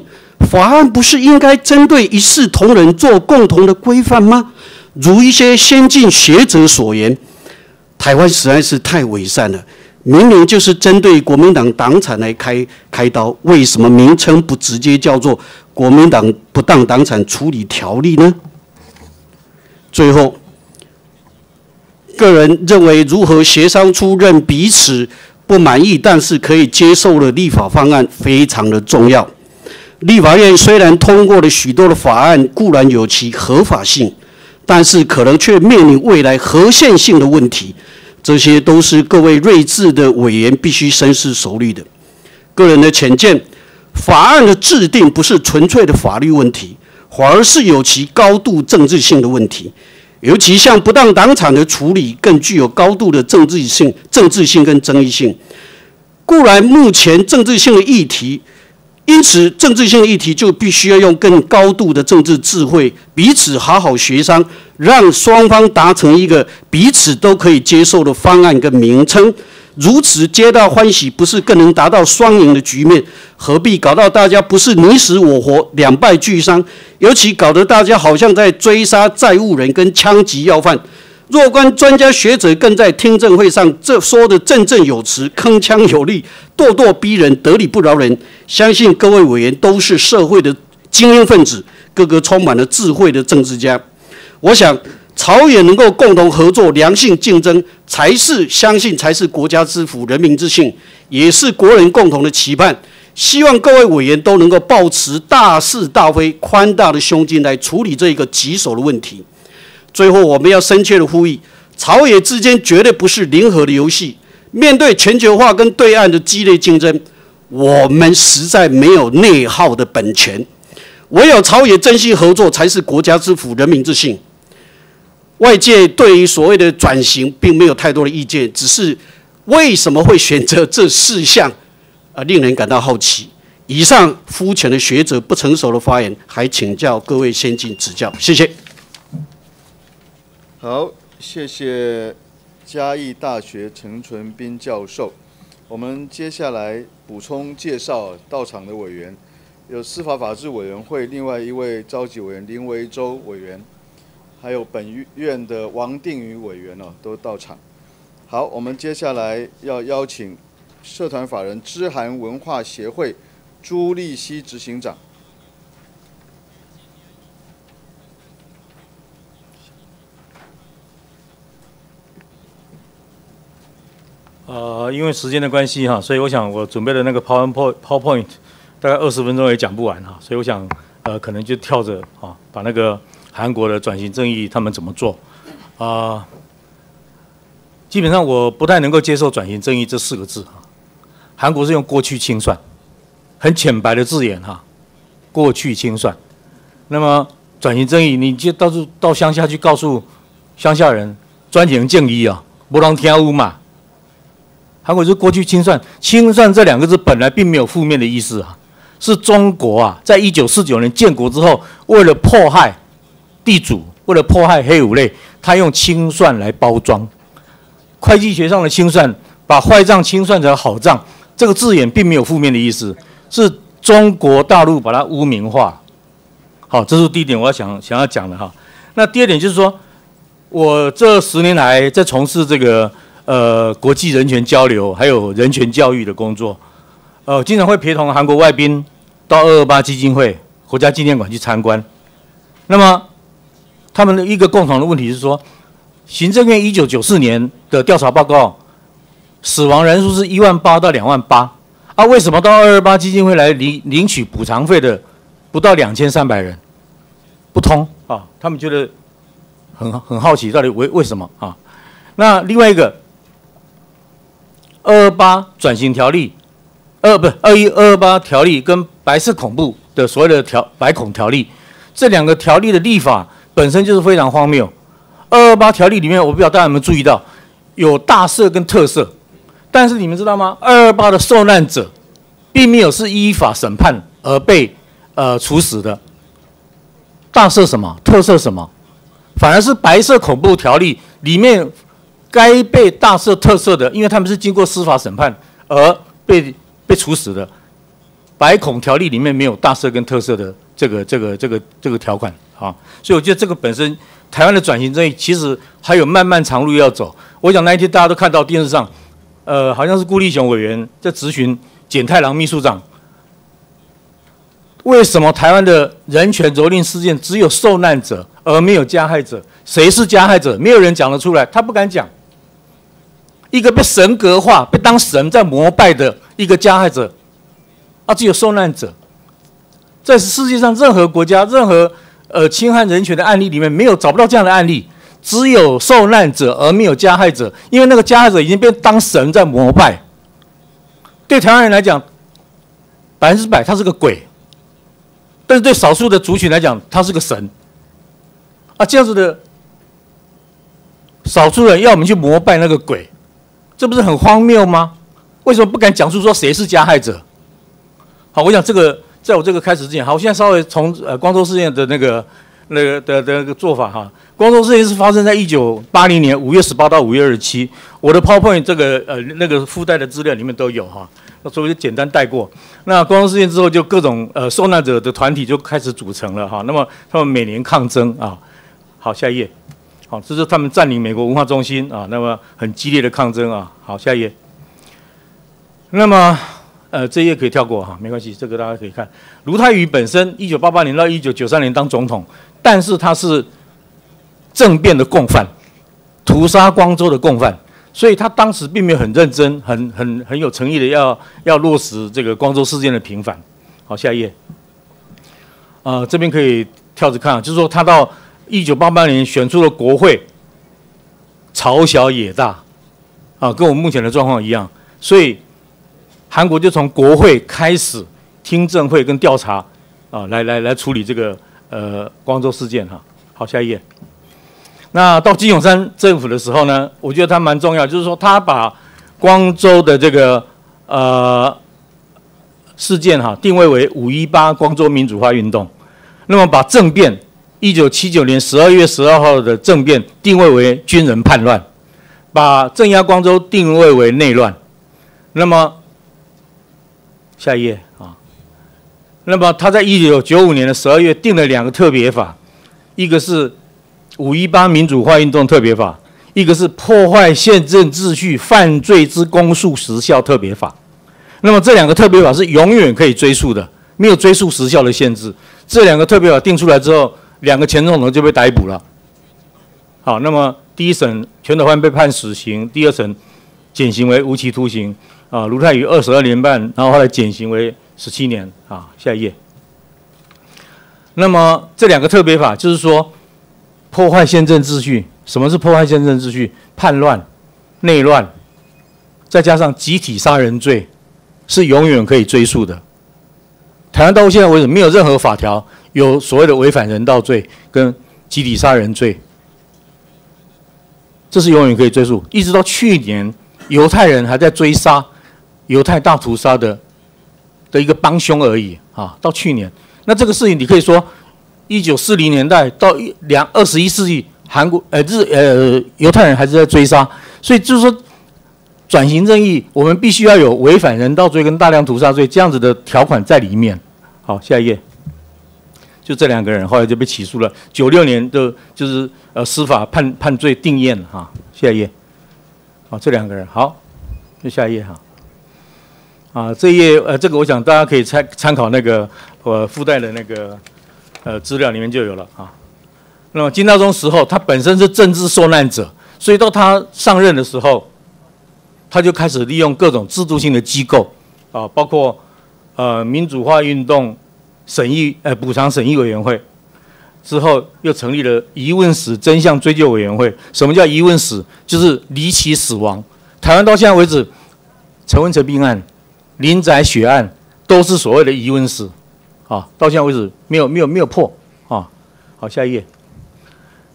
法案不是应该针对一视同仁做共同的规范吗？如一些先进学者所言，台湾实在是太伪善了。明明就是针对国民党党产来开开刀，为什么名称不直接叫做《国民党不当党产处理条例》呢？最后。个人认为，如何协商出任彼此不满意但是可以接受的立法方案非常的重要。立法院虽然通过了许多的法案，固然有其合法性，但是可能却面临未来合宪性的问题。这些都是各位睿智的委员必须深思熟虑的。个人的浅见，法案的制定不是纯粹的法律问题，反而是有其高度政治性的问题。尤其像不当党产的处理，更具有高度的政治性、政治性跟争议性。固然，目前政治性的议题，因此政治性的议题就必须要用更高度的政治智慧，彼此好好协商，让双方达成一个彼此都可以接受的方案跟名称。如此皆大欢喜，不是更能达到双赢的局面？何必搞到大家不是你死我活、两败俱伤？尤其搞得大家好像在追杀债务人跟枪击要犯。若干专家学者更在听证会上这说的振振有词、铿锵有力、咄咄逼人、得理不饶人。相信各位委员都是社会的精英分子，个个充满了智慧的政治家。我想。朝野能够共同合作、良性竞争，才是相信才是国家之福、人民之幸，也是国人共同的期盼。希望各位委员都能够保持大是大非、宽大的胸襟来处理这一个棘手的问题。最后，我们要深切的呼吁：朝野之间绝对不是零和的游戏。面对全球化跟对岸的激烈竞争，我们实在没有内耗的本钱。唯有朝野真心合作，才是国家之福、人民之幸。外界对于所谓的转型并没有太多的意见，只是为什么会选择这四项，啊，令人感到好奇。以上肤浅的学者不成熟的发言，还请教各位先进指教，谢谢。好，谢谢嘉义大学陈纯斌教授。我们接下来补充介绍到场的委员，有司法法制委员会另外一位召集委员林维洲委员。还有本院的王定宇委员哦，都到场。好，我们接下来要邀请社团法人知韩文化协会朱立熙执行长。呃，因为时间的关系哈，所以我想我准备的那个 PowerPoint 大概二十分钟也讲不完哈，所以我想呃，可能就跳着啊，把那个。韩国的转型正义他们怎么做？啊，基本上我不太能够接受“转型正义”这四个字哈。韩国是用过去清算，很浅白的字眼哈，过去清算。那么转型正义，你就到处到乡下去告诉乡下人，专情正义啊，不让听污嘛。韩国是过去清算，清算这两个字本来并没有负面的意思啊，是中国啊，在一九四九年建国之后，为了迫害。地主为了迫害黑五类，他用清算来包装，会计学上的清算，把坏账清算成好账，这个字眼并没有负面的意思，是中国大陆把它污名化。好，这是第一点我要想想要讲的哈。那第二点就是说，我这十年来在从事这个呃国际人权交流还有人权教育的工作，呃，经常会陪同韩国外宾到二二八基金会国家纪念馆去参观，那么。他们的一个共同的问题是说，行政院一九九四年的调查报告，死亡人数是一万八到两万八，啊，为什么到二二八基金会来领领取补偿费的不到两千三百人？不通啊，他们觉得很很好奇，到底为为什么啊？那另外一个二二八转型条例，二不二一二二八条例跟白色恐怖的所谓的条白恐条例，这两个条例的立法。本身就是非常荒谬。二二八条例里面，我不知道大家有没有注意到，有大赦跟特赦，但是你们知道吗？二二八的受难者，并没有是依法审判而被呃处死的。大赦什么？特赦什么？反而是白色恐怖条例里面该被大赦特赦的，因为他们是经过司法审判而被被处死的。百孔条例里面没有大赦跟特赦的这个这个这个这个条款。好，所以我觉得这个本身台湾的转型正义其实还有漫漫长路要走。我想那一天大家都看到电视上，呃，好像是顾立雄委员在咨询简太郎秘书长，为什么台湾的人权蹂躏事件只有受难者而没有加害者？谁是加害者？没有人讲得出来，他不敢讲。一个被神格化、被当神在膜拜的一个加害者，啊，只有受难者，在世界上任何国家任何。呃，侵害人权的案例里面没有找不到这样的案例，只有受难者而没有加害者，因为那个加害者已经被当神在膜拜。对台湾人来讲，百分之百他是个鬼，但是对少数的族群来讲，他是个神。啊，这样子的少数人要我们去膜拜那个鬼，这不是很荒谬吗？为什么不敢讲述说谁是加害者？好，我想这个在我这个开始之前，好，我现在稍微从呃光州事件的那个那个的的那个做法哈。光州事件是发生在一九八零年五月十八到五月二十七，我的 PowerPoint 这个呃那个附带的资料里面都有哈。那所以就简单带过。那光州事件之后，就各种呃受难者的团体就开始组成了哈。那么他们每年抗争啊。好，下一页。好，这是他们占领美国文化中心啊，那么很激烈的抗争啊。好，下一页。那么，呃，这页可以跳过哈，没关系，这个大家可以看。卢泰愚本身，一九八八年到一九九三年当总统，但是他是政变的共犯，屠杀光州的共犯，所以他当时并没有很认真、很很很有诚意的要要落实这个光州事件的平反。好，下一页。呃，这边可以跳着看，就是说他到。一九八八年选出了国会，朝小野大，啊，跟我们目前的状况一样，所以韩国就从国会开始听证会跟调查，啊，来来来处理这个呃光州事件哈。好，下一页。那到金永山政府的时候呢，我觉得他蛮重要，就是说他把光州的这个呃事件哈定位为五一八光州民主化运动，那么把政变。一九七九年十二月十二号的政变定位为军人叛乱，把镇压光州定位为内乱。那么下一页啊，那么他在一九九五年的十二月定了两个特别法，一个是五一八民主化运动特别法，一个是破坏宪政秩序犯罪之公诉时效特别法。那么这两个特别法是永远可以追诉的，没有追诉时效的限制。这两个特别法定出来之后。两个前总统就被逮捕了。好，那么第一审全斗焕被判死刑，第二审减刑为无期徒刑。啊，卢泰愚二十二年半，然后后来减刑为十七年。啊，下一页。那么这两个特别法就是说，破坏宪政秩序。什么是破坏宪政秩序？叛乱、内乱，再加上集体杀人罪，是永远可以追溯的。台湾到现在为止没有任何法条。有所谓的违反人道罪跟集体杀人罪，这是永远可以追溯，一直到去年犹太人还在追杀犹太大屠杀的的一个帮凶而已啊！到去年，那这个事情你可以说，一九四零年代到一两二十一世纪，韩国呃日呃犹太人还是在追杀，所以就是说转型正义，我们必须要有违反人道罪跟大量屠杀罪这样子的条款在里面。好，下一页。就这两个人，后来就被起诉了。九六年的，就是呃司法判判罪定验了哈。下一页，好，这两个人好，就下一页哈。啊这一页呃，这个我想大家可以参参考那个我附带的那个呃资料里面就有了啊。那么金大中时候，他本身是政治受难者，所以到他上任的时候，他就开始利用各种制度性的机构啊，包括呃民主化运动。审议呃补偿审议委员会之后，又成立了疑问死真相追究委员会。什么叫疑问死？就是离奇死亡。台湾到现在为止，陈文成病案、林宅血案都是所谓的疑问死，啊，到现在为止没有没有没有破啊。好，下一页。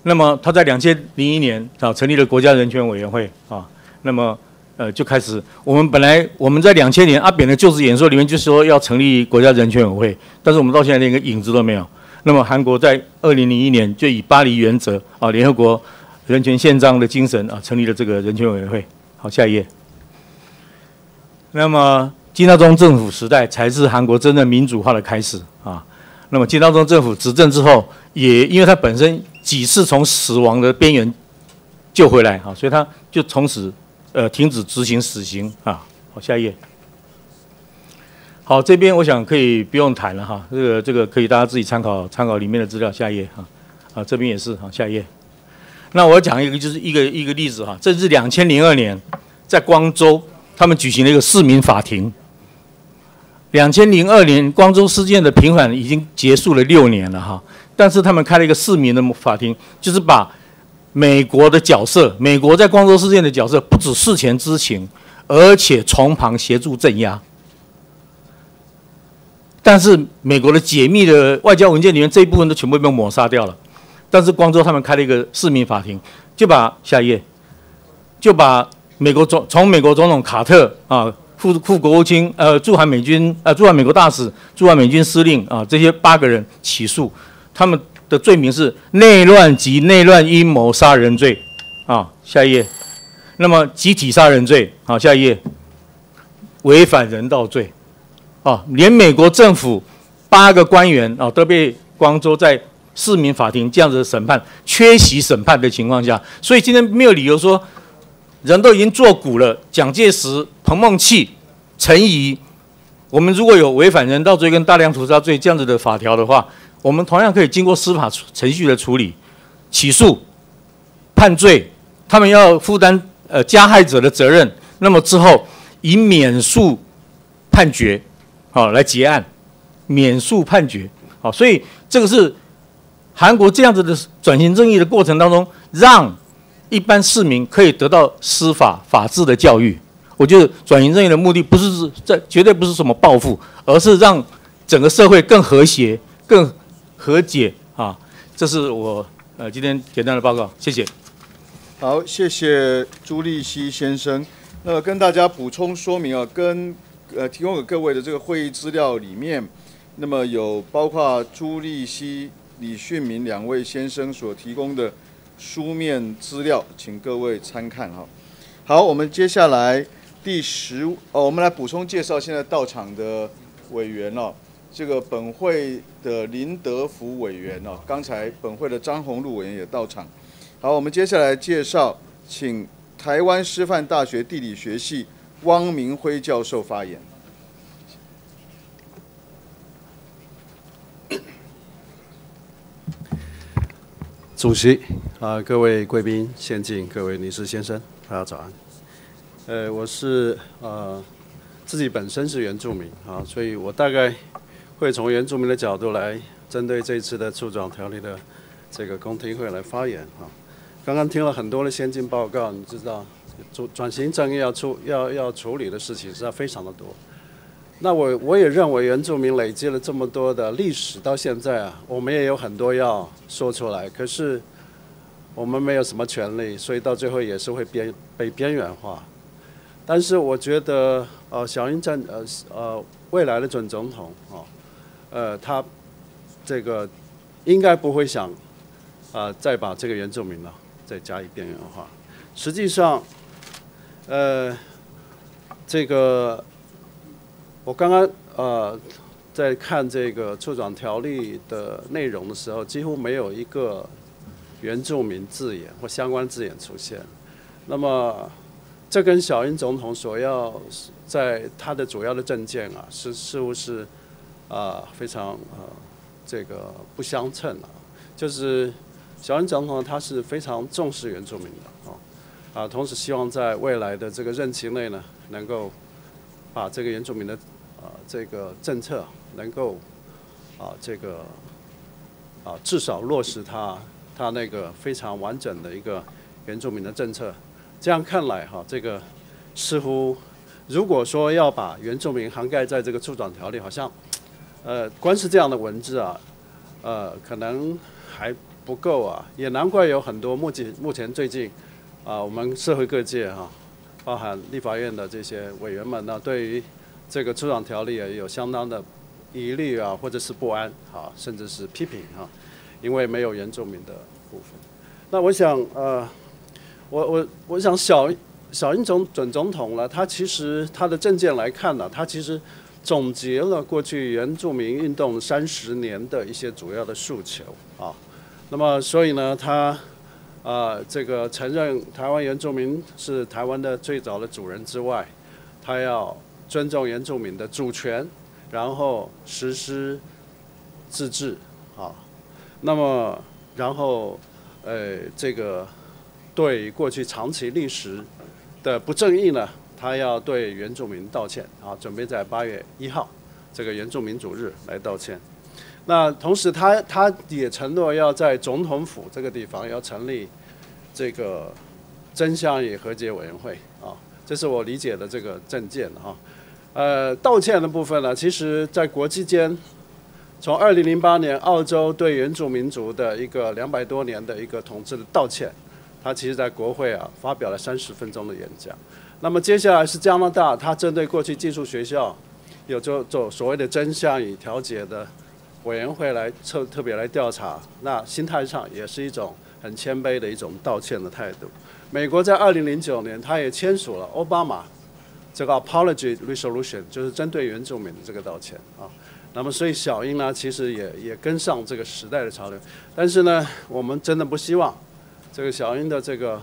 那么他在两千零一年啊成立了国家人权委员会啊。那么呃，就开始。我们本来我们在两千年阿扁的就职演说里面就说要成立国家人权委员会，但是我们到现在连个影子都没有。那么韩国在二零零一年就以巴黎原则啊，联合国人权宪章的精神啊，成立了这个人权委员会。好，下一页。那么金大中政府时代才是韩国真正民主化的开始啊。那么金大中政府执政之后，也因为他本身几次从死亡的边缘救回来啊，所以他就从此。呃，停止执行死刑啊！好，下一页。好，这边我想可以不用谈了哈，这个这个可以大家自己参考参考里面的资料。下一页哈，啊，这边也是哈，下一页。那我讲一个就是一个一个例子哈，这是两千零二年在光州他们举行了一个市民法庭。两千零二年光州事件的平反已经结束了六年了哈，但是他们开了一个市民的法庭，就是把美国的角色，美国在光州事件的角色不止事前知情，而且从旁协助镇压。但是美国的解密的外交文件里面这一部分都全部被抹杀掉了。但是光州他们开了一个市民法庭，就把下一页，就把美国总从美国总统卡特啊副副国务卿呃驻韩美军呃驻韩美国大使驻韩美军司令啊这些八个人起诉，他们的罪名是内乱及内乱阴谋杀人罪啊下一页，那么集体杀人罪啊下一页，违反人道罪。啊，连美国政府八个官员啊都被光州在市民法庭这样子审判缺席审判的情况下，所以今天没有理由说人都已经做古了，蒋介石、彭孟祺、陈仪，我们如果有违反人道罪跟大量屠杀罪这样子的法条的话，我们同样可以经过司法程序的处理，起诉、判罪，他们要负担呃加害者的责任，那么之后以免诉判决。好，来结案，免诉判决。好，所以这个是韩国这样子的转型正义的过程当中，让一般市民可以得到司法法治的教育。我觉得转型正义的目的不是在绝对不是什么报复，而是让整个社会更和谐、更和解啊。这是我呃今天简单的报告，谢谢。好，谢谢朱立熙先生。那跟大家补充说明啊，跟。呃，提供给各位的这个会议资料里面，那么有包括朱立熙、李训民两位先生所提供的书面资料，请各位参看哈。好，我们接下来第十哦，我们来补充介绍现在到场的委员哦。这个本会的林德福委员哦，刚才本会的张宏禄委员也到场。好，我们接下来介绍，请台湾师范大学地理学系。汪明辉教授发言。主席啊，各位贵宾、先进、各位女士、先生，大家早安。呃，我是呃自己本身是原住民啊，所以我大概会从原住民的角度来针对这次的处长条例的这个公听会来发言啊。刚刚听了很多的先进报告，你知道。转转型正义要处要要处理的事情实在非常的多。那我我也认为原住民累积了这么多的历史，到现在啊，我们也有很多要说出来。可是我们没有什么权利，所以到最后也是会边被边缘化。但是我觉得，呃，小英战呃呃未来的准总统哦，呃，他这个应该不会想啊再把这个原住民呢再加以边缘化。实际上。呃，这个我刚刚呃在看这个处长条例的内容的时候，几乎没有一个原住民字眼或相关字眼出现。那么，这跟小英总统所要在他的主要的政见啊，是似乎是啊非常呃这个不相称啊。就是小英总统他是非常重视原住民的。啊啊，同时希望在未来的这个任期内呢，能够把这个原住民的这个政策能够啊这个啊至少落实他他那个非常完整的一个原住民的政策。这样看来哈，这个似乎如果说要把原住民涵盖在这个处长条例，好像呃光是这样的文字啊，呃可能还不够啊。也难怪有很多目前目前最近。啊，我们社会各界哈，包含立法院的这些委员们呢，对于这个出场条例也有相当的疑虑啊，或者是不安啊，甚至是批评哈，因为没有原住民的部分。那我想呃，我我我想小小英总准总统呢，他其实他的政见来看呢，他其实总结了过去原住民运动三十年的一些主要的诉求啊。那么所以呢，他。啊，这个承认台湾原住民是台湾的最早的主人之外，他要尊重原住民的主权，然后实施自治，啊，那么然后呃，这个对过去长期历史的不正义呢，他要对原住民道歉，啊，准备在八月一号这个原住民主日来道歉。那同时，他他也承诺要在总统府这个地方要成立这个真相与和解委员会啊，这是我理解的这个证件哈。呃，道歉的部分呢，其实在国际间，从二零零八年澳洲对原住民族的一个两百多年的一个统治的道歉，他其实在国会啊发表了三十分钟的演讲。那么接下来是加拿大，他针对过去寄宿学校有做做所谓的真相与调解的委员会来特特别来调查，那心态上也是一种很谦卑的一种道歉的态度。美国在二零零九年，他也签署了奥巴马这个 Apology Resolution，就是针对原住民的这个道歉啊。那么所以小英呢，其实也也跟上这个时代的潮流，但是呢，我们真的不希望这个小英的这个。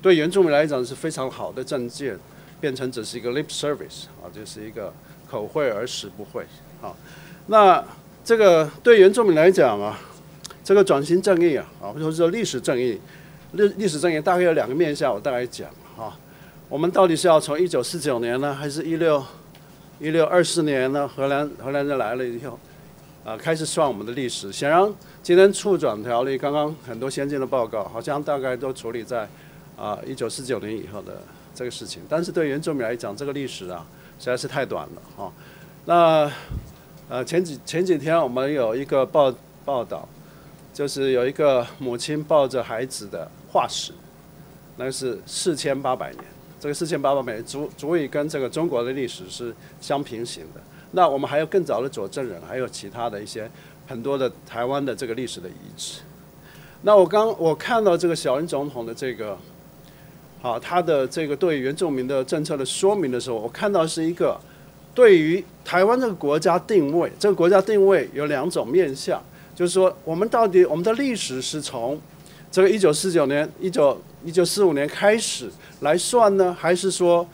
对原住民来讲是非常好的证件，变成只是一个 lip service 啊，就是一个口惠而实不惠啊。那这个对原住民来讲啊，这个转型正义啊，啊或者说历史正义，历历史正义大概有两个面向，我大概讲啊。我们到底是要从一九四九年呢，还是一六一六二四年呢？荷兰荷兰人来了以后，啊，开始算我们的历史。显然，今天促转条例刚刚很多先进的报告，好像大概都处理在。啊，一九四九年以后的这个事情，但是对原住民来讲，这个历史啊实在是太短了哈。那呃前几前几天我们有一个报报道，就是有一个母亲抱着孩子的化石，那是四千八百年，这个四千八百年足足以跟这个中国的历史是相平行的。那我们还有更早的佐证人，还有其他的一些很多的台湾的这个历史的遗址。那我刚我看到这个小英总统的这个。好，他的这个对原住民的政策的说明的时候，我看到是一个对于台湾这个国家定位，这个国家定位有两种面向，就是说我们到底我们的历史是从这个一九四九年、一九一九四五年开始来算呢，还是说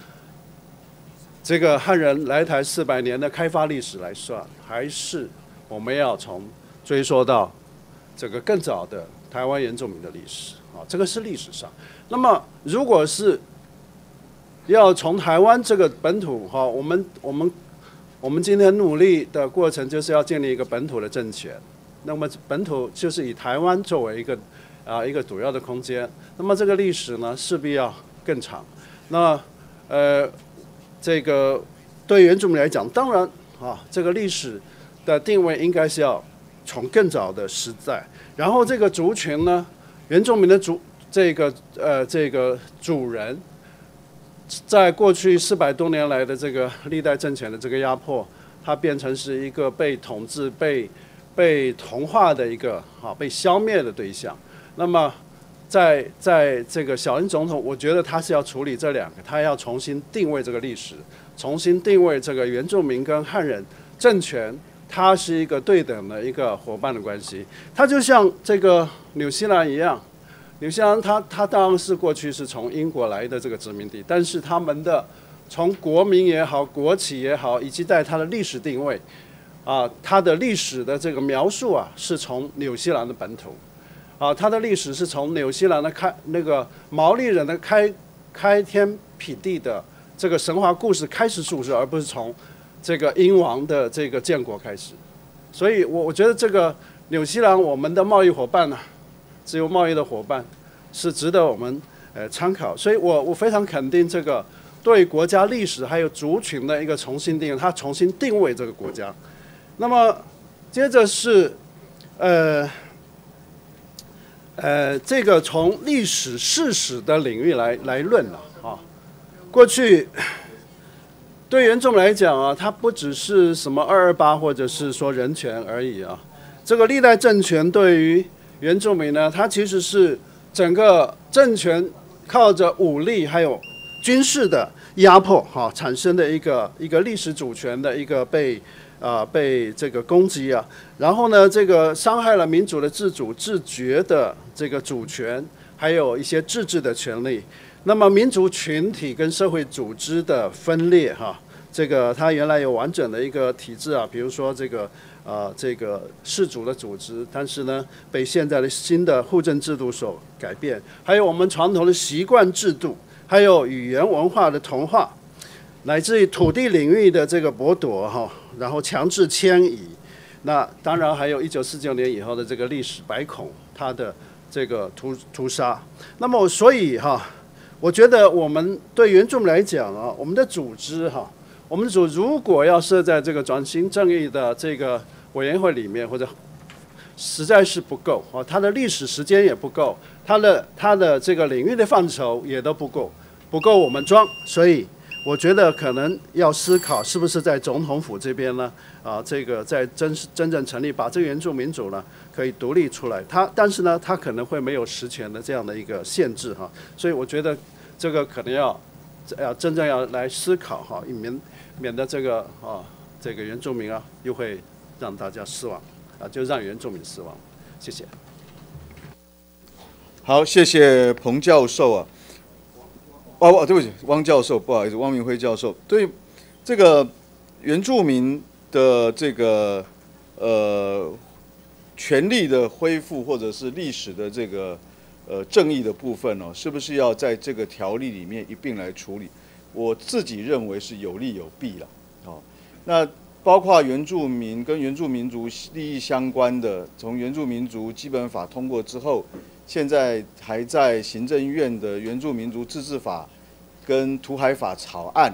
这个汉人来台四百年的开发历史来算，还是我们要从追溯到这个更早的台湾原住民的历史？啊，这个是历史上。那么，如果是要从台湾这个本土哈，我们我们我们今天努力的过程，就是要建立一个本土的政权。那么本土就是以台湾作为一个啊一个主要的空间。那么这个历史呢，势必要更长。那呃，这个对原住民来讲，当然啊，这个历史的定位应该是要从更早的时代。然后这个族群呢，原住民的族。这个呃，这个主人，在过去四百多年来的这个历代政权的这个压迫，它变成是一个被统治、被被同化的一个啊，被消灭的对象。那么，在在这个小英总统，我觉得他是要处理这两个，他要重新定位这个历史，重新定位这个原住民跟汉人政权，它是一个对等的一个伙伴的关系。它就像这个纽西兰一样。纽西兰，它它当然是过去是从英国来的这个殖民地，但是他们的从国民也好、国企也好，以及在它的历史定位，啊，它的历史的这个描述啊，是从纽西兰的本土，啊，它的历史是从纽西兰的开那个毛利人的开开天辟地的这个神话故事开始注释，而不是从这个英王的这个建国开始。所以，我我觉得这个纽西兰我们的贸易伙伴呢。自由贸易的伙伴是值得我们呃参考，所以我我非常肯定这个对国家历史还有族群的一个重新定义，它重新定位这个国家。那么接着是呃呃这个从历史事实的领域来来论了啊。过去对原众来讲啊，它不只是什么二二八或者是说人权而已啊，这个历代政权对于原住民呢，它其实是整个政权靠着武力还有军事的压迫哈产生的一个一个历史主权的一个被啊被这个攻击啊，然后呢，这个伤害了民主的自主自觉的这个主权，还有一些自治的权利。那么民族群体跟社会组织的分裂哈，这个它原来有完整的一个体制啊，比如说这个。啊，这个氏族的组织，但是呢，被现在的新的户政制度所改变，还有我们传统的习惯制度，还有语言文化的同化，乃至于土地领域的这个剥夺哈，然后强制迁移，那当然还有一九四九年以后的这个历史白孔，他的这个屠屠杀。那么所以哈，我觉得我们对原住民来讲啊，我们的组织哈，我们组如果要设在这个转型正义的这个委员会里面，或者实在是不够啊，它的历史时间也不够，它的它的这个领域的范畴也都不够，不够我们装，所以我觉得可能要思考是不是在总统府这边呢？啊，这个在真真正成立，把这个原住民族呢可以独立出来，他但是呢，他可能会没有实权的这样的一个限制哈，所以我觉得这个可能要要真正要来思考哈，以免免得这个啊这个原住民啊又会让大家失望。啊，就让原住民失望，谢谢。好，谢谢彭教授啊。哦哦，对不起，汪教授，不好意思，汪明辉教授。对这个原住民的这个呃权利的恢复，或者是历史的这个呃正义的部分哦，是不是要在这个条例里面一并来处理？我自己认为是有利有弊了。哦，那。包括原住民跟原住民族利益相关的，从原住民族基本法通过之后，现在还在行政院的原住民族自治法跟土海法草案，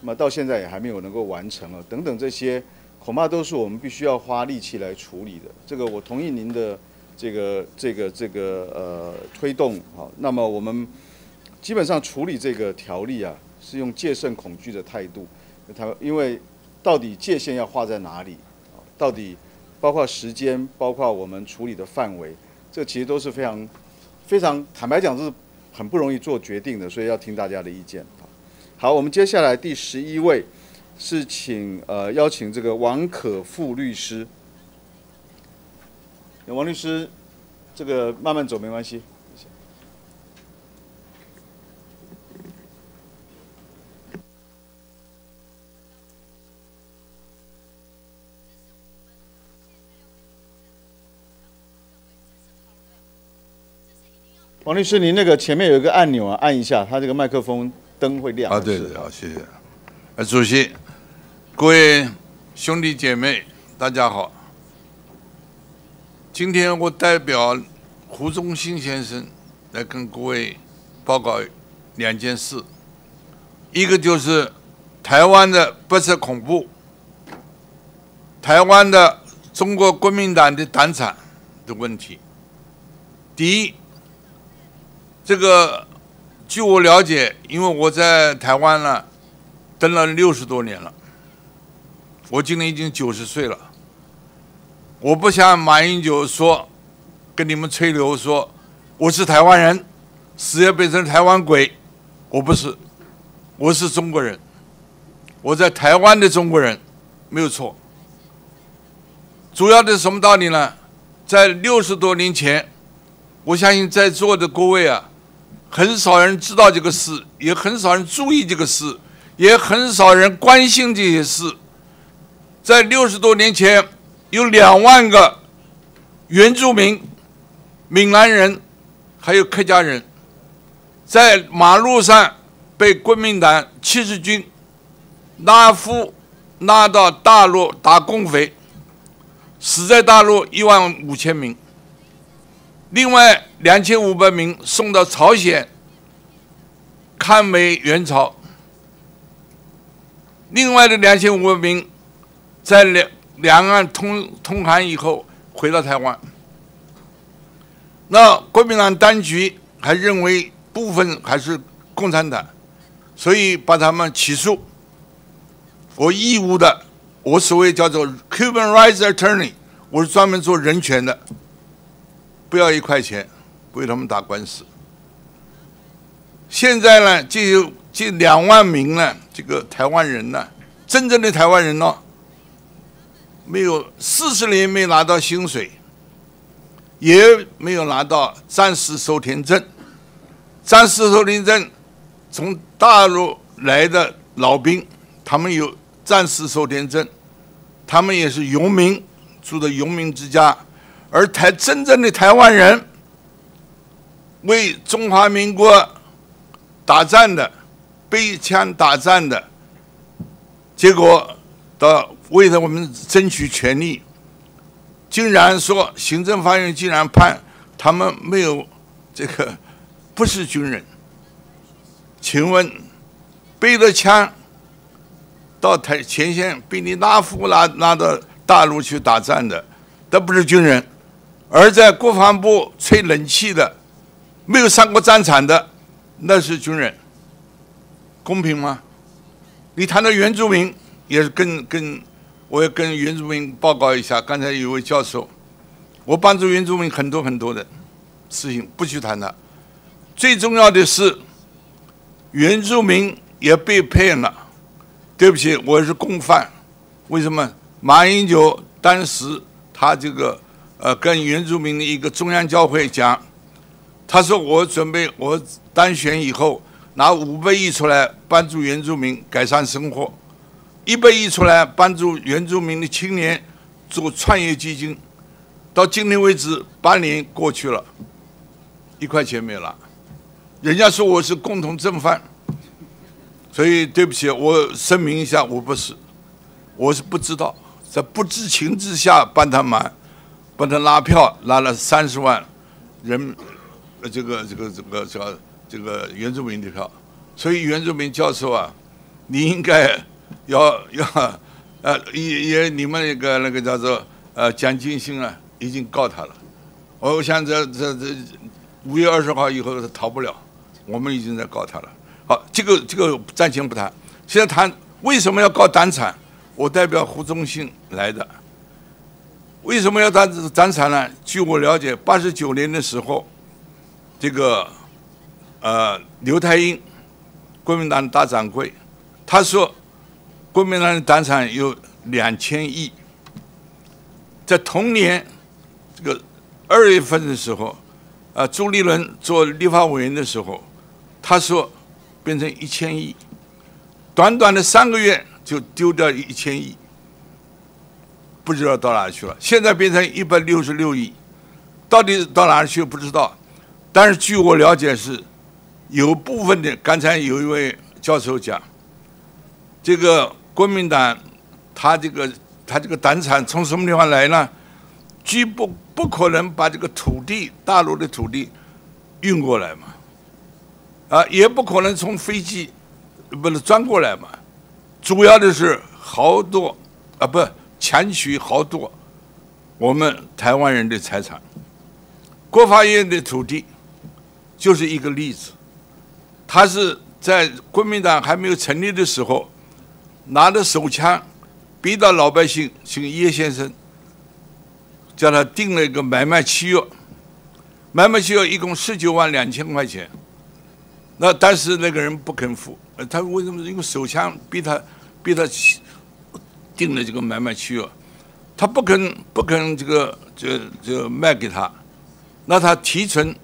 那么到现在也还没有能够完成了，等等这些，恐怕都是我们必须要花力气来处理的。这个我同意您的这个这个这个呃推动好，那么我们基本上处理这个条例啊，是用戒慎恐惧的态度，他因为。到底界限要画在哪里？到底包括时间，包括我们处理的范围，这其实都是非常、非常坦白讲，是很不容易做决定的，所以要听大家的意见。好，我们接下来第十一位是请呃邀请这个王可富律师。王律师，这个慢慢走没关系。王律师，您那个前面有一个按钮啊，按一下，它这个麦克风灯会亮。啊，对对，好，谢谢。呃，主席，各位兄弟姐妹，大家好。今天我代表胡忠兴先生来跟各位报告两件事，一个就是台湾的白色恐怖，台湾的中国国民党的党产的问题。第一。这个，据我了解，因为我在台湾呢，等了六十多年了，我今年已经九十岁了。我不像马英九说，跟你们吹牛说我是台湾人，死也变成台湾鬼，我不是，我是中国人，我在台湾的中国人，没有错。主要的什么道理呢？在六十多年前，我相信在座的各位啊。很少人知道这个事，也很少人注意这个事，也很少人关心这些事。在六十多年前，有两万个原住民、闽南人，还有客家人，在马路上被国民党七十军拉夫拉到大陆打共匪，死在大陆一万五千名。另外两千五百名送到朝鲜抗美援朝，另外的两千五百名在两两岸通通航以后回到台湾。那国民党当局还认为部分还是共产党，所以把他们起诉。我义务的，我所谓叫做 Cuban Rights Attorney，我是专门做人权的。不要一块钱，为他们打官司。现在呢，就有近两万名呢，这个台湾人呢，真正的台湾人呢，没有四十年没拿到薪水，也没有拿到暂时收田证。暂时收田证，从大陆来的老兵，他们有暂时收田证，他们也是游民，住的游民之家。而台真正的台湾人为中华民国打战的，背枪打战的，结果到为了我们争取权利，竟然说行政法院竟然判他们没有这个不是军人。请问，背着枪到台前线被你拉夫拉拉到大陆去打仗的，都不是军人；而在国防部吹冷气的，没有上过战场的，那是军人。公平吗？你谈到原住民，也是跟跟，我要跟原住民报告一下。刚才有位教授，我帮助原住民很多很多的事情，不去谈了。最重要的是。原住民也被骗了，对不起，我是共犯。为什么？马英九当时他这个呃跟原住民的一个中央教会讲，他说我准备我当选以后拿五百亿出来帮助原住民改善生活，一百亿出来帮助原住民的青年做创业基金，到今天为止八年过去了，一块钱没了。人家说我是共同正犯，所以对不起，我声明一下，我不是，我是不知道，在不知情之下帮他忙，帮他拉票，拉了三十万人，这个这个这个叫这个原住民的票，所以原住民教授啊，你应该要要呃也也你们那个那个叫做呃蒋金星啊，已经告他了，我想这这这五月二十号以后他逃不了。我们已经在告他了。好，这个这个暂且不谈。现在谈为什么要告党产？我代表胡忠信来的。为什么要党党产呢？据我了解，八十九年的时候，这个呃刘太英，国民党大掌柜，他说国民党的党产有两千亿。在同年这个二月份的时候，啊朱立伦做立法委员的时候。他说，变成一千亿，短短的三个月就丢掉一千亿，不知道到哪去了。现在变成一百六十六亿，到底到哪去不知道。但是据我了解是，有部分的。刚才有一位教授讲，这个国民党他这个他这个党产从什么地方来呢？既不不可能把这个土地大陆的土地运过来嘛。啊，也不可能从飞机不是钻过来嘛，主要的是好多啊，不强取豪夺我们台湾人的财产。国发院的土地就是一个例子，他是在国民党还没有成立的时候，拿着手枪逼到老百姓，请叶先生叫他订了一个买卖契约，买卖契约一共十九万两千块钱。那但是那个人不肯付，他为什么用手枪逼他，逼他定了这个买卖契约？他不肯不肯这个这这卖给他，那他提成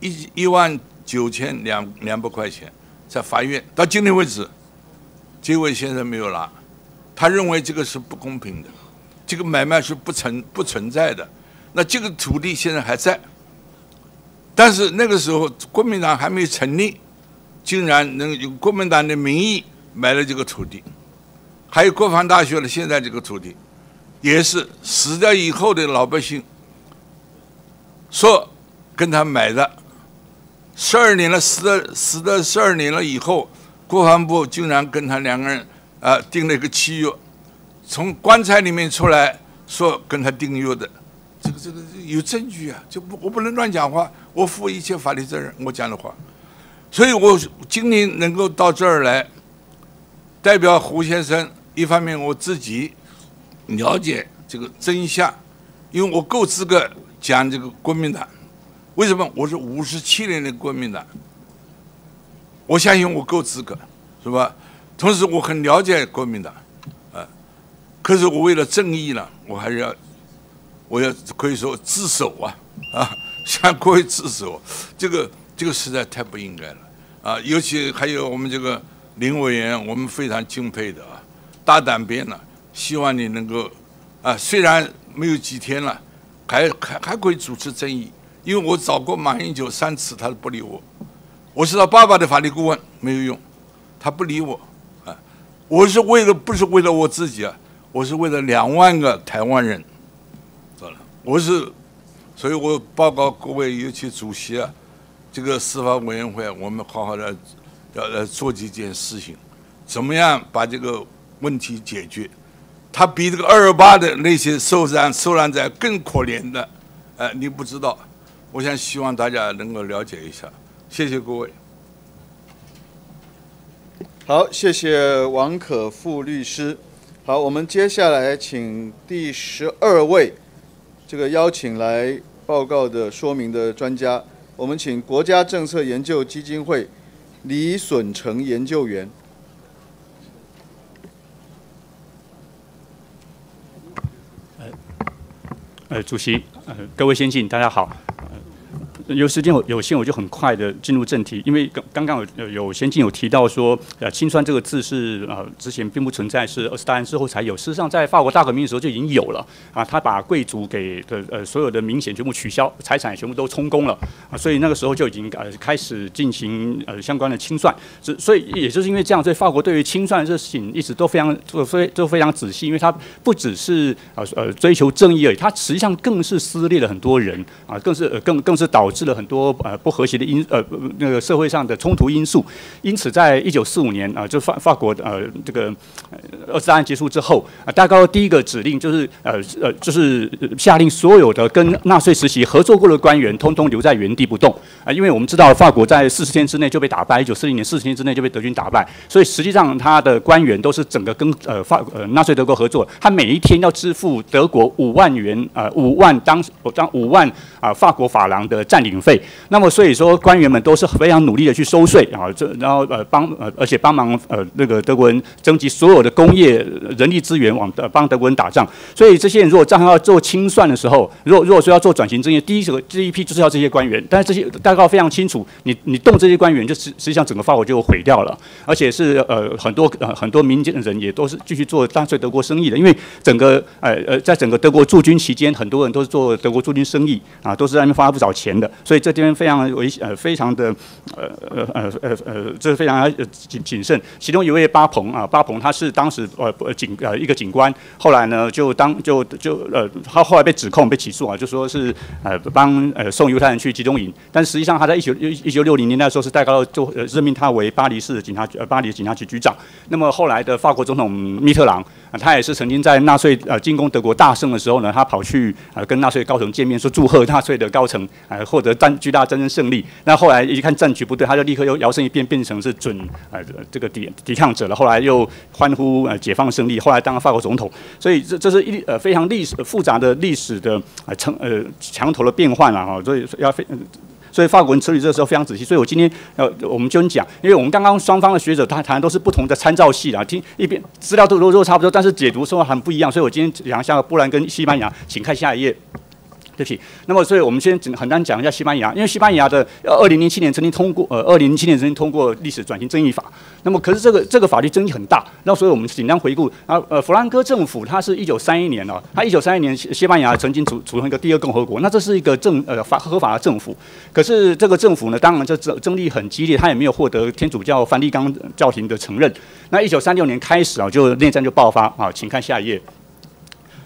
一一万九千两两百块钱，在法院到今天为止，这位先生没有拿，他认为这个是不公平的，这个买卖是不存不存在的，那这个土地现在还在。但是那个时候，国民党还没成立，竟然能用国民党的名义买了这个土地，还有国防大学的现在这个土地，也是死掉以后的老百姓说跟他买的，十二年了，死的死的十二年了以后，国防部竟然跟他两个人啊订了一个契约，从棺材里面出来说跟他订约的。这个这个有证据啊，就不我不能乱讲话，我负一切法律责任。我讲的话，所以我今天能够到这儿来，代表胡先生，一方面我自己了解这个真相，因为我够资格讲这个国民党。为什么？我是五十七年的国民党，我相信我够资格，是吧？同时我很了解国民党，啊，可是我为了正义呢，我还是要。我要可以说自首啊啊，向各位自首，这个这个实在太不应该了啊！尤其还有我们这个林委员，我们非常敬佩的啊，大胆辩了，希望你能够啊，虽然没有几天了，还还还可以主持正义，因为我找过马英九三次，他都不理我，我是他爸爸的法律顾问，没有用，他不理我啊，我是为了不是为了我自己啊，我是为了两万个台湾人。我是所以我报告各位，尤其主席啊，这个司法委员会，我们好好的要来做几件事情，怎么样把这个问题解决？他比这个二二八的那些受难受难者更可怜的，呃，你不知道。我想希望大家能够了解一下，谢谢各位。好，谢谢王可富律师。好，我们接下来请第十二位这个邀请来报告的说明的专家，我们请国家政策研究基金会李损成研究员。呃，主席，呃，各位先进，大家好。有时间有有限，我就很快的进入正题。因为刚刚刚有有先进有提到说，呃，清算这个字是呃之前并不存在，是二十大案之后才有。事实上，在法国大革命的时候就已经有了啊，他把贵族给的呃所有的明显全部取消，财产全部都充公了啊，所以那个时候就已经呃开始进行呃相关的清算。所所以也就是因为这样，所以法国对于清算这事情一直都非常做非都非常仔细，因为它不只是呃呃追求正义而已，它实际上更是撕裂了很多人啊，更是呃更更是导致。致了很多呃不和谐的因呃那个社会上的冲突因素，因此在一九四五年啊，就法法国呃这个二次大战结束之后啊，大高第一个指令就是呃呃就是下令所有的跟纳粹时期合作过的官员，通通留在原地不动。啊，因为我们知道法国在四十天之内就被打败，一九四零年四十天之内就被德军打败，所以实际上他的官员都是整个跟呃法呃纳粹德国合作，他每一天要支付德国五万元呃五万当当五万啊法国法郎的占领。领费，那么所以说官员们都是非常努力的去收税啊，这然后呃帮呃而且帮忙呃那个德国人征集所有的工业人力资源往呃帮德国人打仗，所以这些人如果账要做清算的时候，如果如果说要做转型正义，第一个第一批就是要这些官员，但是这些大概非常清楚，你你动这些官员，就实实际上整个法国就毁掉了，而且是呃很多呃很多民间的人也都是继续做纳粹德国生意的，因为整个呃呃在整个德国驻军期间，很多人都是做德国驻军生意啊，都是在那边花不少钱的。所以这边非常危呃非常的呃呃呃呃呃，这是非常谨谨慎。其中一位巴鹏啊，巴鹏他是当时呃警呃一个警官，后来呢就当就就呃他后来被指控被起诉啊，就说是呃帮呃送犹太人去集中营，但实际上他在一九一九六零年代时候是戴高就任命他为巴黎市警察局呃巴黎警察局局长。那么后来的法国总统密特朗啊，他也是曾经在纳粹呃进攻德国大胜的时候呢，他跑去呃跟纳粹高层见面，说祝贺纳粹的高层呃获得。战巨大战争胜利，那后来一看战局不对，他就立刻又摇身一变，变成是准呃这个抵抵抗者了。后来又欢呼呃解放胜利，后来当了法国总统。所以这这是一呃非常历史复杂的历史的呃成呃墙头的变换了哈。所以要非所以法国人处理这个时候非常仔细。所以我今天呃我们就讲，因为我们刚刚双方的学者他谈的都是不同的参照系啦，听一边资料都都都差不多，但是解读说很不一样。所以我今天讲一下波兰跟西班牙，请看下一页。对不起，那么所以我们先很单讲一下西班牙，因为西班牙的二零零七年曾经通过，呃，二零零七年曾经通过历史转型正义法。那么可是这个这个法律争议很大，那所以我们简单回顾啊，呃，弗兰哥政府它是一九三一年哦，它一九三一年西班牙曾经组组成一个第二共和国，那这是一个正呃法合法的政府。可是这个政府呢，当然这争争议很激烈，它也没有获得天主教梵蒂冈教廷的承认。那一九三六年开始啊，就内战就爆发啊，请看下一页。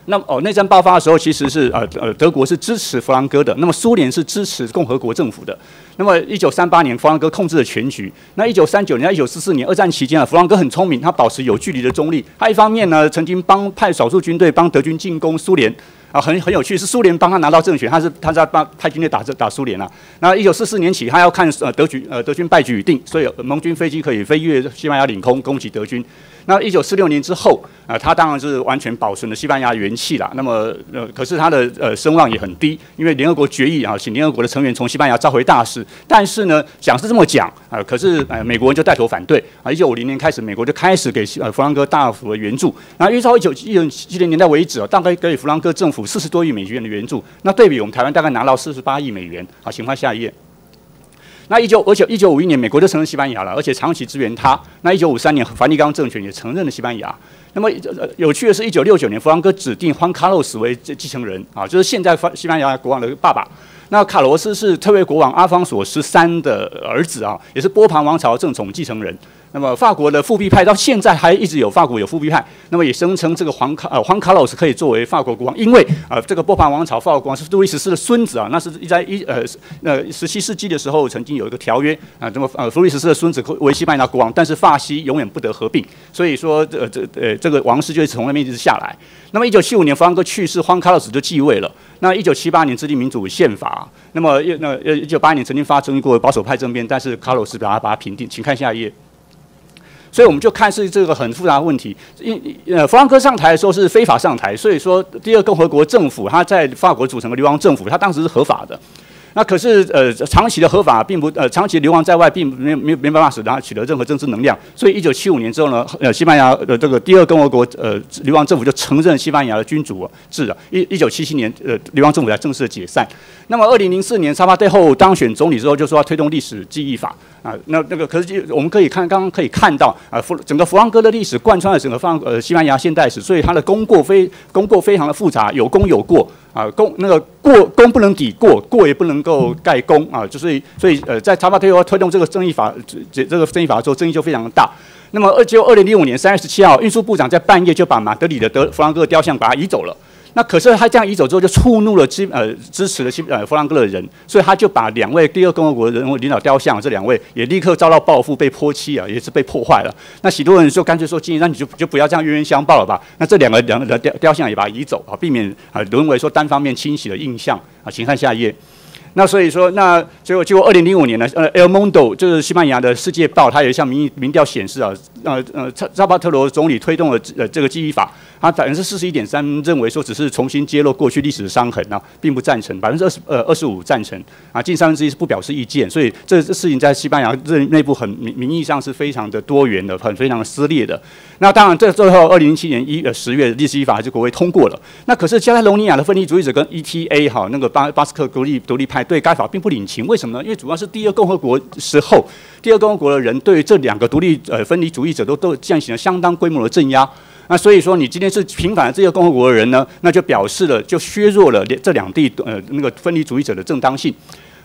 那么哦，内战爆发的时候，其实是呃呃，德国是支持弗兰哥的，那么苏联是支持共和国政府的。那么一九三八年，弗兰哥控制了全局。那一九三九年、一九四四年二战期间啊，弗兰哥很聪明，他保持有距离的中立。他一方面呢，曾经帮派少数军队帮德军进攻苏联。啊，很很有趣，是苏联帮他拿到政权，他是他在帮派军队打这打苏联啊。那一九四四年起，他要看呃德军呃德军败局已定，所以盟军飞机可以飞越西班牙领空攻击德军。那一九四六年之后，啊，他当然是完全保存了西班牙元气了。那么呃，可是他的呃声望也很低，因为联合国决议啊，请联合国的成员从西班牙召回大使。但是呢，讲是这么讲啊，可是呃美国人就带头反对啊。一九五零年开始，美国就开始给呃弗朗哥大幅的援助。然后一直到一九一九七零年代为止啊，大概给弗朗哥政府。四十多亿美元的援助，那对比我们台湾大概拿到四十八亿美元。好，请看下一页。那一九，而且一九五一年美国就承认西班牙了，而且长期支援他。那一九五三年梵蒂冈政权也承认了西班牙。那么有趣的是，一九六九年弗朗哥指定欢卡洛斯为继承人啊，就是现在西班牙国王的爸爸。那卡罗斯是特别国王阿方索十三的儿子啊，也是波旁王朝正统继承人。那么法国的复辟派到现在还一直有法国有复辟派，那么也声称这个皇卡呃皇卡洛斯可以作为法国国王，因为呃这个波旁王朝法国国王是路易十四的孙子啊，那是在一呃呃十七世纪的时候曾经有一个条约啊，那么呃路易十四的孙子为西班牙国王，但是法西永远不得合并，所以说呃这呃这个王室就从那边一直下来。那么一九七五年弗朗哥去世，皇卡洛斯就继位了。那一九七八年制定民主宪法，那么又那呃一九八年曾经发生过保守派政变，但是卡洛斯把它把它平定，请看下一页。所以我们就看是这个很复杂的问题。因呃，弗朗哥上台的时候是非法上台，所以说第二共和国政府他在法国组成的流亡政府，他当时是合法的。那可是呃，长期的合法并不呃，长期流亡在外并没没没办法使他取得任何政治能量。所以一九七五年之后呢，呃，西班牙的这个第二共和国呃流亡政府就承认西班牙的君主制了。一一九七七年呃，流亡政府才正式解散。那么二零零四年沙巴最后当选总理之后，就说要推动历史记忆法。啊，那那个可是我们可以看，刚刚可以看到啊，弗整个弗朗哥的历史贯穿了整个方呃西班牙现代史，所以它的功过非功过非常的复杂，有功有过啊，功那个过功不能抵过，过也不能够盖功啊，就是所以呃在查巴推要推动这个争议法这这个争议法的时候，争议就非常的大。那么二就二零零五年三月十七号，运输部长在半夜就把马德里的德弗朗哥雕像把它移走了。那可是他这样移走之后，就触怒了支呃支持了西呃弗朗哥的人，所以他就把两位第二共和国人物领导雕像，这两位也立刻遭到报复，被泼漆啊，也是被破坏了。那许多人就干脆说，建议那你就就不要这样冤冤相报了吧。那这两个两个雕雕像也把它移走啊，避免啊沦为说单方面清洗的印象啊。请看下一页。那所以说，那结果结果二零零五年呢，呃，El Mundo 就是西班牙的世界报，它有一项民意民调显示啊，呃呃，扎扎巴特罗总理推动了呃这个记忆法。他百分之四十一点三认为说只是重新揭露过去历史的伤痕啊，并不赞成。百分之二十呃二十五赞成啊，近三分之一是不表示意见。所以这这事情在西班牙这内部很名义上是非常的多元的，很非常的撕裂的。那当然，这最后二零零七年一呃十月历史依法还是国会通过了。那可是加泰隆尼亚的分离主义者跟 ETA 哈那个巴巴斯克独立独立派对该法并不领情。为什么呢？因为主要是第二共和国时候，第二共和国的人对于这两个独立呃分离主义者都都进行了相当规模的镇压。那所以说，你今天是平反了这个共和国的人呢，那就表示了，就削弱了这两地呃那个分离主义者的正当性，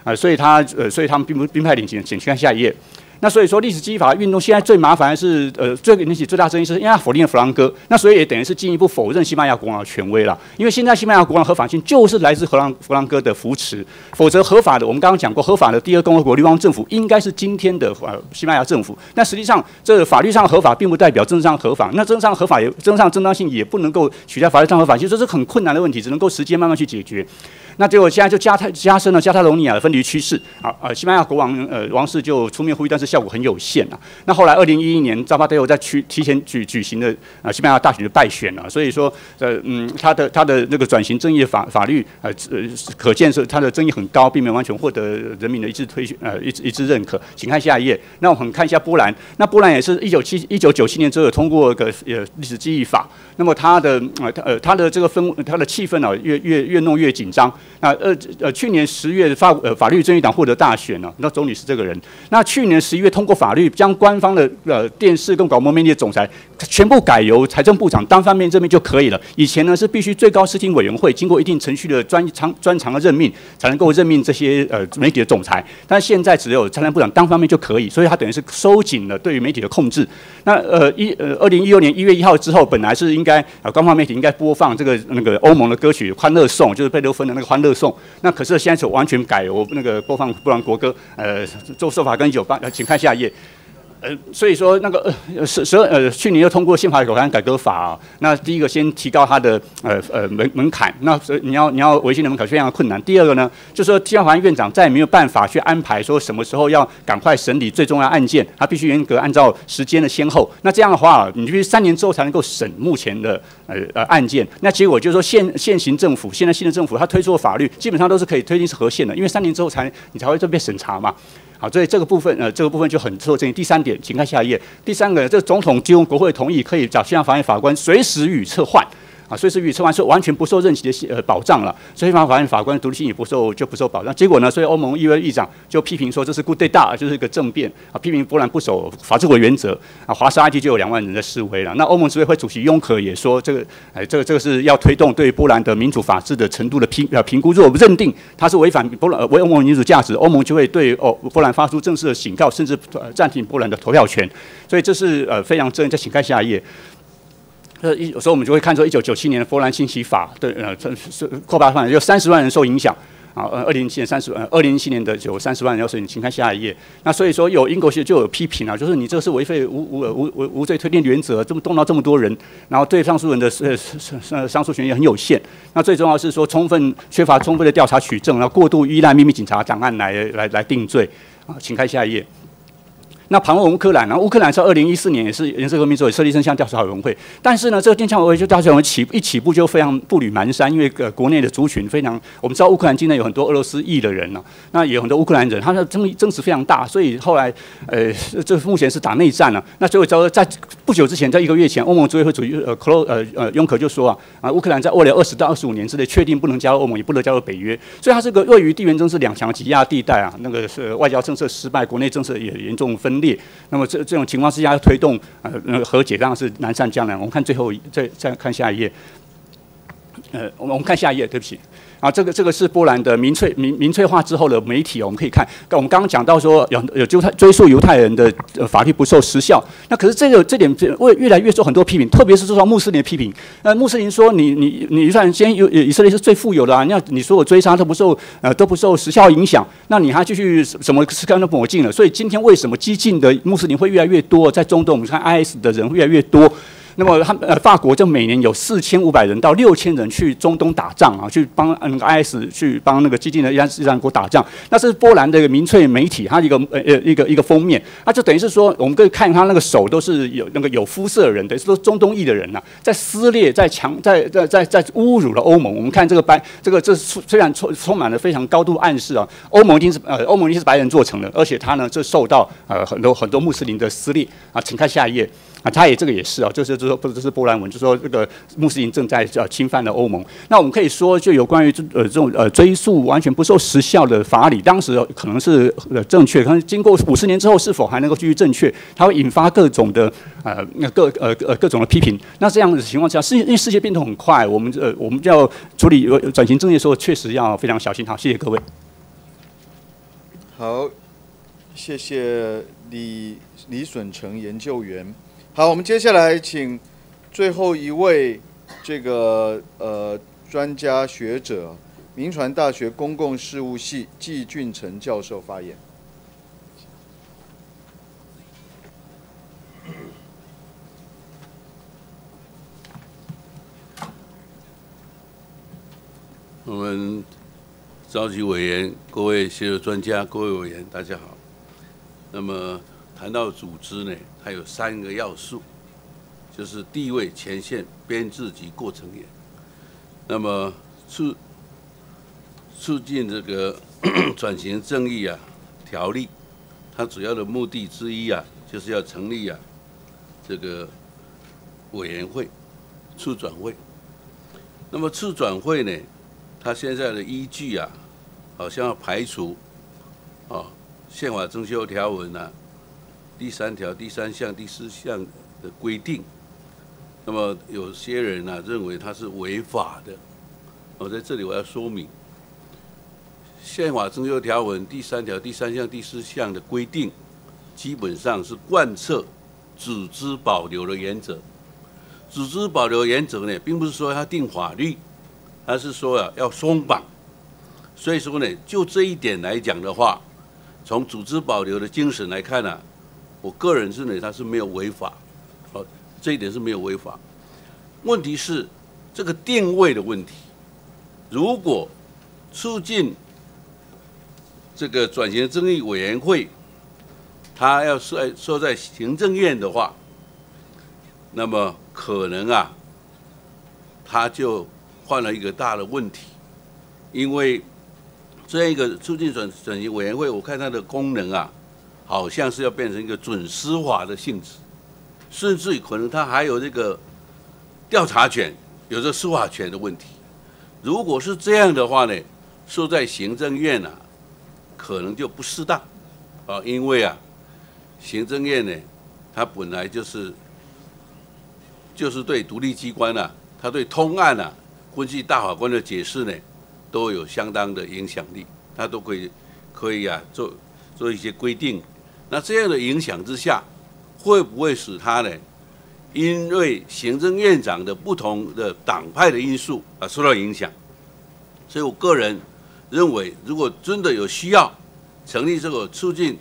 啊，所以他呃，所以他们并不并派领情，请看下一页。那所以说，历史记忆法运动现在最麻烦的是，呃，最引起最大争议是，因为他否定了弗朗哥，那所以也等于是进一步否认西班牙国王的权威了。因为现在西班牙国王合法性就是来自荷兰弗朗哥的扶持，否则合法的，我们刚刚讲过，合法的第二共和国流亡政府应该是今天的呃西班牙政府。但实际上，这法律上合法并不代表政治上合法，那政治上合法也政治上正当性也不能够取代法律上合法性，这是很困难的问题，只能够时间慢慢去解决。那结果现在就加泰加深了加泰隆尼亚的分离趋势啊呃，西班牙国王呃王室就出面呼吁，但是效果很有限啊。那后来二零一一年扎巴德欧在去提前举举行的啊西班牙大选就败选了，所以说呃嗯他的他的那个转型正义法法律呃呃可见是他的争议很高，并没有完全获得人民的一致推呃一致一致认可。请看下一页，那我们看一下波兰，那波兰也是一九七一九九七年之后通过个呃历史记忆法，那么他的呃他呃他的这个氛他的气氛啊越越越弄越紧张。那呃呃，去年十月法呃法律正义党获得大选了，那总理是这个人。那去年十一月通过法律，将官方的呃电视跟广播媒体的总裁全部改由财政部长单方面任命就可以了。以前呢是必须最高视听委员会经过一定程序的专长专长的任命才能够任命这些呃媒体的总裁，但现在只有财政部长单方面就可以，所以他等于是收紧了对于媒体的控制。那呃一呃二零一六年一月一号之后，本来是应该呃官方媒体应该播放这个那个欧盟的歌曲《欢乐颂》，就是贝多芬的那个《欢乐颂》。那可是现在是完全改，我那个播放不然国歌，呃，做说法跟有关，请看下一页。呃，所以说那个呃十十二呃去年又通过宪法改改革法啊，那第一个先提高它的呃呃门门槛，那所以你要你要维新的门槛非常困难。第二个呢，就是说宪法院院长再也没有办法去安排说什么时候要赶快审理最重要案件，他必须严格按照时间的先后。那这样的话，你必须三年之后才能够审目前的呃呃案件。那结果就是说现现行政府现在新的政府他推出的法律基本上都是可以推进是合宪的，因为三年之后才你才会这边审查嘛。好，所以这个部分，呃，这个部分就很受争议。第三点，请看下一页。第三个，这总统经过国会同意，可以找宪法法院法官随时予撤换。啊，所以是预测完是完全不受任期的呃保障了，所以法法院法官独立性也不受就不受保障。结果呢，所以欧盟议会议长就批评说这是 good day 大，就是一个政变啊，批评波兰不守法治国原则啊，华沙 IT 就有两万人在示威了。那欧盟执委会主席雍可也说，这个哎，这个这个是要推动对波兰的民主法治的程度的评呃评估，如果认定它是违反波兰为欧盟民主价值，欧盟就会对哦波兰发出正式的警告，甚至暂停波兰的投票权。所以这是呃非常正。再请看下一页。呃，一有时候我们就会看出一九九七年的波兰清洗法，对，呃，这是扩大范围，有三十万人受影响。啊，呃，二零零七年三十，呃，二零零七年的有三十万人要受影请看下一页。那所以说有英国学就有批评啊，就是你这是违背无无无无无罪推定原则，这么动到这么多人，然后对上诉人的呃呃上诉权也很有限。那最重要是说充分缺乏充分的调查取证，然后过度依赖秘密警察档案来来来定罪。啊，请看下一页。那旁问乌克兰呢？乌克兰在二零一四年也是颜色革命之后设立真相调查委员会，但是呢，这个真相委员会就调查委员起一起步就非常步履蹒跚，因为呃国内的族群非常，我们知道乌克兰境内有很多俄罗斯裔的人呢，那也有很多乌克兰人，他的争争执非常大，所以后来呃这目前是打内战了。那最后在在不久之前，在一个月前，欧盟执委会主席呃克洛呃呃雍可就说啊啊乌克兰在未来二十到二十五年之内确定不能加入欧盟，也不能加入北约，所以它这个位于地缘政治两强挤压地带啊，那个是外交政策失败，国内政策也严重分力，那么这。这种情况之下，要推动呃那个和解，当然是难上加难。我们看最后，再再看下一页。呃，我们看下一页，对不起。啊，这个这个是波兰的民粹民民粹化之后的媒体，我们可以看。我们刚刚讲到说有有犹太追溯犹太人的法律不受时效，那可是这个这点为越来越受很多批评，特别是受到穆斯林的批评。呃，穆斯林说你你你算先有以色列是最富有的啊，你要你说我追杀都不受呃都不受时效影响，那你还继续什么是干都抹进了？所以今天为什么激进的穆斯林会越来越多？在中东我们看 IS 的人越来越多。那么他呃，法国就每年有四千五百人到六千人去中东打仗啊，去帮那个 IS 去帮那个激进的伊斯兰国打仗。那是波兰的一个民粹媒体，它一个呃呃一个一个封面，它就等于是说，我们可以看他那个手都是有那个有肤色的人，等于是说中东裔的人呐，在撕裂、在强、在在在在侮辱了欧盟。我们看这个白，这个这虽然充充满了非常高度暗示啊，欧盟一定是呃欧盟一定是白人做成的，而且它呢这受到呃很多很多穆斯林的撕裂啊，请看下一页。啊，他也这个也是啊，就是就说不是这是波兰文，就说这个穆斯林正在呃侵犯了欧盟。那我们可以说，就有关于这呃这种呃追溯完全不受时效的法理，当时可能是呃正确，可能经过五十年之后是否还能够继续正确？它会引发各种的呃那各呃呃各种的批评。那这样的情况下，世因为世界变动很快，我们呃我们要处理转型正义的时候，确实要非常小心。好，谢谢各位。好，谢谢李李笋成研究员。好，我们接下来请最后一位这个呃专家学者，民传大学公共事务系季俊成教授发言。我们召集委员、各位学者专家、各位委员，大家好。那么谈到组织呢？它有三个要素，就是地位、前线、编制及过程也。那么促促进这个 [COUGHS] 转型正义啊条例，它主要的目的之一啊，就是要成立啊这个委员会促转会。那么促转会呢，它现在的依据啊，好像要排除啊宪法增修条文啊。第三条第三项第四项的规定，那么有些人呢认为它是违法的。我在这里我要说明，宪法增修条文第三条第三项第四项的规定，基本上是贯彻组织保留的原则。组织保留原则呢，并不是说要定法律，而是说啊要松绑。所以说呢，就这一点来讲的话，从组织保留的精神来看呢。我个人认为他是没有违法，好，这一点是没有违法。问题是这个定位的问题。如果促进这个转型正义委员会，他要设设在行政院的话，那么可能啊，他就换了一个大的问题，因为这样一个促进转转型委员会，我看它的功能啊。好像是要变成一个准司法的性质，甚至可能他还有这个调查权，有着司法权的问题。如果是这样的话呢，说在行政院啊，可能就不适当啊，因为啊，行政院呢，它本来就是就是对独立机关啊，它对通案啊，根据大法官的解释呢，都有相当的影响力，它都可以可以啊做做一些规定。那这样的影响之下，会不会使他呢？因为行政院长的不同的党派的因素啊受到影响，所以我个人认为，如果真的有需要成立这个促进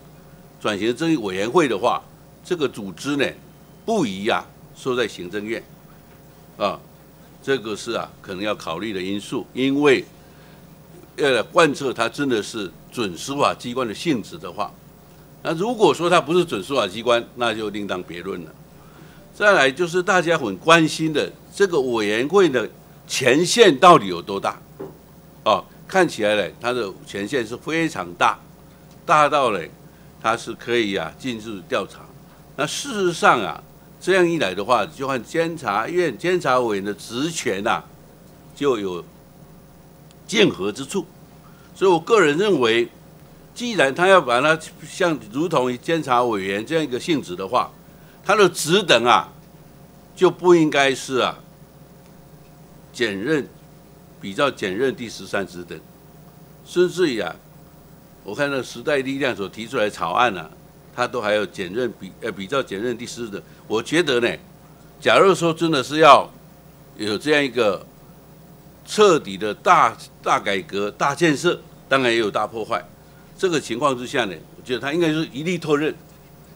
转型正义委员会的话，这个组织呢不宜啊设在行政院啊，这个是啊可能要考虑的因素，因为要来贯彻它真的是准司法机关的性质的话，那如果说它不是准司法机关，那就另当别论了。再来就是大家很关心的这个委员会的权限到底有多大？哦，看起来呢，它的权限是非常大，大到呢，它是可以啊进入调查。那事实上啊，这样一来的话，就看监察院监察委员的职权呐，就有竞合之处。所以我个人认为，既然他要把它像如同于监察委员这样一个性质的话，他的职等啊，就不应该是啊，检任比较检任第十三职等，甚至于啊，我看那时代力量所提出来草案呢，他都还有检任比呃比较检任第十等。我觉得呢，假如说真的是要有这样一个彻底的大大改革、大建设，当然也有大破坏。这个情况之下呢，我觉得他应该是一力托任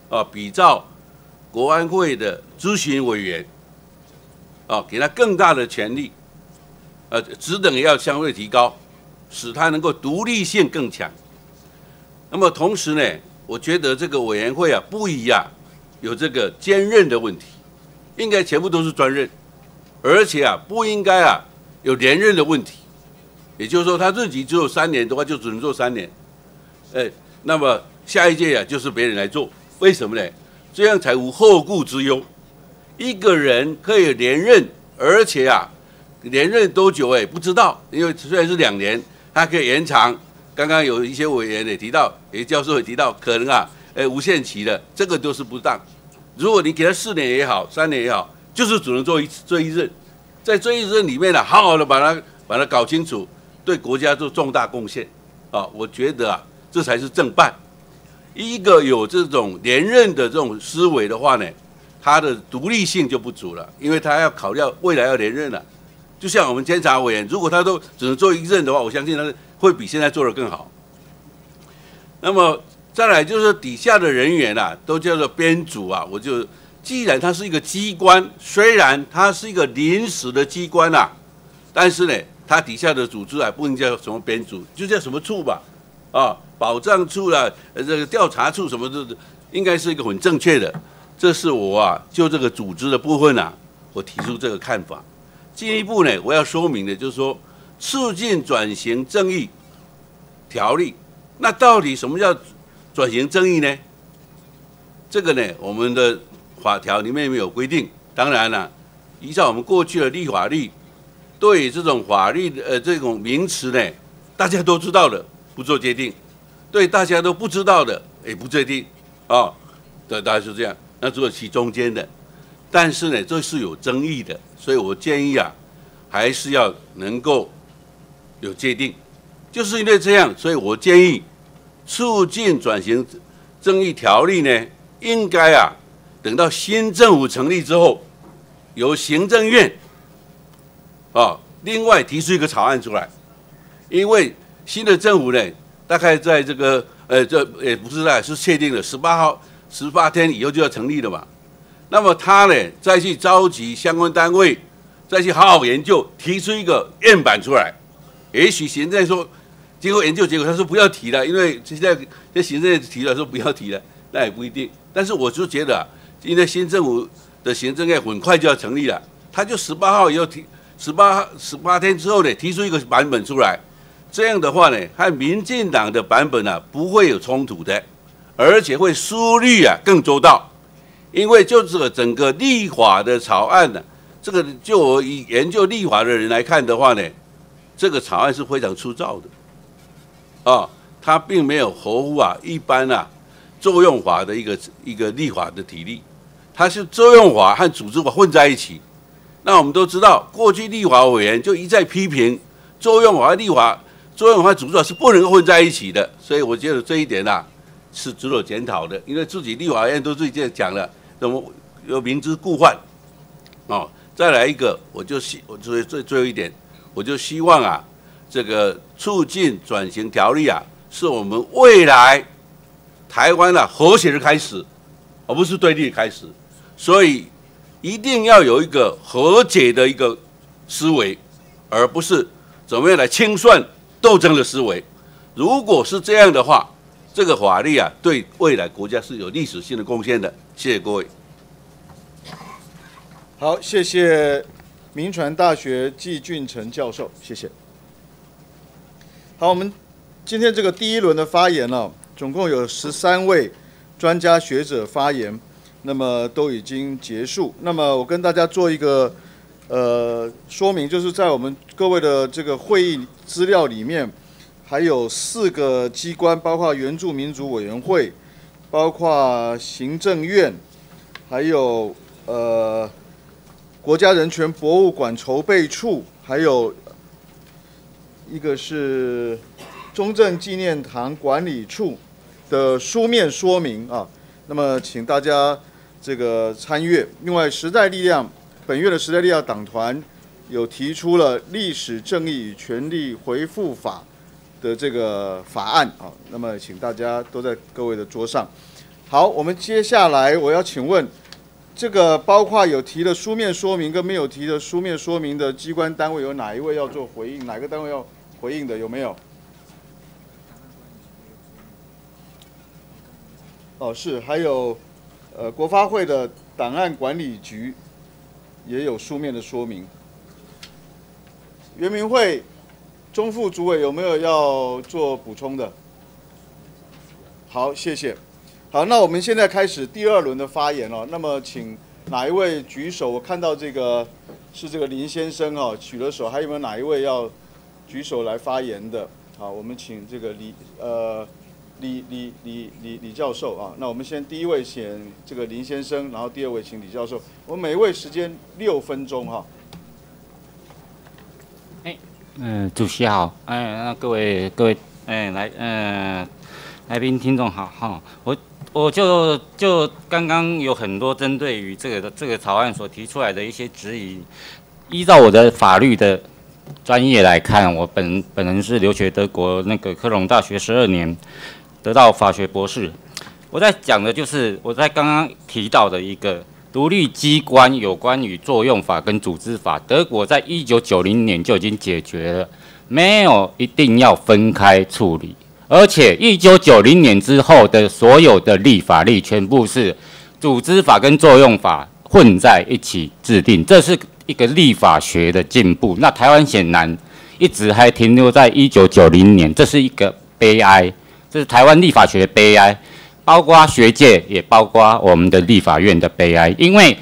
啊，比照。国安会的咨询委员，啊，给他更大的权利，呃，职等也要相对提高，使他能够独立性更强。那么同时呢，我觉得这个委员会啊，不宜啊有这个兼任的问题，应该全部都是专任，而且啊，不应该啊有连任的问题。也就是说，他任期只有三年的话，就只能做三年，哎，那么下一届啊，就是别人来做，为什么呢？这样才无后顾之忧。一个人可以连任，而且啊，连任多久哎不知道，因为虽然是两年，他可以延长。刚刚有一些委员也提到，有教授也提到，可能啊，哎无限期的，这个都是不当。如果你给他四年也好，三年也好，就是只能做一次这一任，在这一任里面呢，好好的把它把它搞清楚，对国家做重大贡献啊，我觉得啊，这才是正办。一个有这种连任的这种思维的话呢，他的独立性就不足了，因为他要考虑到未来要连任了。就像我们监察委员，如果他都只能做一任的话，我相信他会比现在做的更好。那么再来就是底下的人员啊，都叫做编组啊。我就既然它是一个机关，虽然它是一个临时的机关啊，但是呢，它底下的组织啊，不能叫什么编组，就叫什么处吧，啊。保障处啦，这个调查处什么的，应该是一个很正确的。这是我啊，就这个组织的部分啊，我提出这个看法。进一步呢，我要说明的就是说，促进转型正义条例，那到底什么叫转型正义呢？这个呢，我们的法条里面没有规定。当然了，依照我们过去的立法律，对这种法律的呃这种名词呢，大家都知道的，不做界定。对大家都不知道的，也不决定，啊，对，大概是这样。那做其中间的，但是呢，这是有争议的，所以我建议啊，还是要能够有界定。就是因为这样，所以我建议促进转型正义条例呢，应该啊，等到新政府成立之后，由行政院啊，另外提出一个草案出来，因为新的政府呢。大概在这个呃，这也不是在，是确定的，十八号十八天以后就要成立了嘛。那么他呢，再去召集相关单位，再去好好研究，提出一个样板出来。也许现在说，经过研究结果，他说不要提了，因为现在这行政院提了，说不要提了，那也不一定。但是我就觉得，因为新政府的行政院很快就要成立了，他就十八号以后提，十八十八天之后呢，提出一个版本出来。这样的话呢，和民进党的版本呢不会有冲突的，而且会疏虑啊更周到，因为就这个整个立法的草案呢，这个就我以研究立法的人来看的话呢，这个草案是非常粗糙的，啊，它并没有合乎啊一般啊作用法的一个一个立法的体例，它是作用法和组织法混在一起。那我们都知道，过去立法委员就一再批评作用法立法作用法、组织是不能混在一起的，所以我觉得这一点呐是值得检讨的，因为自己立法院都自己这样讲了，怎么又明知故犯？哦，再来一个，我就希我最最最后一点，我就希望啊，这个促进转型条例啊，是我们未来台湾的和谐的开始，而不是对立的开始，所以一定要有一个和解的一个思维，而不是怎么样来清算斗争的思维。如果是这样的话，这个法律啊，对未来国家是有历史性的贡献的。谢谢各位。好，谢谢民传大学季俊成教授，谢谢。好，我们今天这个第一轮的发言呢，总共有十三位专家学者发言，那么都已经结束。那么我跟大家做一个呃说明，就是在我们各位的这个会议资料里面，还有四个机关，包括原住民族委员会，包括行政院，还有呃。国家人权博物馆筹备处，还有一个是中正纪念堂管理处的书面说明啊。那么，请大家这个参阅。另外，时代力量本月的时代力量党团有提出了《历史正义与权利回复法》的这个法案啊。那么，请大家都在各位的桌上。好，我们接下来我要请问。这个包括有提的书面说明跟没有提的书面说明的机关单位有哪一位要做回应？哪个单位要回应的有没有？哦，是，还有，呃，国发会的档案管理局也有书面的说明。圆明会中副主委有没有要做补充的？好，谢谢。好，那我们现在开始第二轮的发言了。那么，请哪一位举手？我看到这个是这个林先生哈，举了手。还有没有哪一位要举手来发言的？好，我们请这个李呃李李李李李教授啊。那我们先第一位请这个林先生，然后第二位请李教授。我们每一位时间六分钟哈。哎，嗯，主席好，哎，那各位各位，哎，来，嗯，来宾听众好哈，我。我就就刚刚有很多针对于这个的这个草案所提出来的一些质疑，依照我的法律的专业来看，我本本人是留学德国那个科隆大学十二年，得到法学博士。我在讲的就是我在刚刚提到的一个独立机关有关于作用法跟组织法，德国在一九九零年就已经解决了，没有一定要分开处理。而且，一九九零年之后的所有的立法律，全部是组织法跟作用法混在一起制定，这是一个立法学的进步。那台湾显然一直还停留在一九九零年，这是一个悲哀，这是台湾立法学的悲哀，包括学界，也包括我们的立法院的悲哀，因为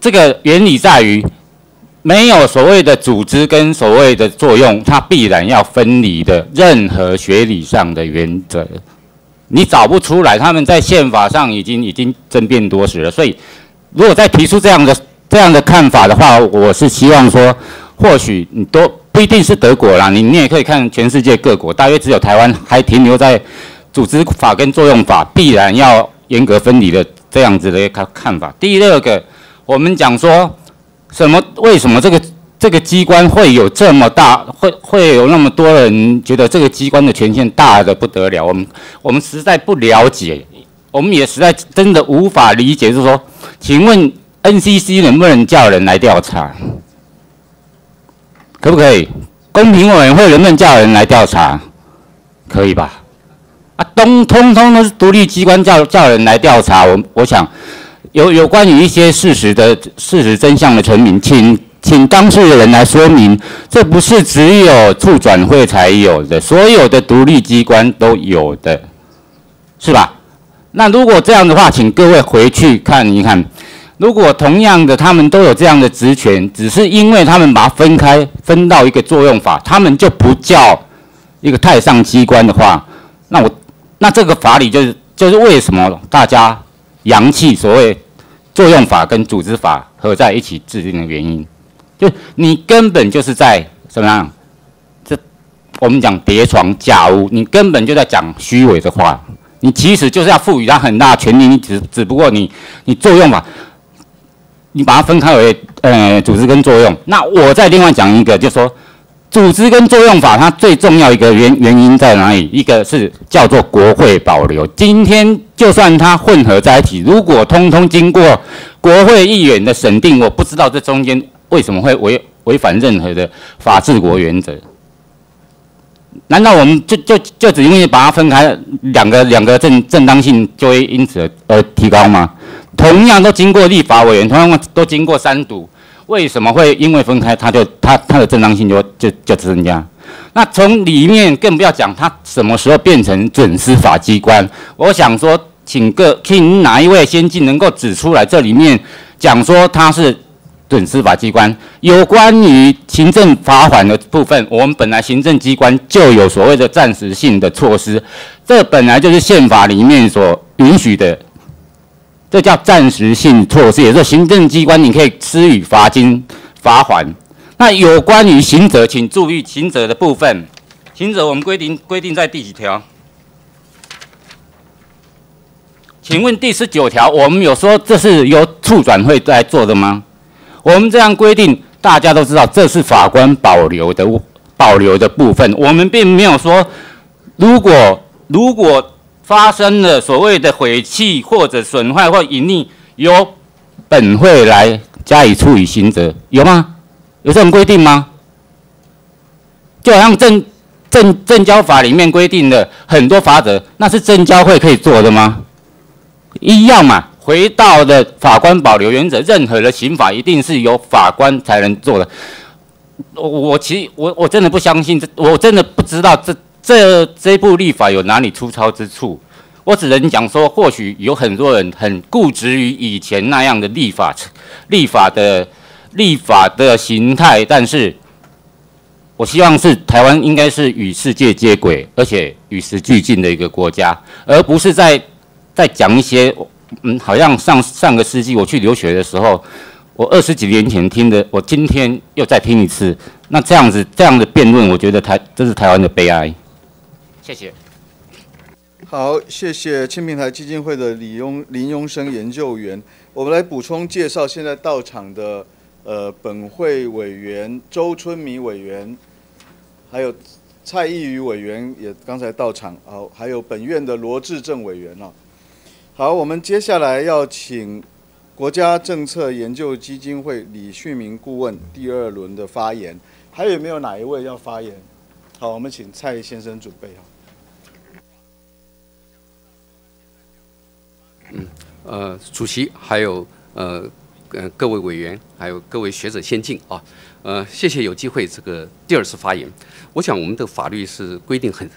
这个原理在于。没有所谓的组织跟所谓的作用，它必然要分离的。任何学理上的原则，你找不出来。他们在宪法上已经已经争辩多时了。所以，如果再提出这样的这样的看法的话，我是希望说，或许你都不一定是德国啦，你你也可以看全世界各国，大约只有台湾还停留在组织法跟作用法必然要严格分离的这样子的一个看法。第二个，我们讲说。什么？为什么这个这个机关会有这么大？会会有那么多人觉得这个机关的权限大的不得了？我们我们实在不了解，我们也实在真的无法理解。就是说，请问 NCC 能不能叫人来调查？可不可以？公平委员会能不能叫人来调查？可以吧？啊，东通通都是独立机关叫叫人来调查。我我想。有有关于一些事实的事实真相的陈明，请请当事人来说明，这不是只有处转会才有的，所有的独立机关都有的，是吧？那如果这样的话，请各位回去看一看，如果同样的他们都有这样的职权，只是因为他们把它分开分到一个作用法，他们就不叫一个太上机关的话，那我那这个法理就是就是为什么大家扬弃所谓作用法跟组织法合在一起制定的原因，就你根本就是在怎么样？这我们讲叠床架屋，你根本就在讲虚伪的话。你其实就是要赋予他很大权力，你只只不过你你作用法，你把它分开为呃组织跟作用。那我再另外讲一个，就说组织跟作用法它最重要一个原原因在哪里？一个是叫做国会保留。今天就算它混合在一起，如果通通经过国会议员的审定，我不知道这中间为什么会违违反任何的法治国原则。难道我们就就就只因为把它分开两个两个正正当性就会因此而提高吗？同样都经过立法委员，同样都经过三读，为什么会因为分开他就他他的正当性就就就增加？那从里面更不要讲他什么时候变成准司法机关。我想说，请各请哪一位先进能够指出来这里面讲说他是。准司法机关有关于行政罚款的部分，我们本来行政机关就有所谓的暂时性的措施，这本来就是宪法里面所允许的，这叫暂时性措施，也就是行政机关你可以施予罚金、罚款。那有关于刑责，请注意刑责的部分，刑责我们规定规定在第几条？请问第十九条，我们有说这是由处转会来做的吗？我们这样规定，大家都知道这是法官保留的保留的部分。我们并没有说，如果如果发生了所谓的毁弃或者损坏或隐匿，由本会来加以处理刑责，有吗？有这种规定吗？就好像证证证交法里面规定的很多法则，那是证交会可以做的吗？一样嘛。回到的法官保留原则，任何的刑法一定是由法官才能做的。我我其实我我真的不相信这，我真的不知道这这这部立法有哪里粗糙之处。我只能讲说，或许有很多人很固执于以前那样的立法立法的立法的形态，但是我希望是台湾应该是与世界接轨，而且与时俱进的一个国家，而不是在在讲一些。嗯，好像上上个世纪我去留学的时候，我二十几年前听的，我今天又再听一次。那这样子这样的辩论，我觉得台这是台湾的悲哀。谢谢。好，谢谢清平台基金会的李庸林庸生研究员。我们来补充介绍现在到场的呃本会委员周春米委员，还有蔡义宇委员也刚才到场。好，还有本院的罗志正委员哦。好，我们接下来要请国家政策研究基金会李旭明顾问第二轮的发言。还有没有哪一位要发言？好，我们请蔡先生准备好。嗯，呃，主席，还有呃呃各位委员，还有各位学者先进啊，呃，谢谢有机会这个第二次发言。我想我们的法律是规定很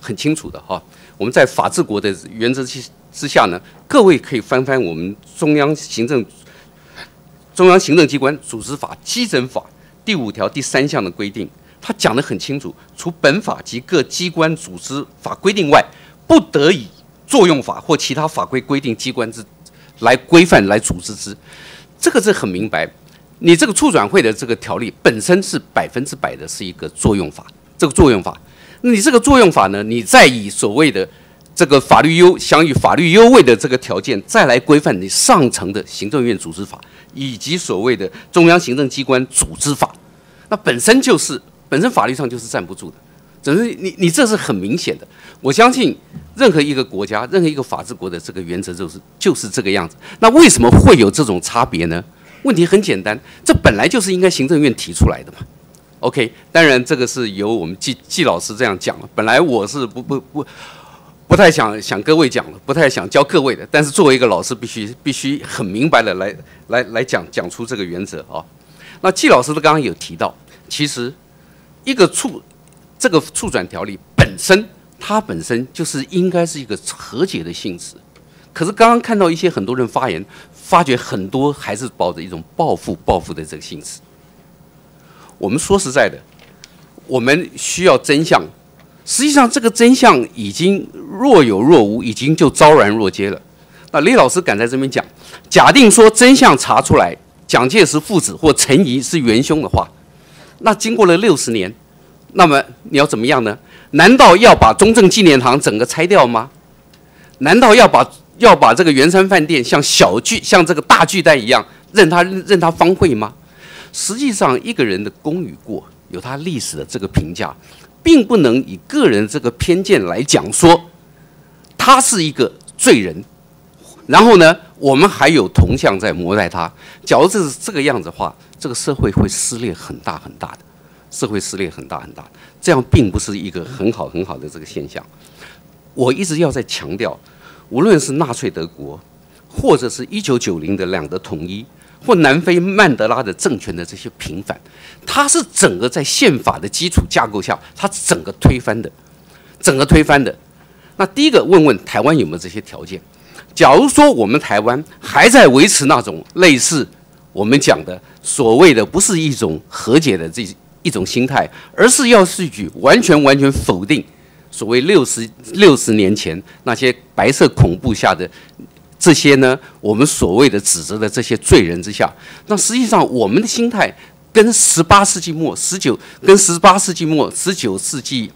很清楚的哈，我们在法治国的原则之之下呢，各位可以翻翻我们中央行政中央行政机关组织法基准法第五条第三项的规定，它讲得很清楚，除本法及各机关组织法规定外，不得以作用法或其他法规规定机关之来规范来组织之，这个是很明白。你这个处转会的这个条例本身是百分之百的是一个作用法，这个作用法，你这个作用法呢，你再以所谓的。这个法律优享与法律优位的这个条件，再来规范你上层的行政院组织法以及所谓的中央行政机关组织法，那本身就是本身法律上就是站不住的，只是你你这是很明显的。我相信任何一个国家，任何一个法治国的这个原则就是就是这个样子。那为什么会有这种差别呢？问题很简单，这本来就是应该行政院提出来的嘛。OK，当然这个是由我们季季老师这样讲了，本来我是不不不。不太想想各位讲了，不太想教各位的，但是作为一个老师，必须必须很明白的来来来讲讲出这个原则啊。那季老师的刚刚有提到，其实一个处这个促转条例本身，它本身就是应该是一个和解的性质，可是刚刚看到一些很多人发言，发觉很多还是抱着一种报复、报复的这个性质。我们说实在的，我们需要真相。实际上，这个真相已经若有若无，已经就昭然若揭了。那李老师敢在这边讲，假定说真相查出来，蒋介石父子或陈仪是元凶的话，那经过了六十年，那么你要怎么样呢？难道要把中正纪念堂整个拆掉吗？难道要把要把这个圆山饭店像小巨像这个大巨蛋一样任它任它荒废吗？实际上，一个人的功与过有他历史的这个评价，并不能以个人这个偏见来讲说他是一个罪人。然后呢，我们还有铜像在膜拜他。假如这是这个样子的话，这个社会会撕裂很大很大的，社会撕裂很大很大，这样并不是一个很好很好的这个现象。我一直要在强调，无论是纳粹德国，或者是一九九零的两德统一。或南非曼德拉的政权的这些平反，它是整个在宪法的基础架构下，它整个推翻的，整个推翻的。那第一个问问台湾有没有这些条件？假如说我们台湾还在维持那种类似我们讲的所谓的不是一种和解的这一种心态，而是要是去完全完全否定所谓六十六十年前那些白色恐怖下的。这些呢，我们所谓的指责的这些罪人之下，那实际上我们的心态跟十八世纪末、十九跟十八世纪末、十九世纪，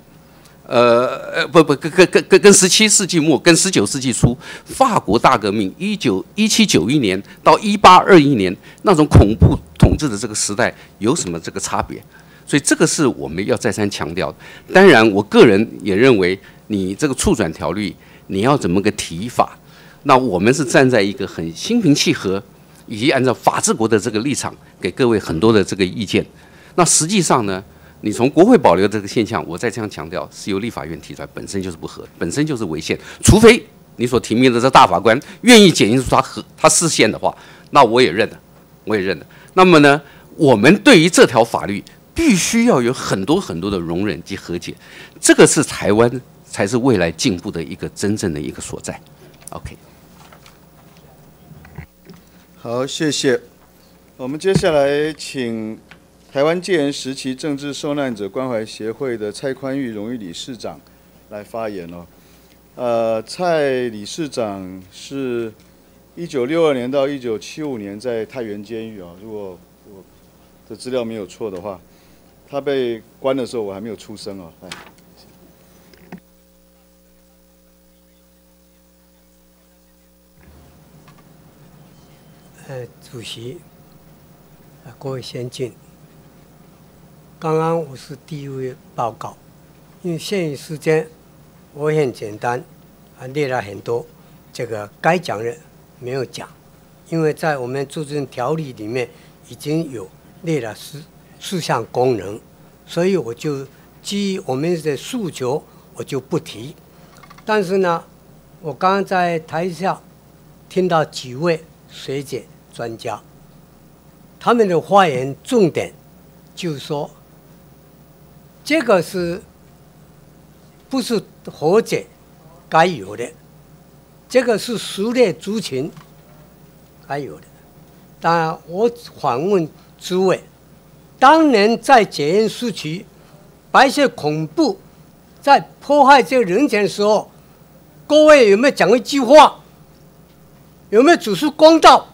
呃呃不不跟跟跟跟十七世纪末跟十九世纪初法国大革命一九一七九一年到一八二一年那种恐怖统治的这个时代有什么这个差别？所以这个是我们要再三强调。当然，我个人也认为，你这个促转条例你要怎么个提法？那我们是站在一个很心平气和，以及按照法治国的这个立场，给各位很多的这个意见。那实际上呢，你从国会保留这个现象，我再这样强调，是由立法院提出来，本身就是不合，本身就是违宪。除非你所提名的这大法官愿意检验出他合他视线的话，那我也认了，我也认了。那么呢，我们对于这条法律，必须要有很多很多的容忍及和解，这个是台湾才是未来进步的一个真正的一个所在。OK。好，谢谢。我们接下来请台湾戒严时期政治受难者关怀协会的蔡宽裕荣誉理事长来发言哦。呃，蔡理事长是一九六二年到一九七五年在太原监狱啊，如果我的资料没有错的话，他被关的时候我还没有出生哦。来。呃，主席，啊，各位先进，刚刚我是第一位报告，因为限于时间，我很简单，啊，列了很多这个该讲的没有讲，因为在我们驻政条例里面已经有列了四四项功能，所以我就基于我们的诉求，我就不提。但是呢，我刚刚在台下听到几位学姐。专家，他们的发言重点就是说，这个是不是活解该有的？这个是熟练族群该有的。当然，我反问诸位：当年在检验时期，白色恐怖在迫害这个人权的时候，各位有没有讲一句话？有没有主持公道？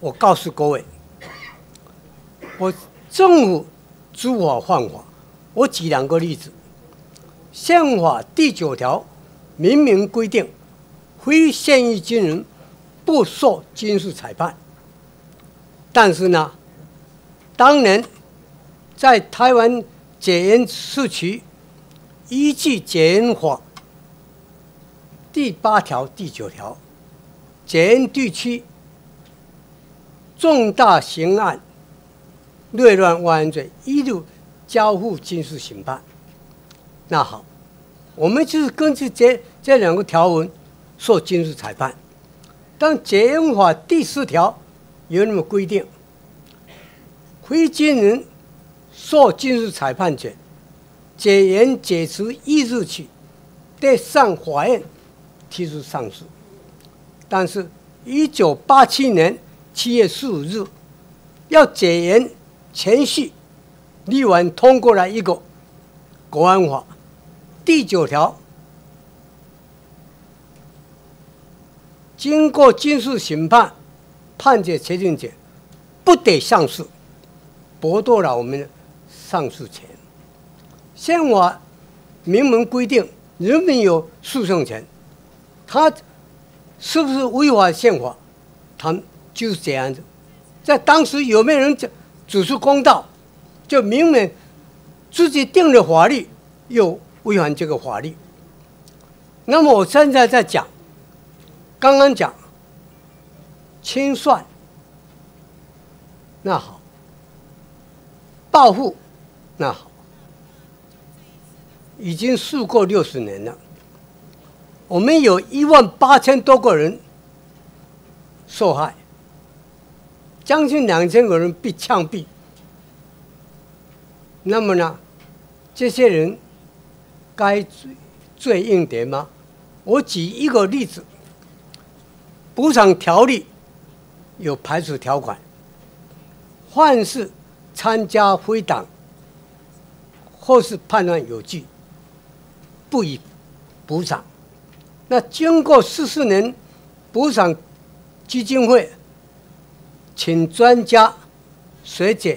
我告诉各位，我政府诸法犯法，我举两个例子。宪法第九条明明规定，非现役军人不受军事裁判。但是呢，当年在台湾解严时期，依据解严法第八条、第九条，解严地区。重大刑案、内乱万案罪，一律交付军事审判。那好，我们就是根据这这两个条文受军事裁判。但《解严法》第四条有那么规定：非军人受军事裁判权，解严解除一日起，得上法院提出上诉，但是，一九八七年七月十五日，要解严前夕，立完通过了一个国安法。第九条，经过军事审判，判决确定者不得上诉，剥夺了我们的上诉权。宪法明文规定，人民有诉讼权。他是不是违反宪法？他就是这样子。在当时有没有人讲主持公道？就明明自己定的法律又违反这个法律。那么我现在在讲，刚刚讲清算，那好；报复，那好。已经数过六十年了。我们有一万八千多个人受害，将近两千个人被枪毙。那么呢，这些人该罪罪应得吗？我举一个例子：补偿条例有排除条款，凡是参加非党或是判断有据，不予补偿。那经过四十年补偿基金会，请专家学者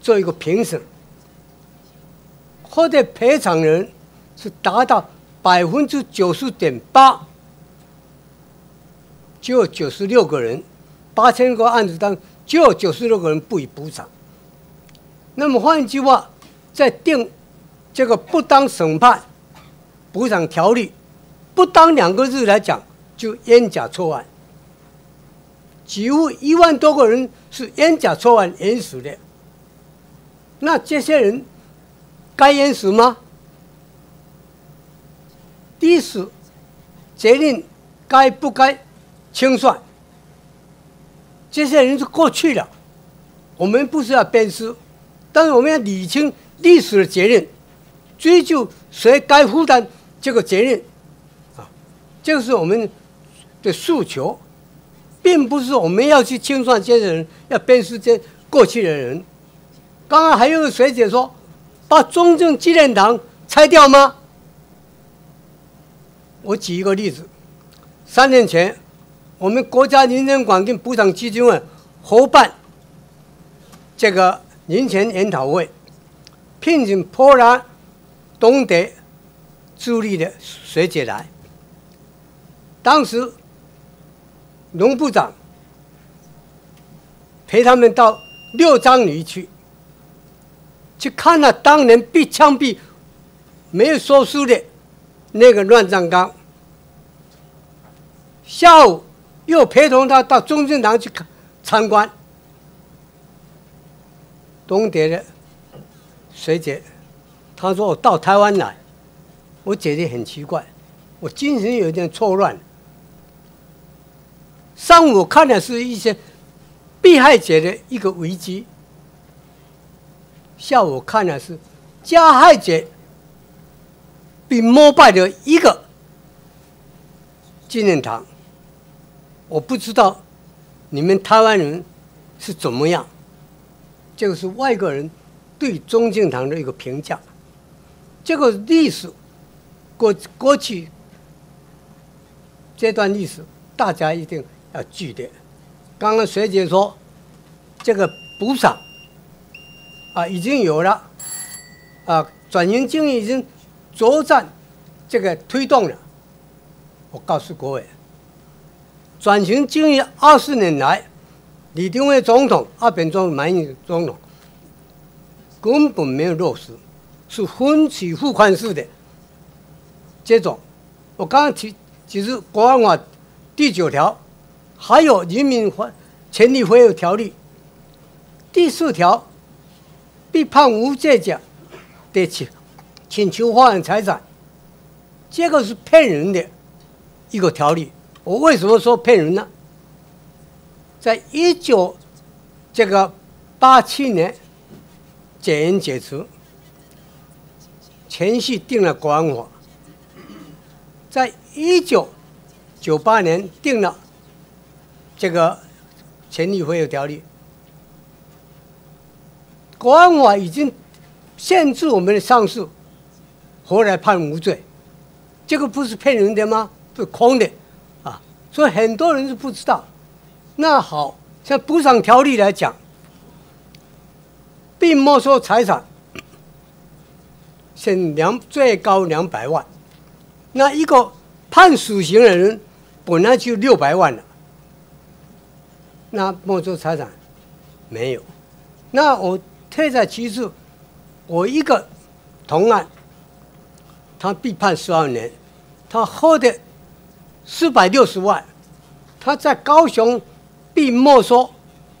做一个评审，获得赔偿人是达到百分之九十点八，就九十六个人，八千个案子当中就九十六个人不予补偿。那么换一句话，在定这个不当审判补偿条例。不当两个字来讲，就冤假错案，几乎一万多个人是冤假错案冤死的。那这些人该冤死吗？历史决定该不该清算。这些人是过去了，我们不是要鞭尸，但是我们要理清历史的责任，追究谁该负担这个责任。这个是我们的诉求，并不是我们要去清算这些人，要鞭尸这过去的人。刚刚还有个学姐说，把中正纪念堂拆掉吗？我举一个例子，三年前，我们国家人权环境补偿基金会合办这个人权研讨会，聘请波兰、东德、助力的学姐来。当时，农部长陪他们到六张里去，去看了当年被枪毙、没有说书的那个乱葬岗。下午又陪同他到中正堂去看参观。东德的学姐，他说我到台湾来，我觉得很奇怪，我精神有点错乱。上午看的是一些被害者的一个危机，下午看的是加害者被膜拜的一个纪念堂。我不知道你们台湾人是怎么样，这个是外国人对中正堂的一个评价。这个历史过过去这段历史，大家一定。要记得，刚刚学姐说，这个补偿啊已经有了，啊转型经济已经着站这个推动了。我告诉各位，转型经济二十年来，李登辉总统、阿扁总统、马英总统根本没有落实，是分期付款式的这种。我刚刚提，其实国安法第九条。还有《人民法权利恢复条例》第四条，被判无罪者的请请求还原财产，这个是骗人的一个条例。我为什么说骗人呢？在一九这个八七年解严解除，前夕定了国安法，在一九九八年定了这个权利会有条例，国安法已经限制我们的上诉，后来判无罪，这个不是骗人的吗？是空的啊！所以很多人是不知道。那好像补偿条例来讲，并没收财产，限两最高两百万。那一个判死刑的人本来就六百万了，那没收财产没有。那我退在其次，我一个同案，他被判十二年，他获得四百六十万，他在高雄。并没收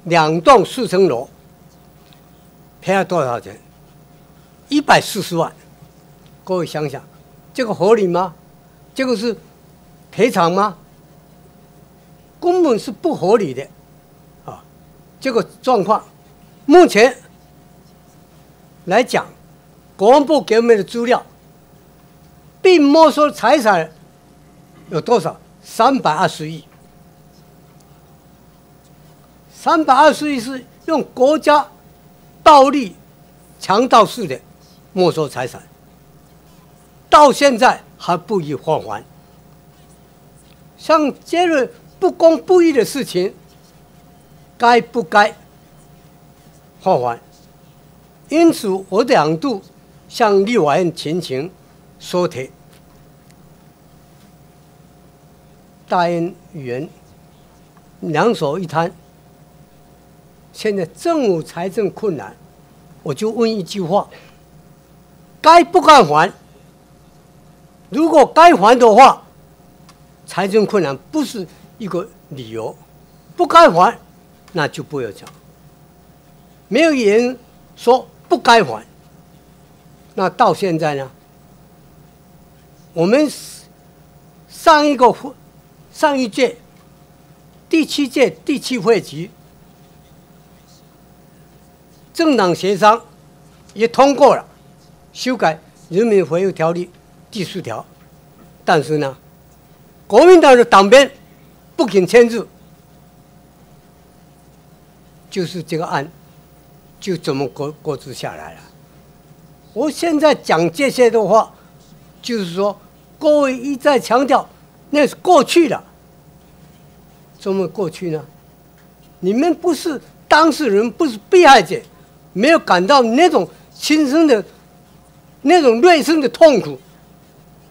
两栋四层楼，赔了多少钱？一百四十万。各位想想，这个合理吗？这个是赔偿吗？根本是不合理的啊！这个状况，目前来讲，国防部给我们的资料，并没收财产有多少？三百二十亿。三百二十亿是用国家暴力、强盗式的没收财产，到现在还不予返还。像这类不公不义的事情，该不该返还？因此，我两度向立法院陈情说提，大恩语言两手一摊。现在政府财政困难，我就问一句话：该不该还？如果该还的话，财政困难不是一个理由；不该还，那就不要讲。没有人说不该还。那到现在呢？我们上一个会上一届第七届第七会期。政党协商也通过了修改《人民回复条例》第四条，但是呢，国民党的党鞭不肯签字，就是这个案就这么过过渡下来了。我现在讲这些的话，就是说各位一再强调那是过去的，怎么过去呢？你们不是当事人，不是被害者。没有感到那种亲身的、那种内心的痛苦。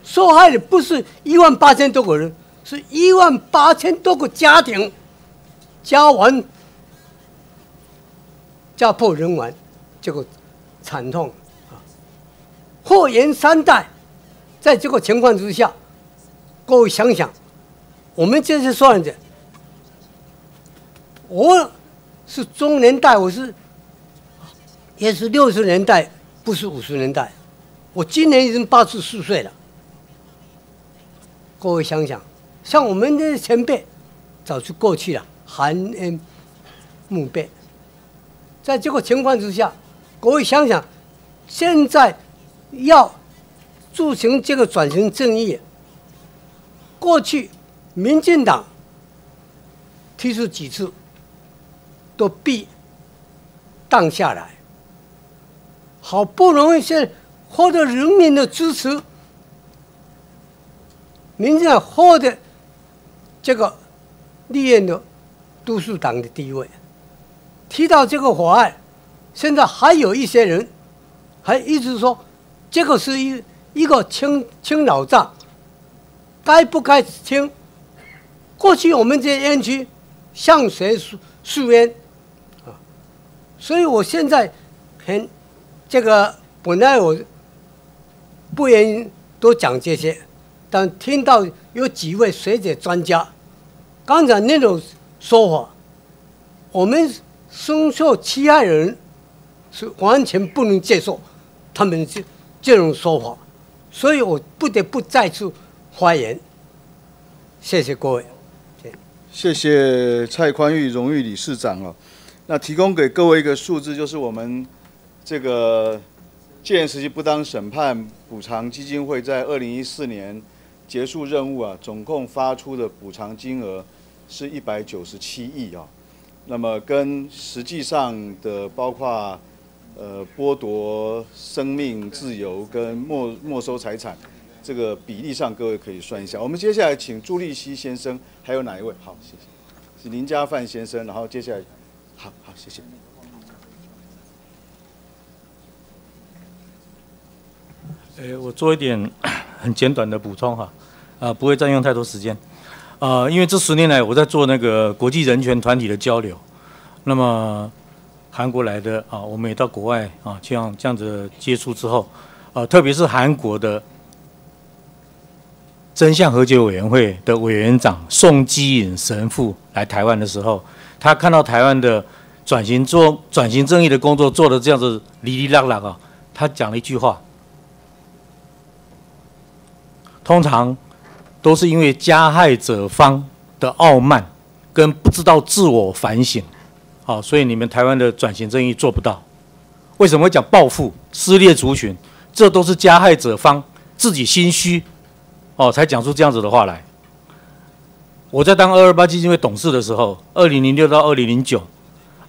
受害的不是一万八千多个人，是一万八千多个家庭，家亡、家破人亡，这个惨痛啊！祸延三代，在这个情况之下，各位想想，我们这些受害者，我是中年代，我是。也是六十年代，不是五十年代。我今年已经八十四岁了。各位想想，像我们的前辈，早就过去了，含恩墓碑。在这个情况之下，各位想想，现在要进行这个转型正义，过去民进党提出几次，都必荡下来。好不容易是获得人民的支持，民进党获得这个立院的多数党的地位。提到这个法案，现在还有一些人还一直说这个是一一个清清老账，该不该清？过去我们这些冤屈向谁诉诉冤啊？所以我现在很。这个本来我不愿意多讲这些，但听到有几位学者专家刚才那种说法，我们深受其害人是完全不能接受他们这这种说法，所以我不得不再次发言。谢谢各位，谢谢蔡宽裕荣誉理事长啊。那提供给各位一个数字，就是我们。这个戒严时期不当审判补偿基金会在二零一四年结束任务啊，总共发出的补偿金额是一百九十七亿啊。那么跟实际上的包括呃剥夺生命自由跟没没收财产这个比例上，各位可以算一下。我们接下来请朱立熙先生，还有哪一位？好，谢谢。是林家范先生，然后接下来，好好，谢谢。呃，我做一点 [COUGHS] 很简短的补充哈，啊，不会占用太多时间，啊，因为这十年来我在做那个国际人权团体的交流，那么韩国来的啊，我们也到国外啊，这样这样子接触之后，啊，特别是韩国的真相和解委员会的委员长宋基颖神父来台湾的时候，他看到台湾的转型做转型正义的工作做的这样子哩哩啦啦啊，他讲了一句话。通常都是因为加害者方的傲慢跟不知道自我反省，好，所以你们台湾的转型正义做不到。为什么会讲报复、撕裂族群？这都是加害者方自己心虚，哦，才讲出这样子的话来。我在当二二八基金会董事的时候，二零零六到二零零九，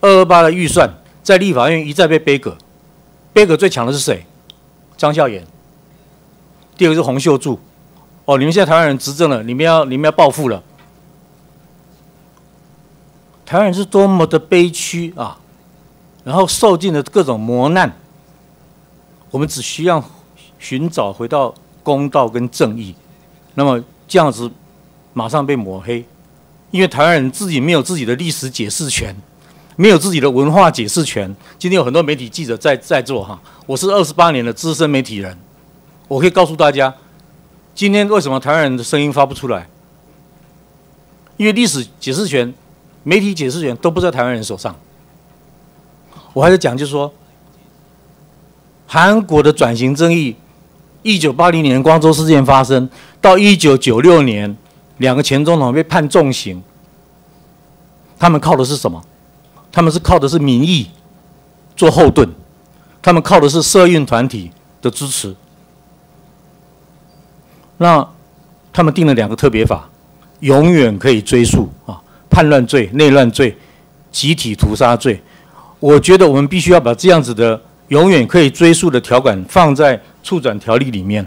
二二八的预算在立法院一再被背革，背革最强的是谁？张孝炎。第二个是洪秀柱。哦，你们现在台湾人执政了，你们要你们要报复了。台湾人是多么的悲屈啊，然后受尽了各种磨难，我们只需要寻找回到公道跟正义，那么这样子马上被抹黑，因为台湾人自己没有自己的历史解释权，没有自己的文化解释权。今天有很多媒体记者在在座哈，我是二十八年的资深媒体人，我可以告诉大家。今天为什么台湾人的声音发不出来？因为历史解释权、媒体解释权都不在台湾人手上。我还在讲，就是说，韩国的转型争议，一九八零年光州事件发生，到一九九六年两个前总统被判重刑，他们靠的是什么？他们是靠的是民意做后盾，他们靠的是社运团体的支持。那他们定了两个特别法，永远可以追诉啊，叛乱罪、内乱罪、集体屠杀罪。我觉得我们必须要把这样子的永远可以追诉的条款放在处转条例里面，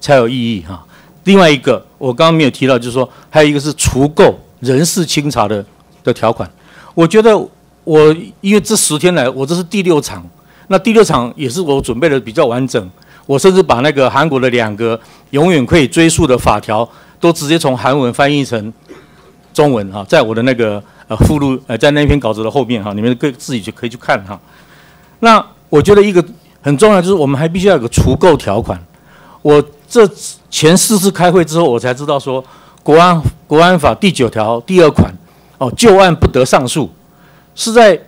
才有意义哈。另外一个，我刚刚没有提到，就是说还有一个是除垢人事清查的的条款。我觉得我因为这十天来，我这是第六场，那第六场也是我准备的比较完整。我甚至把那个韩国的两个永远可以追溯的法条，都直接从韩文翻译成中文哈，在我的那个呃附录呃在那篇稿子的后面哈，你们可以自己就可以去看哈。那我觉得一个很重要就是我们还必须要有个除垢条款。我这前四次开会之后，我才知道说国安国安法第九条第二款哦，旧案不得上诉，是在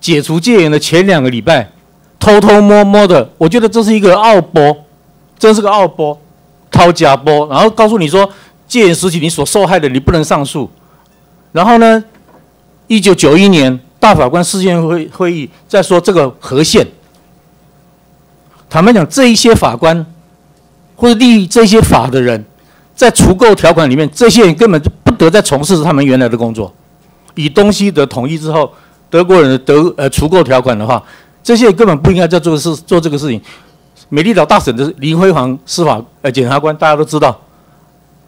解除戒严的前两个礼拜。偷偷摸摸的，我觉得这是一个奥波，真是个奥波，掏假波，然后告诉你说戒严时期你所受害的你不能上诉，然后呢，一九九一年大法官事件会会议在说这个和宪，坦白讲这一些法官或者立这些法的人，在除垢条款里面，这些人根本就不得再从事他们原来的工作，以东西德统一之后，德国人的德呃除垢条款的话。这些根本不应该在做事做这个事情。美丽岛大审的林辉煌司法呃检察官，大家都知道，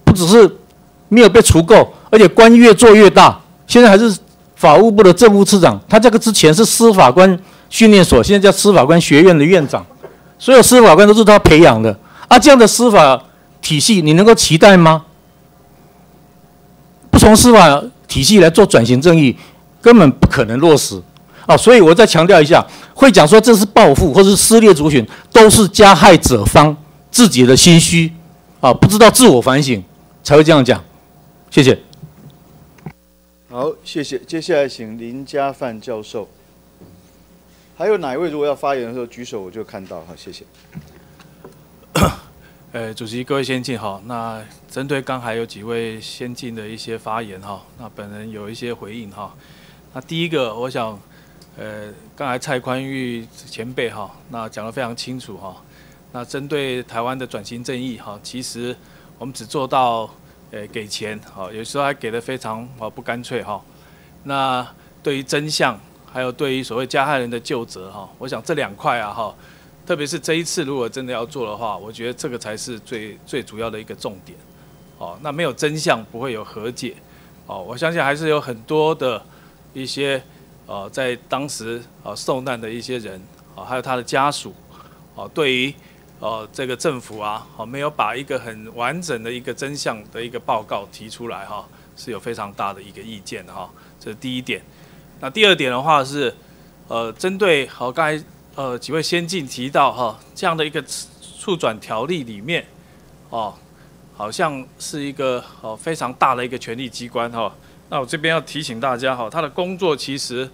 不只是没有被除垢，而且官越做越大。现在还是法务部的政务次长，他这个之前是司法官训练所，现在叫司法官学院的院长。所有司法官都是他培养的啊，这样的司法体系，你能够期待吗？不从司法体系来做转型正义，根本不可能落实。啊，所以我再强调一下，会讲说这是报复或者是撕裂族群，都是加害者方自己的心虚，啊，不知道自我反省才会这样讲。谢谢。好，谢谢。接下来请林家范教授。还有哪一位如果要发言的时候举手，我就看到。好，谢谢。[COUGHS] 呃，主席，各位先进好。那针对刚才有几位先进的一些发言哈，那本人有一些回应哈。那第一个，我想。呃，刚才蔡宽裕前辈哈，那讲得非常清楚哈。那针对台湾的转型正义哈，其实我们只做到呃给钱，哈，有时候还给的非常啊不干脆哈。那对于真相，还有对于所谓加害人的救责哈，我想这两块啊哈，特别是这一次如果真的要做的话，我觉得这个才是最最主要的一个重点。哦，那没有真相不会有和解。哦，我相信还是有很多的一些呃在当时呃受难的一些人啊，还有他的家属啊，对于呃这个政府啊，好没有把一个很完整的一个真相的一个报告提出来哈，是有非常大的一个意见哈。这是第一点。那第二点的话是呃针对好刚才呃几位先进提到哈这样的一个促转条例里面哦。好像是一个哦非常大的一个权力机关哈，那我这边要提醒大家哈，他的工作其实，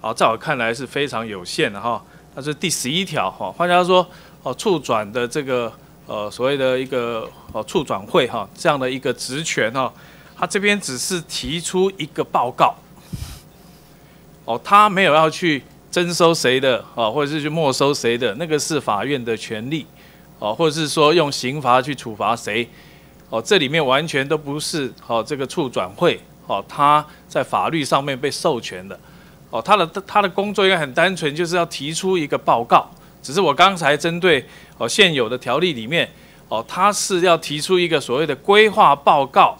啊在我看来是非常有限的哈。那是第十一条哈，换句话说，哦促转的这个呃所谓的一个哦促转会哈这样的一个职权哈，他这边只是提出一个报告，哦他没有要去征收谁的啊，或者是去没收谁的，那个是法院的权利，哦或者是说用刑罚去处罚谁。哦，这里面完全都不是哦，这个处转会哦，他在法律上面被授权的哦，他的他的工作应该很单纯，就是要提出一个报告。只是我刚才针对哦现有的条例里面哦，他是要提出一个所谓的规划报告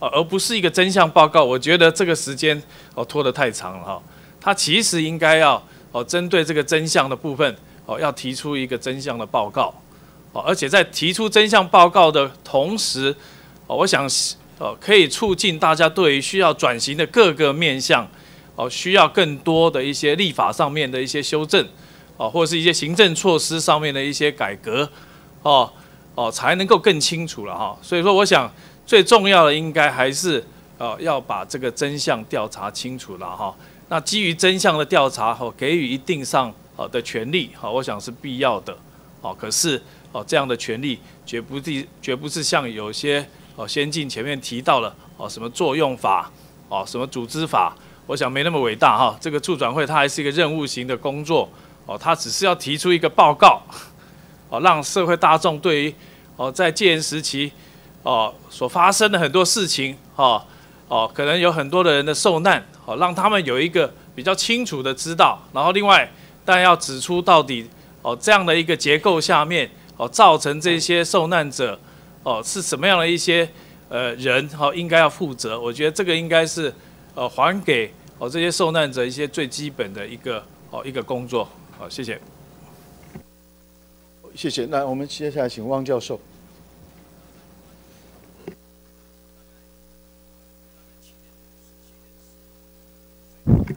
哦，而不是一个真相报告。我觉得这个时间哦拖得太长了哈。他其实应该要哦针对这个真相的部分哦，要提出一个真相的报告。哦，而且在提出真相报告的同时，哦，我想，哦，可以促进大家对于需要转型的各个面向，哦，需要更多的一些立法上面的一些修正，哦，或者是一些行政措施上面的一些改革，哦，哦，才能够更清楚了哈。所以说，我想最重要的应该还是，哦，要把这个真相调查清楚了哈。那基于真相的调查，哦，给予一定上好的权利，好，我想是必要的，哦，可是。哦，这样的权利绝不是绝不是像有些哦先进前面提到了哦什么作用法哦什么组织法，我想没那么伟大哈。这个促转会它还是一个任务型的工作哦，它只是要提出一个报告哦，让社会大众对于哦在戒严时期哦所发生的很多事情哦哦可能有很多的人的受难哦，让他们有一个比较清楚的知道。然后另外，但要指出到底哦这样的一个结构下面。哦，造成这些受难者，哦，是什么样的一些呃人，哦，应该要负责？我觉得这个应该是，呃，还给哦这些受难者一些最基本的一个哦一个工作。好，谢谢。谢谢。那我们接下来请汪教授。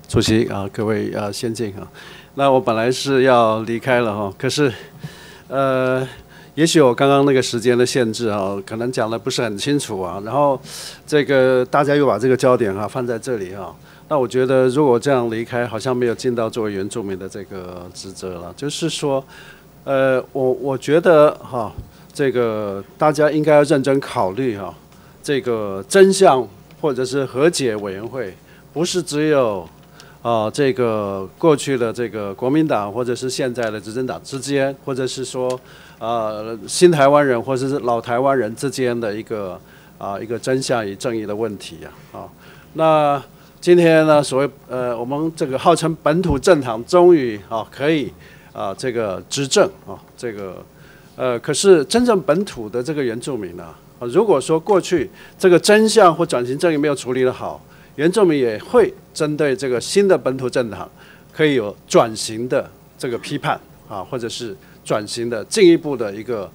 主席啊，各位啊，先进啊，那我本来是要离开了哈，可是。呃，也许我刚刚那个时间的限制啊，可能讲的不是很清楚啊。然后，这个大家又把这个焦点哈放在这里啊。那我觉得，如果这样离开，好像没有尽到作为原住民的这个职责了。就是说，呃，我我觉得哈，这个大家应该要认真考虑哈，这个真相或者是和解委员会，不是只有。啊，这个过去的这个国民党或者是现在的执政党之间，或者是说，呃，新台湾人或者是老台湾人之间的一个啊一个真相与正义的问题呀，啊，那今天呢，所谓呃，我们这个号称本土政党终于啊可以啊这个执政啊，这个呃，可是真正本土的这个原住民呢，啊，如果说过去这个真相或转型正义没有处理的好。原住民也会针对这个新的本土政党，可以有转型的这个批判啊，或者是转型的进一步的一个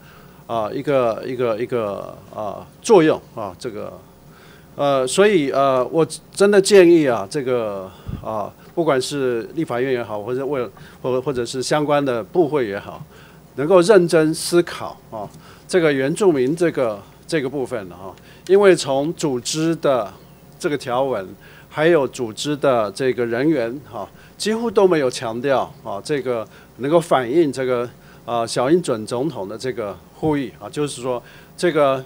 啊一个一个一个啊作用啊这个呃，所以呃，我真的建议啊，这个啊，不管是立法院也好，或者为或或者是相关的部会也好，能够认真思考啊，这个原住民这个这个部分啊，因为从组织的。这个条文还有组织的这个人员哈，几乎都没有强调啊，这个能够反映这个啊小英准总统的这个呼吁啊，就是说这个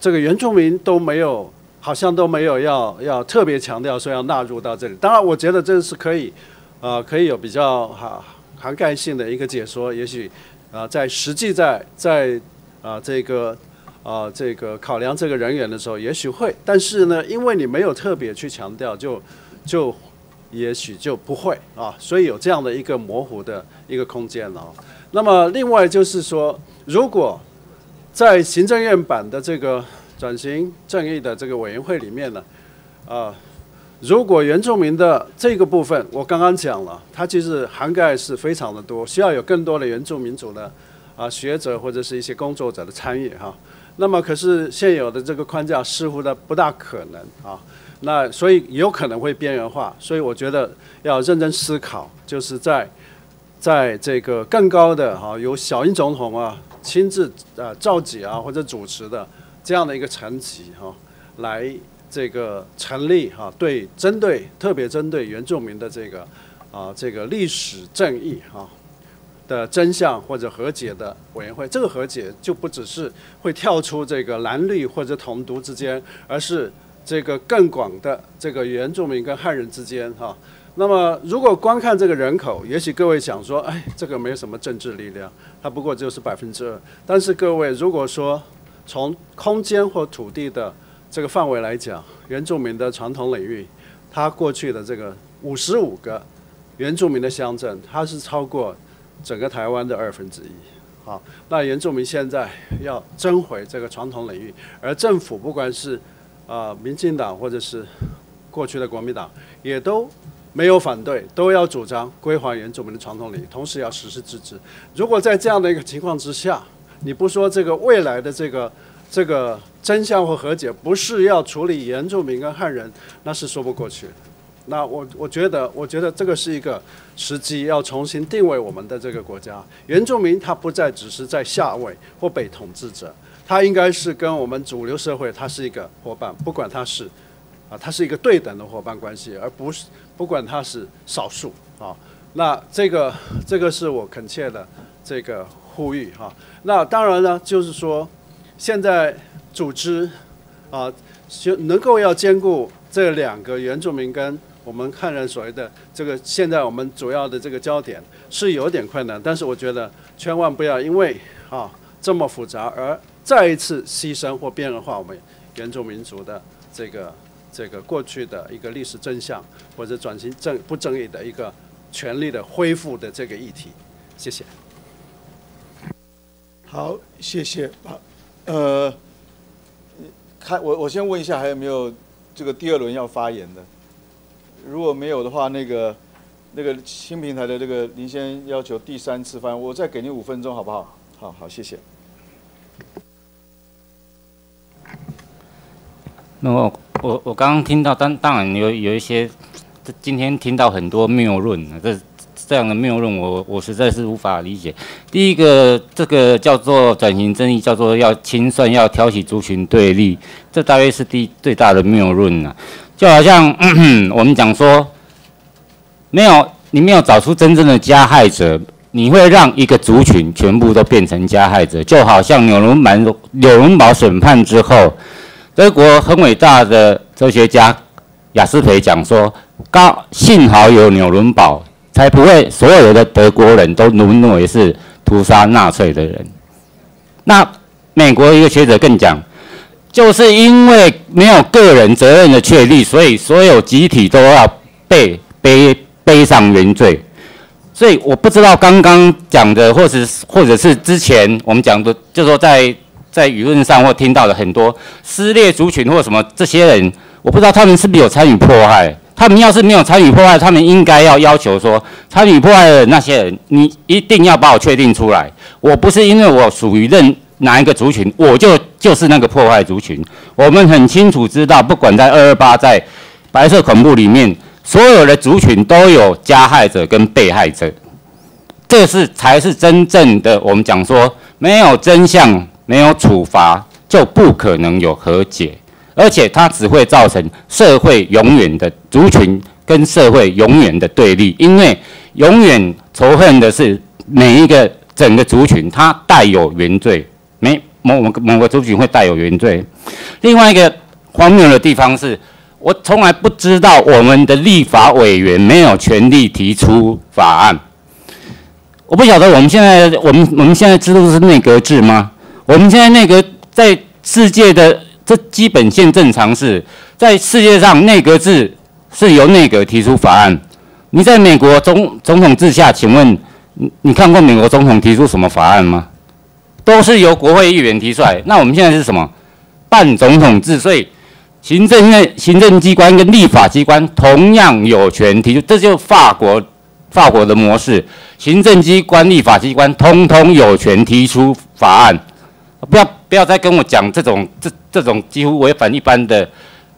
这个原住民都没有，好像都没有要要特别强调说要纳入到这里。当然，我觉得这是可以啊，可以有比较哈涵盖性的一个解说。也许啊，在实际在在啊这个啊这个考量这个人员的时候，也许会，但是呢，因为你没有特别去强调，就就也许就不会啊，所以有这样的一个模糊的一个空间了。那么另外就是说，如果在行政院版的这个转型正义的这个委员会里面呢，啊。如果原住民的这个部分，我刚刚讲了，它其实涵盖是非常的多，需要有更多的原住民族的啊学者或者是一些工作者的参与哈。那么可是现有的这个框架似乎的不大可能啊，那所以有可能会边缘化，所以我觉得要认真思考，就是在在这个更高的哈由小英总统啊亲自啊召集啊或者主持的这样的一个层级哈来。这个成立哈，对针对特别针对原住民的这个啊这个历史正义哈的真相或者和解的委员会，这个和解就不只是会跳出这个蓝绿或者统独之间，而是这个更广的这个原住民跟汉人之间哈。那么如果光看这个人口，也许各位想说，哎，这个没有什么政治力量，它不过就是百分之二。但是各位如果说从空间或土地的这个范围来讲，原住民的传统领域，它过去的这个五十五个原住民的乡镇，它是超过整个台湾的二分之一。好，那原住民现在要争回这个传统领域，而政府不管是啊民进党或者是过去的国民党，也都没有反对，都要主张归还原住民的传统领域，同时要实施自治。如果在这样的一个情况之下，你不说这个未来的这个。这个真相或和解不是要处理原住民跟汉人，那是说不过去。那我我觉得，我觉得这个是一个时机，要重新定位我们的这个国家。原住民他不再只是在下位或被统治者，他应该是跟我们主流社会，他是一个伙伴，不管他是啊，他是一个对等的伙伴关系，而不是不管他是少数啊。那这个这个是我恳切的这个呼吁哈。那当然呢，就是说。现在组织啊，就能够要兼顾这两个原住民跟我们汉人所谓的这个，现在我们主要的这个焦点是有点困难，但是我觉得千万不要因为啊这么复杂而再一次牺牲或边缘化我们原住民族的这个这个过去的一个历史真相或者转型正不正义的一个权利的恢复的这个议题。谢谢。好，谢谢啊。呃，看我我先问一下，还有没有这个第二轮要发言的？如果没有的话，那个那个新平台的这个您先要求第三次发言，我再给您五分钟，好不好？好好，谢谢。那么我我刚刚听到，当当然有有一些，这今天听到很多谬论这。这样的谬论，我我实在是无法理解。第一个，这个叫做转型正义，叫做要清算，要挑起族群对立，这大约是第最大的谬论了。就好像 [CLEARS THROAT] 我们讲说，没有你没有找出真正的加害者，你会让一个族群全部都变成加害者。就好像纽伦堡纽伦堡审判之后，德国很伟大的哲学家雅斯培讲说，刚幸好有纽伦堡。才不会所有的德国人都沦为是屠杀纳粹的人。那美国一个学者更讲，就是因为没有个人责任的确立，所以所有集体都要被背背上原罪。所以我不知道刚刚讲的，或者或者是之前我们讲的，就说在在舆论上或听到的很多撕裂族群或什么这些人，我不知道他们是不是有参与迫害。他们要是没有参与破坏，他们应该要要求说，参与破坏的那些人，你一定要把我确定出来。我不是因为我属于任哪一个族群，我就就是那个破坏族群。我们很清楚知道，不管在二二八，在白色恐怖里面，所有的族群都有加害者跟被害者，这是才是真正的我们讲说，没有真相，没有处罚，就不可能有和解。而且它只会造成社会永远的族群跟社会永远的对立，因为永远仇恨的是每一个整个族群，它带有原罪，每某某某个族群会带有原罪。另外一个荒谬的地方是，我从来不知道我们的立法委员没有权利提出法案。我不晓得我们现在我们我们现在制度是内阁制吗？我们现在内阁在。世界的这基本宪政常识，在世界上内阁制是由内阁提出法案。你在美国总总统制下，请问你你看过美国总统提出什么法案吗？都是由国会议员提出来。那我们现在是什么？半总统制，所以行政院行政机关跟立法机关同样有权提出，这就是法国法国的模式。行政机关、立法机关通通有权提出法案，不要不要再跟我讲这种这这种几乎违反一般的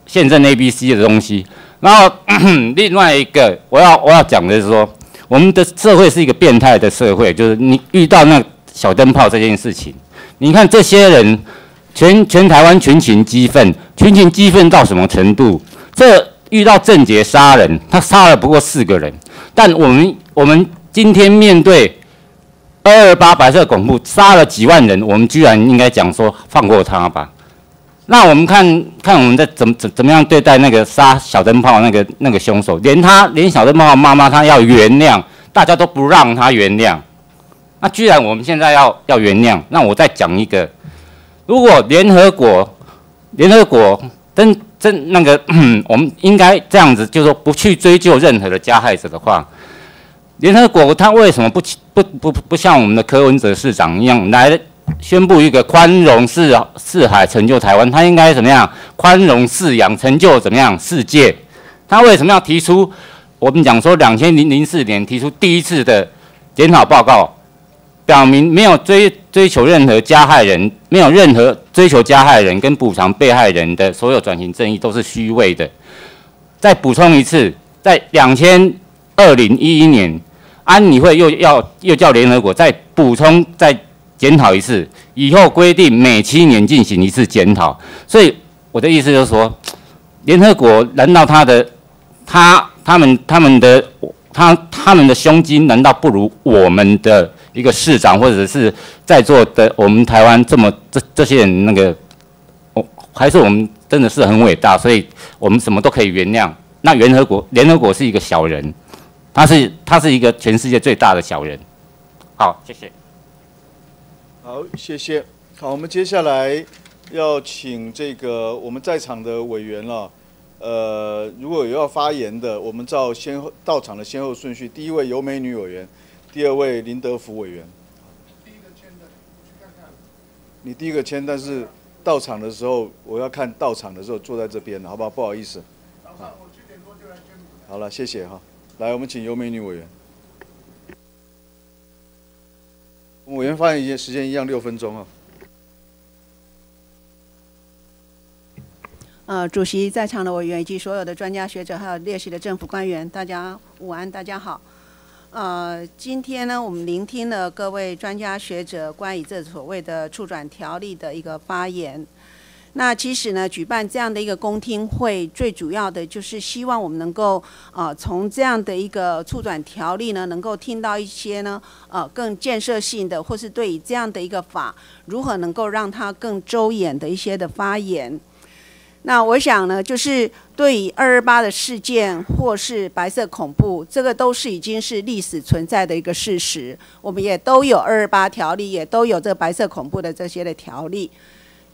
宪政 A、B、C 的东西。然后 [CLEARS THROAT] 另外一个我要我要讲的是说，我们的社会是一个变态的社会，就是你遇到那小灯泡这件事情，你看这些人全全台湾群情激愤，群情激愤到什么程度？这遇到郑杰杀人，他杀了不过四个人，但我们我们。今天面对二二八白色恐怖杀了几万人，我们居然应该讲说放过他吧？那我们看看我们在怎怎怎么样对待那个杀小灯泡那个那个凶手，连他连小灯泡妈妈他要原谅，大家都不让他原谅。那居然我们现在要要原谅？那我再讲一个，如果联合国联合国真真那个，我们应该这样子，就是说不去追究任何的加害者的话。联合国他为什么不不不不像我们的柯文哲市长一样来宣布一个宽容四四海成就台湾？他应该怎么样？宽容四洋成就怎么样？世界？他为什么要提出？我们讲说两千零零四年提出第一次的检讨报告，表明没有追追求任何加害人，没有任何追求加害人跟补偿被害人的所有转型正义都是虚伪的。再补充一次，在两千二零一一年。安理会又要又叫联合国再补充再检讨一次，以后规定每七年进行一次检讨。所以我的意思就是说，[TSK] 联合国难道他的他他们他们的他他们的胸襟难道不如我们的一个市长或者是在座的我们台湾这么这这些人那个，我还是我们真的是很伟大，所以我们什么都可以原谅。那联合国联合国是一个小人。他是他是一个全世界最大的小人。好，谢谢。好，谢谢。好，我们接下来要请这个我们在场的委员了。呃，如果有要发言的，我们照先后到场的先后顺序。第一位尤美女委员，第二位林德福委员。第一个签的，去看看。你第一个签，但是到场的时候，我要看到场的时候坐在这边好不好？不好意思。好了，谢谢哈。来，我们请尤美女委员。委员发言时间一样六分钟啊。呃，主席在场的委员以及所有的专家学者，还有列席的政府官员，大家午安，大家好。呃，今天呢，我们聆听了各位专家学者关于这所谓的促转条例的一个发言。那其实呢，举办这样的一个公听会，最主要的就是希望我们能够呃，从这样的一个促转条例呢，能够听到一些呢，呃，更建设性的，或是对于这样的一个法，如何能够让它更周延的一些的发言。那我想呢，就是对于二二八的事件或是白色恐怖，这个都是已经是历史存在的一个事实。我们也都有二二八条例，也都有这个白色恐怖的这些的条例。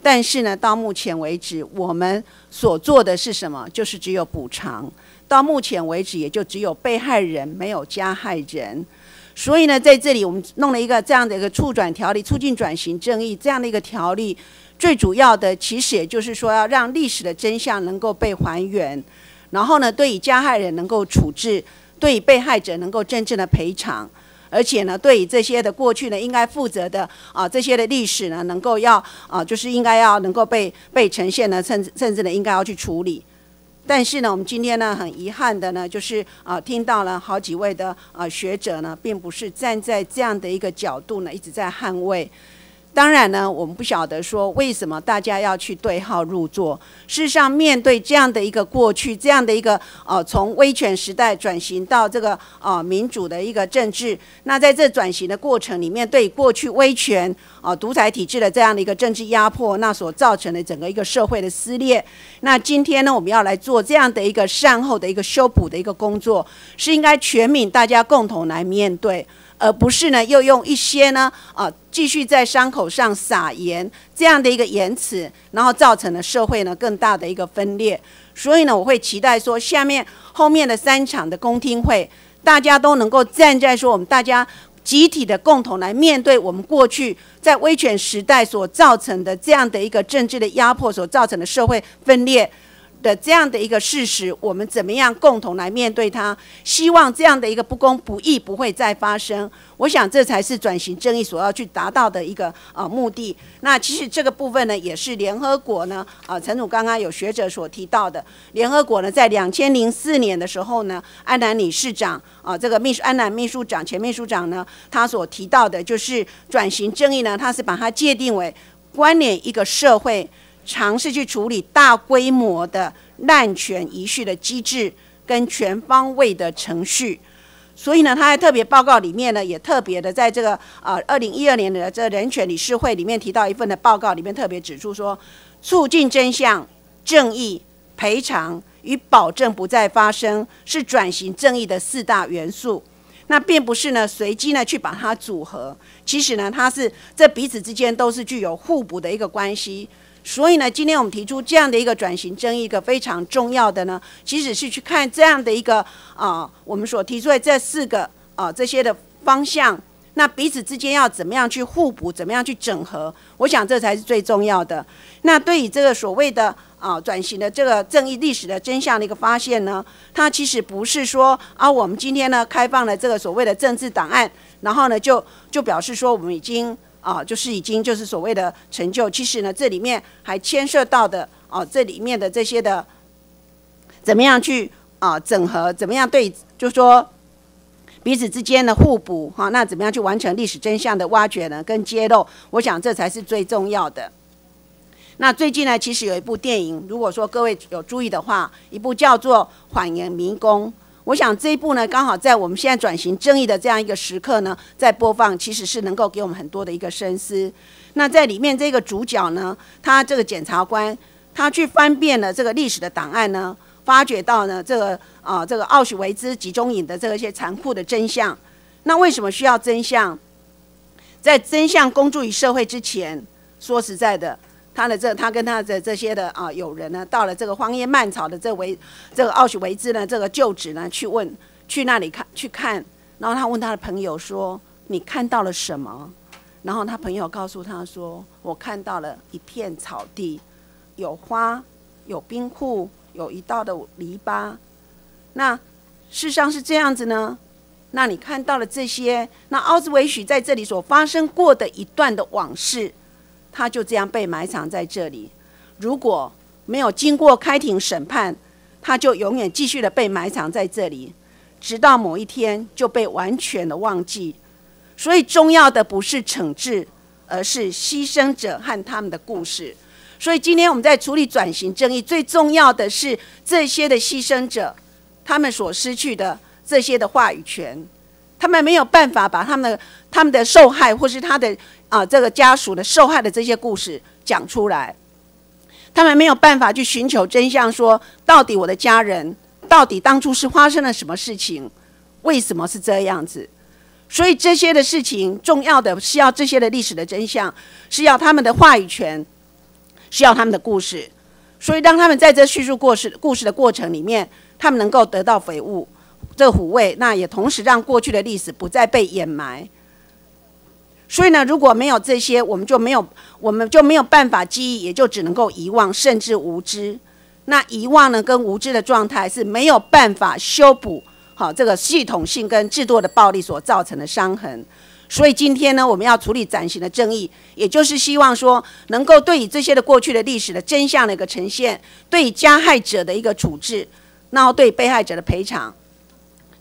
但是呢，到目前为止，我们所做的是什么？就是只有补偿。到目前为止，也就只有被害人，没有加害人。所以呢，在这里我们弄了一个这样的一个促转条例，促进转型正义这样的一个条例。最主要的，其实也就是说，要让历史的真相能够被还原，然后呢，对于加害人能够处置，对于被害者能够真正的赔偿。而且呢，对于这些的过去呢，应该负责的啊，这些的历史呢，能够要啊，就是应该要能够被被呈现呢，甚至甚至呢，应该要去处理。但是呢，我们今天呢，很遗憾的呢，就是啊，听到了好几位的啊学者呢，并不是站在这样的一个角度呢，一直在捍卫。当然呢，我们不晓得说为什么大家要去对号入座。事实上，面对这样的一个过去，这样的一个呃，从威权时代转型到这个呃民主的一个政治，那在这转型的过程里面，对过去威权啊独裁体制的这样的一个政治压迫，那所造成的整个一个社会的撕裂，那今天呢，我们要来做这样的一个善后的一个修补的一个工作，是应该全民大家共同来面对。而不是呢又用一些呢啊继续在伤口上撒盐这样的一个言辞，然后造成了社会呢更大的一个分裂。所以呢，我会期待说，下面后面的三场的公听会，大家都能够站在说我们大家集体的共同来面对我们过去在威权时代所造成的这样的一个政治的压迫所造成的社会分裂。的这样的一个事实，我们怎么样共同来面对它？希望这样的一个不公不义不会再发生。我想这才是转型正义所要去达到的一个呃目的。那其实这个部分呢，也是联合国呢，啊，陈总刚刚有学者所提到的，联合国呢在两千零四年的时候呢，安南理事长啊，这个秘书安南秘书长前秘书长呢，他所提到的就是转型正义呢，他是把它界定为关联一个社会。尝试去处理大规模的滥权遗序的机制跟全方位的程序，所以呢，他在特别报告里面呢，也特别的在这个呃二零一二年的这人权理事会里面提到一份的报告里面特别指出说，促进真相、正义、赔偿与保证不再发生是转型正义的四大元素。那并不是呢随机呢去把它组合，其实呢，它是这彼此之间都是具有互补的一个关系。所以呢，今天我们提出这样的一个转型争议，一个非常重要的呢，其实是去看这样的一个啊，我们所提出的这四个啊这些的方向，那彼此之间要怎么样去互补，怎么样去整合，我想这才是最重要的。那对于这个所谓的啊转型的这个正义历史的真相的一个发现呢，它其实不是说啊我们今天呢开放了这个所谓的政治档案，然后呢就就表示说我们已经。啊，就是已经就是所谓的成就。其实呢，这里面还牵涉到的啊，这里面的这些的怎么样去啊整合，怎么样对，就说彼此之间的互补哈。那怎么样去完成历史真相的挖掘呢？跟揭露，我想这才是最重要的。那最近呢，其实有一部电影，如果说各位有注意的话，一部叫做《谎言迷宫》。我想这一部呢，刚好在我们现在转型正义的这样一个时刻呢，在播放，其实是能够给我们很多的一个深思。那在里面这个主角呢，他这个检察官，他去翻遍了这个历史的档案呢，发觉到呢这个啊这个奥许维兹集中营的这些残酷的真相。那为什么需要真相？在真相公诸于社会之前，说实在的。他的这，他跟他的这些的啊友人呢，到了这个荒野蔓草的这维，这个奥许维兹呢，这个旧址呢，去问，去那里看，去看，然后他问他的朋友说：“你看到了什么？”然后他朋友告诉他说：“我看到了一片草地，有花，有冰库，有一道的篱笆。那事实上是这样子呢？那你看到了这些？那奥兹维许在这里所发生过的一段的往事。”他就这样被埋藏在这里，如果没有经过开庭审判，他就永远继续的被埋藏在这里，直到某一天就被完全的忘记。所以重要的不是惩治，而是牺牲者和他们的故事。所以今天我们在处理转型正义，最重要的是这些的牺牲者，他们所失去的这些的话语权。他们没有办法把他们的他们的受害，或是他的啊这个家属的受害的这些故事讲出来，他们没有办法去寻求真相，说到底我的家人到底当初是发生了什么事情，为什么是这样子？所以这些的事情重要的是要这些的历史的真相，是要他们的话语权，是要他们的故事。所以当他们在这叙述故事故事的过程里面，他们能够得到悔悟。这个抚慰，那也同时让过去的历史不再被掩埋。所以呢，如果没有这些，我们就没有，我们就没有办法记忆，也就只能够遗忘，甚至无知。那遗忘呢，跟无知的状态是没有办法修补好这个系统性跟制度的暴力所造成的伤痕。所以今天呢，我们要处理暂行的争议，也就是希望说，能够对于这些的过去的历史的真相的一个呈现，对加害者的一个处置，然后对被害者的赔偿。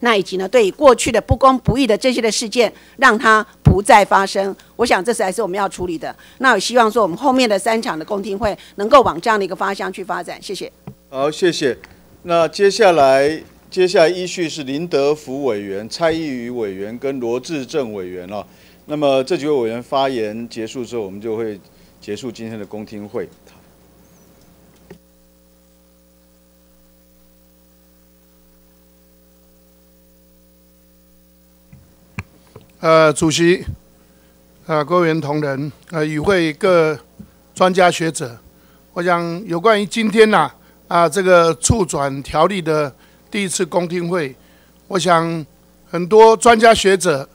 那以及呢，对过去的不公不义的这些的事件，让它不再发生。我想这是还是我们要处理的。那我希望说，我们后面的三场的公听会能够往这样的一个方向去发展。谢谢。好，谢谢。那接下来，接下来依序是林德福委员、蔡依瑜委员跟罗志正委员了。那么这几位委员发言结束之后，我们就会结束今天的公听会。呃，主席，呃，各位员同仁，呃，与会各专家学者，我想有关于今天呐，啊，这个促转条例的第一次公听会，我想很多专家学者，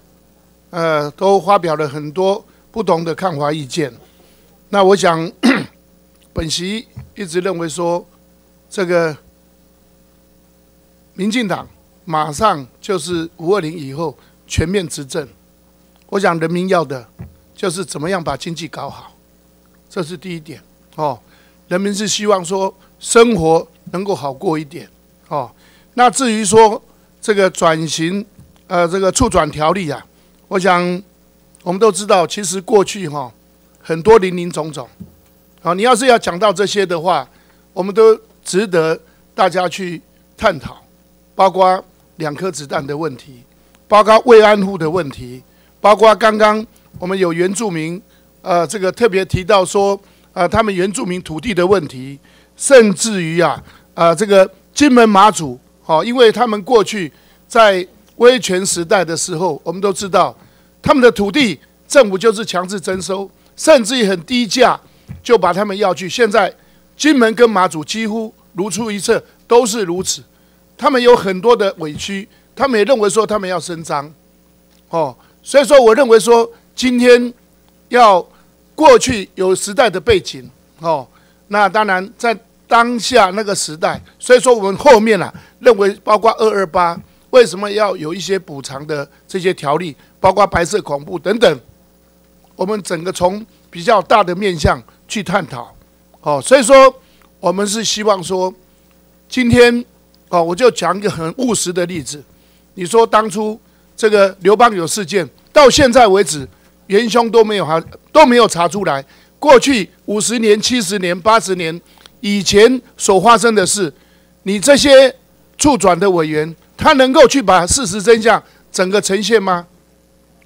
呃，都发表了很多不同的看法意见。那我想，[COUGHS] 本席一直认为说，这个民进党马上就是五二零以后全面执政。我想人民要的，就是怎么样把经济搞好，这是第一点哦。人民是希望说生活能够好过一点哦。那至于说这个转型，呃，这个促转条例啊，我想我们都知道，其实过去哈很多林林总总，啊，你要是要讲到这些的话，我们都值得大家去探讨，包括两颗子弹的问题，包括慰安妇的问题。包括刚刚我们有原住民，呃，这个特别提到说，呃，他们原住民土地的问题，甚至于啊，呃，这个金门马祖，好，因为他们过去在威权时代的时候，我们都知道，他们的土地政府就是强制征收，甚至于很低价就把他们要去。现在金门跟马祖几乎如出一辙，都是如此。他们有很多的委屈，他们也认为说他们要伸张，哦。所以说，我认为说，今天要过去有时代的背景哦，那当然在当下那个时代，所以说我们后面啊，认为包括二二八，为什么要有一些补偿的这些条例，包括白色恐怖等等，我们整个从比较大的面向去探讨，哦，所以说我们是希望说，今天哦，我就讲一个很务实的例子，你说当初这个刘邦有事件。到现在为止，元凶都没有还都没有查出来。过去五十年、七十年、八十年以前所发生的事，你这些处转的委员，他能够去把事实真相整个呈现吗？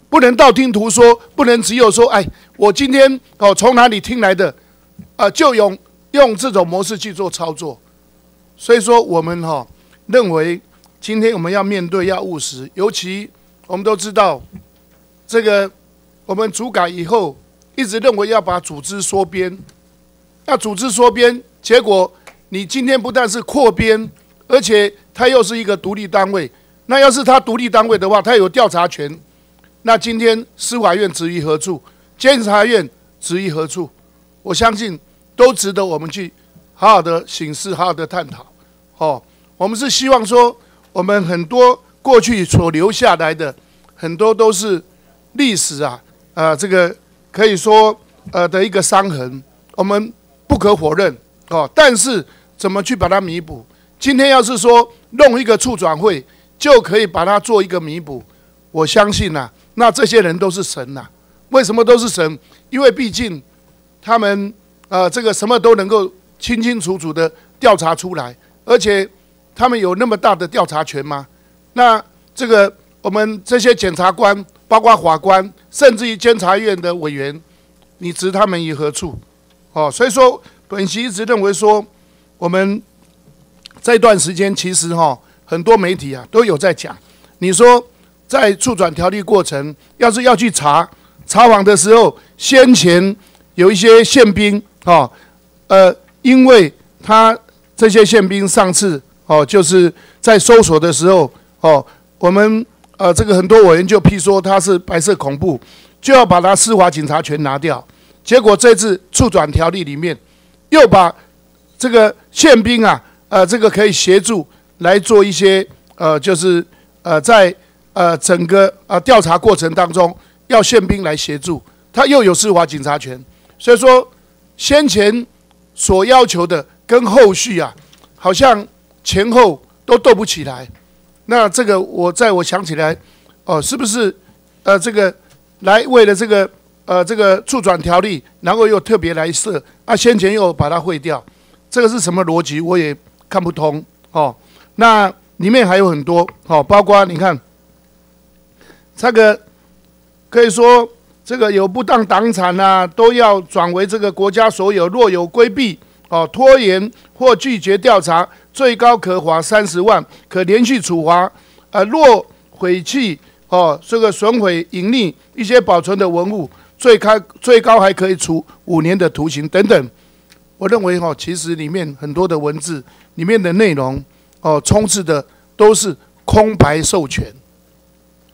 不能道听途说，不能只有说，哎，我今天哦从哪里听来的，啊，就用用这种模式去做操作。所以说，我们哈认为，今天我们要面对要务实，尤其我们都知道。这个我们主改以后，一直认为要把组织缩编，要组织缩编，结果你今天不但是扩编，而且它又是一个独立单位。那要是它独立单位的话，它有调查权。那今天司法院置于何处？监察院置于何处？我相信都值得我们去好好的审视，好好的探讨。哦，我们是希望说，我们很多过去所留下来的很多都是。历史啊，呃，这个可以说呃的一个伤痕，我们不可否认哦。但是怎么去把它弥补？今天要是说弄一个促转会就可以把它做一个弥补，我相信呐，那这些人都是神呐。为什么都是神？因为毕竟他们呃这个什么都能够清清楚楚的调查出来，而且他们有那么大的调查权吗？那这个我们这些检察官。包括法官，甚至于监察院的委员，你置他们于何处？哦，所以说，本席一直认为说，我们这段时间其实哈，很多媒体啊都有在讲，你说在促转条例过程，要是要去查查访的时候，先前有一些宪兵哦，呃，因为他这些宪兵上次哦，就是在搜索的时候哦，我们。呃，这个很多委员就批说他是白色恐怖，就要把他司法警察权拿掉。结果这次促转条例里面，又把这个宪兵啊，呃，这个可以协助来做一些呃，就是呃，在呃整个呃调查过程当中，要宪兵来协助，他又有司法警察权。所以说，先前所要求的跟后续啊，好像前后都斗不起来。那这个我在我想起来，哦，是不是呃这个来为了这个呃这个促转条例，然后又特别来设啊，先前又把它废掉，这个是什么逻辑？我也看不通哦。那里面还有很多哦，包括你看这个可以说这个有不当党产啊，都要转为这个国家所有，若有规避哦拖延或拒绝调查。最高可罚三十万，可连续处罚；呃，若毁弃哦，这个损毁、隐匿一些保存的文物，最开最高还可以处五年的徒刑等等。我认为哈，其实里面很多的文字里面的内容哦，充斥的都是空白授权，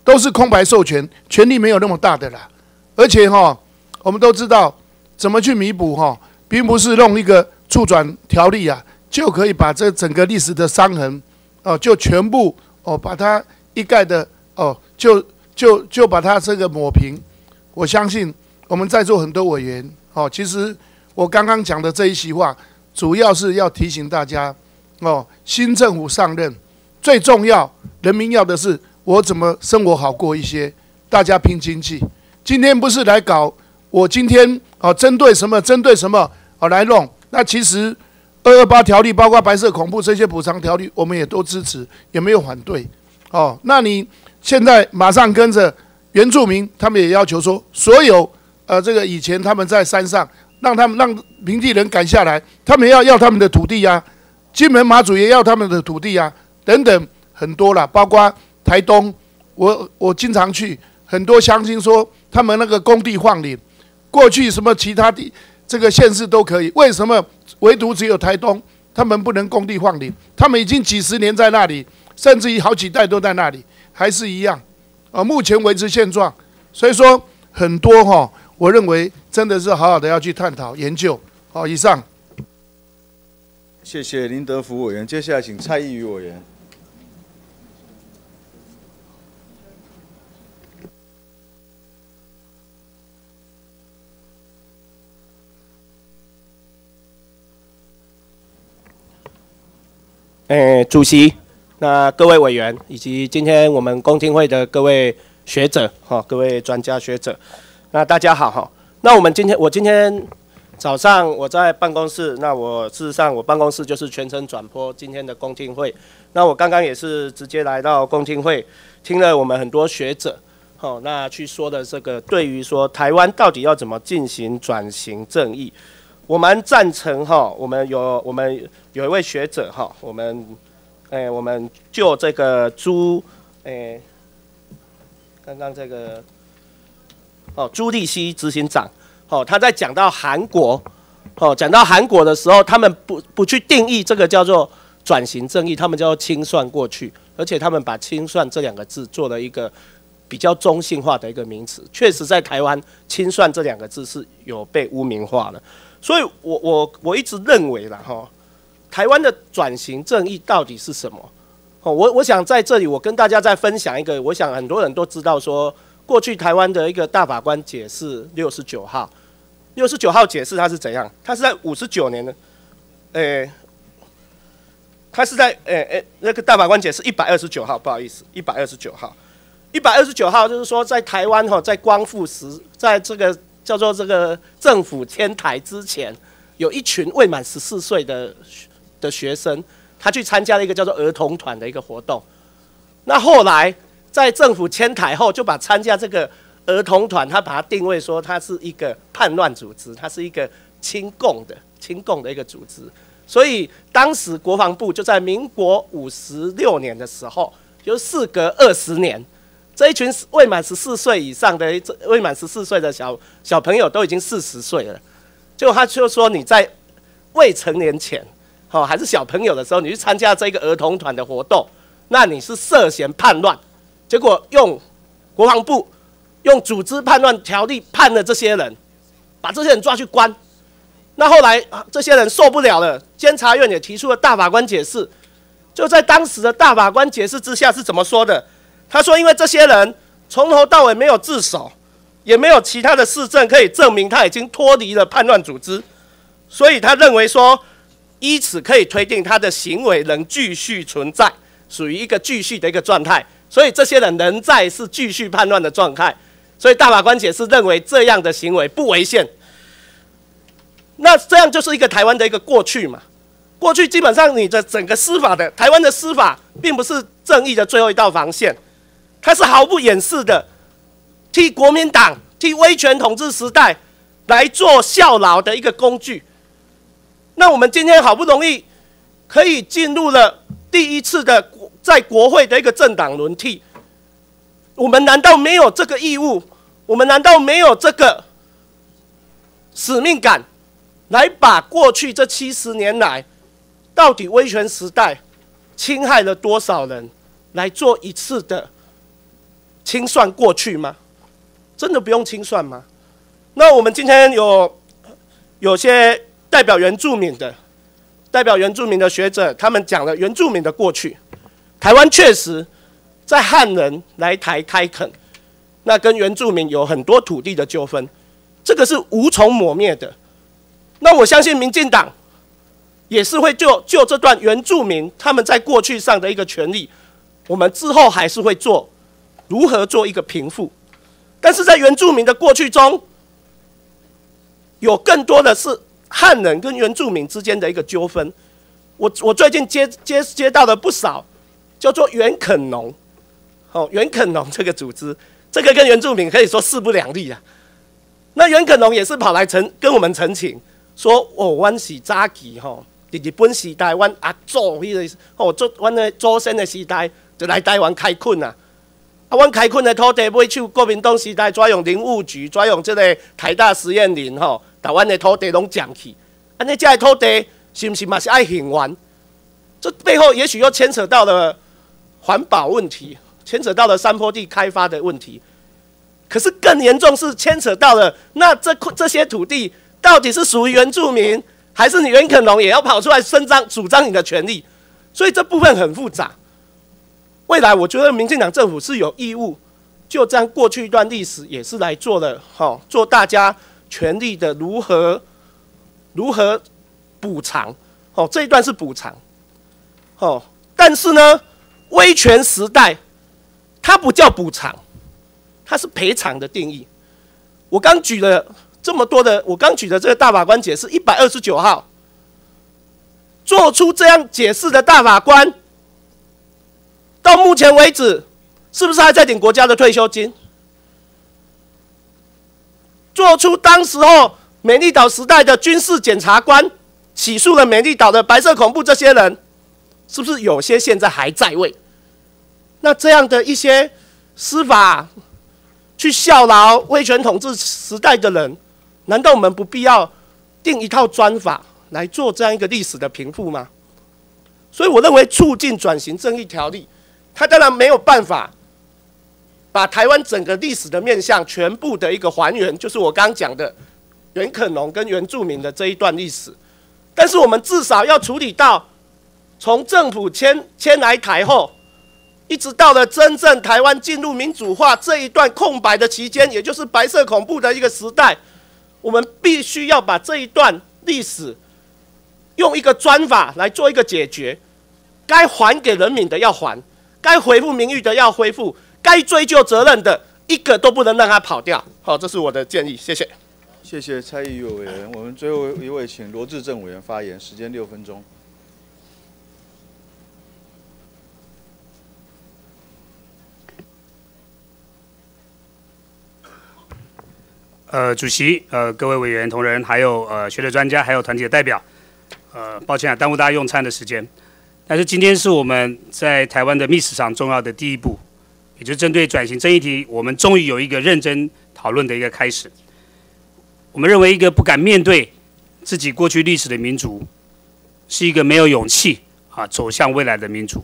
都是空白授权，权力没有那么大的啦。而且哈，我们都知道怎么去弥补哈，并不是弄一个促转条例啊，就可以把这整个历史的伤痕哦，就全部哦把它一概的哦。就就就把它这个抹平，我相信我们在座很多委员哦，其实我刚刚讲的这一席话，主要是要提醒大家哦，新政府上任最重要，人民要的是我怎么生活好过一些，大家拼经济。今天不是来搞，我今天哦针对什么针对什么哦来弄，那其实二二八条例包括白色恐怖这些补偿条例，我们也都支持，也没有反对哦。那你？现在马上跟着原住民，他们也要求说，所有呃，这个以前他们在山上，让他们让平地人赶下来，他们要要他们的土地呀，金门马祖也要他们的土地呀，等等很多了，包括台东，我我经常去，很多乡亲说他们那个工地放领，过去什么其他地这个县市都可以，为什么唯独只有台东他们不能工地放林？他们已经几十年在那里，甚至于好几代都在那里。还是一样，啊，目前维持现状，所以说很多哈，我认为真的是好好的要去探讨研究。好，以上。谢谢林德福委员，接下来请蔡依宇委员。诶，主席。那各位委员以及今天我们公听会的各位学者哈，各位专家学者，那大家好哈。那我们今天我今天早上我在办公室，那我事实上我办公室就是全程转播今天的公听会。那我刚刚也是直接来到公听会，听了我们很多学者，好，那去说的这个对于说台湾到底要怎么进行转型正义，我们赞成哈。我们有我们有一位学者哈，我们。哎，我们就这个朱，哎，刚刚这个，哦，朱立熙执行长，哦，他在讲到韩国，哦，讲到韩国的时候，他们不不去定义这个叫做转型正义，他们叫做清算过去，而且他们把清算这两个字做了一个比较中性化的一个名词，确实在台湾清算这两个字是有被污名化的，所以我我我一直认为了哈。台湾的转型正义到底是什么？哦，我我想在这里，我跟大家再分享一个，我想很多人都知道，说过去台湾的一个大法官解释六十九号，六十九号解释它是怎样？它是在五十九年的，诶，它是在诶诶那个大法官解释一百二十九号，不好意思，一百二十九号，一百二十九号就是说在台湾哈，在光复时，在这个叫做这个政府迁台之前，有一群未满十四岁的。的学生，他去参加了一个叫做儿童团的一个活动。那后来在政府迁台后，就把参加这个儿童团，他把它定位说它是一个叛乱组织，它是一个亲共的、亲共的一个组织。所以当时国防部就在民国五十六年的时候，就事隔二十年，这一群未满十四岁以上的未满十四岁的小小朋友都已经四十岁了，就他就说你在未成年前。好，还是小朋友的时候，你去参加这个儿童团的活动，那你是涉嫌叛乱，结果用国防部用组织叛乱条例判了这些人，把这些人抓去关。那后来这些人受不了了，监察院也提出了大法官解释，就在当时的大法官解释之下是怎么说的？他说，因为这些人从头到尾没有自首，也没有其他的事证可以证明他已经脱离了叛乱组织，所以他认为说。依此可以推定他的行为仍继续存在，属于一个继续的一个状态，所以这些人仍在是继续叛乱的状态，所以大法官解释认为这样的行为不违宪。那这样就是一个台湾的一个过去嘛？过去基本上你的整个司法的台湾的司法并不是正义的最后一道防线，他是毫不掩饰的替国民党、替威权统治时代来做效劳的一个工具。那我们今天好不容易可以进入了第一次的在国会的一个政党轮替，我们难道没有这个义务？我们难道没有这个使命感，来把过去这七十年来，到底威权时代侵害了多少人，来做一次的清算过去吗？真的不用清算吗？那我们今天有有些代表原住民的，代表原住民的学者，他们讲了原住民的过去。台湾确实在汉人来台开垦，那跟原住民有很多土地的纠纷，这个是无从抹灭的。那我相信民进党也是会就就这段原住民他们在过去上的一个权利，我们之后还是会做如何做一个平复。但是在原住民的过去中，有更多的是汉人跟原住民之间的一个纠纷。我我最近接接接到了不少。叫做原垦农，哦，原垦农这个组织，这个跟原住民可以说势不两立啊。那原垦农也是跑来澄跟我们澄清，说哦，阮是早期吼，伫日本时代，阮阿祖迄个哦，做阮的祖先的时代就来台湾开垦啊。啊，阮开垦的土地买手国民党时代专用林务局，专用这个台大实验林吼，台湾的土地拢占去。安尼这土地是不是嘛是爱还完？这背后也许又牵扯到了。环保问题牵扯到了山坡地开发的问题，可是更严重是牵扯到了那这这些土地到底是属于原住民，还是你袁肯龙也要跑出来伸张主张你的权利？所以这部分很复杂。未来我觉得民进党政府是有义务，就这样过去一段历史也是来做了哈，做大家权利的如何如何补偿哦，这一段是补偿哦，但是呢？威权时代，它不叫补偿，它是赔偿的定义。我刚举了这么多的，我刚举的这个大法官解释一百二十九号，做出这样解释的大法官，到目前为止，是不是还在领国家的退休金？做出当时候美丽岛时代的军事检察官，起诉了美丽岛的白色恐怖这些人。是不是有些现在还在位？那这样的一些司法去效劳威权统治时代的人，难道我们不必要定一套专法来做这样一个历史的平复吗？所以我认为促进转型正义条例，他当然没有办法把台湾整个历史的面向全部的一个还原，就是我刚讲的袁可农跟原住民的这一段历史，但是我们至少要处理到。从政府迁迁来台后，一直到了真正台湾进入民主化这一段空白的期间，也就是白色恐怖的一个时代，我们必须要把这一段历史用一个专法来做一个解决。该还给人民的要还，该恢复名誉的要恢复，该追究责任的一个都不能让他跑掉。好，这是我的建议，谢谢。谢谢蔡议委员。我们最后一位请罗志正委员发言，时间六分钟。呃，主席，呃，各位委员同仁，还有呃学者专家，还有团体的代表，呃，抱歉啊，耽误大家用餐的时间。但是今天是我们在台湾的历史上重要的第一步，也就是针对转型争议题，我们终于有一个认真讨论的一个开始。我们认为，一个不敢面对自己过去历史的民族，是一个没有勇气啊走向未来的民族。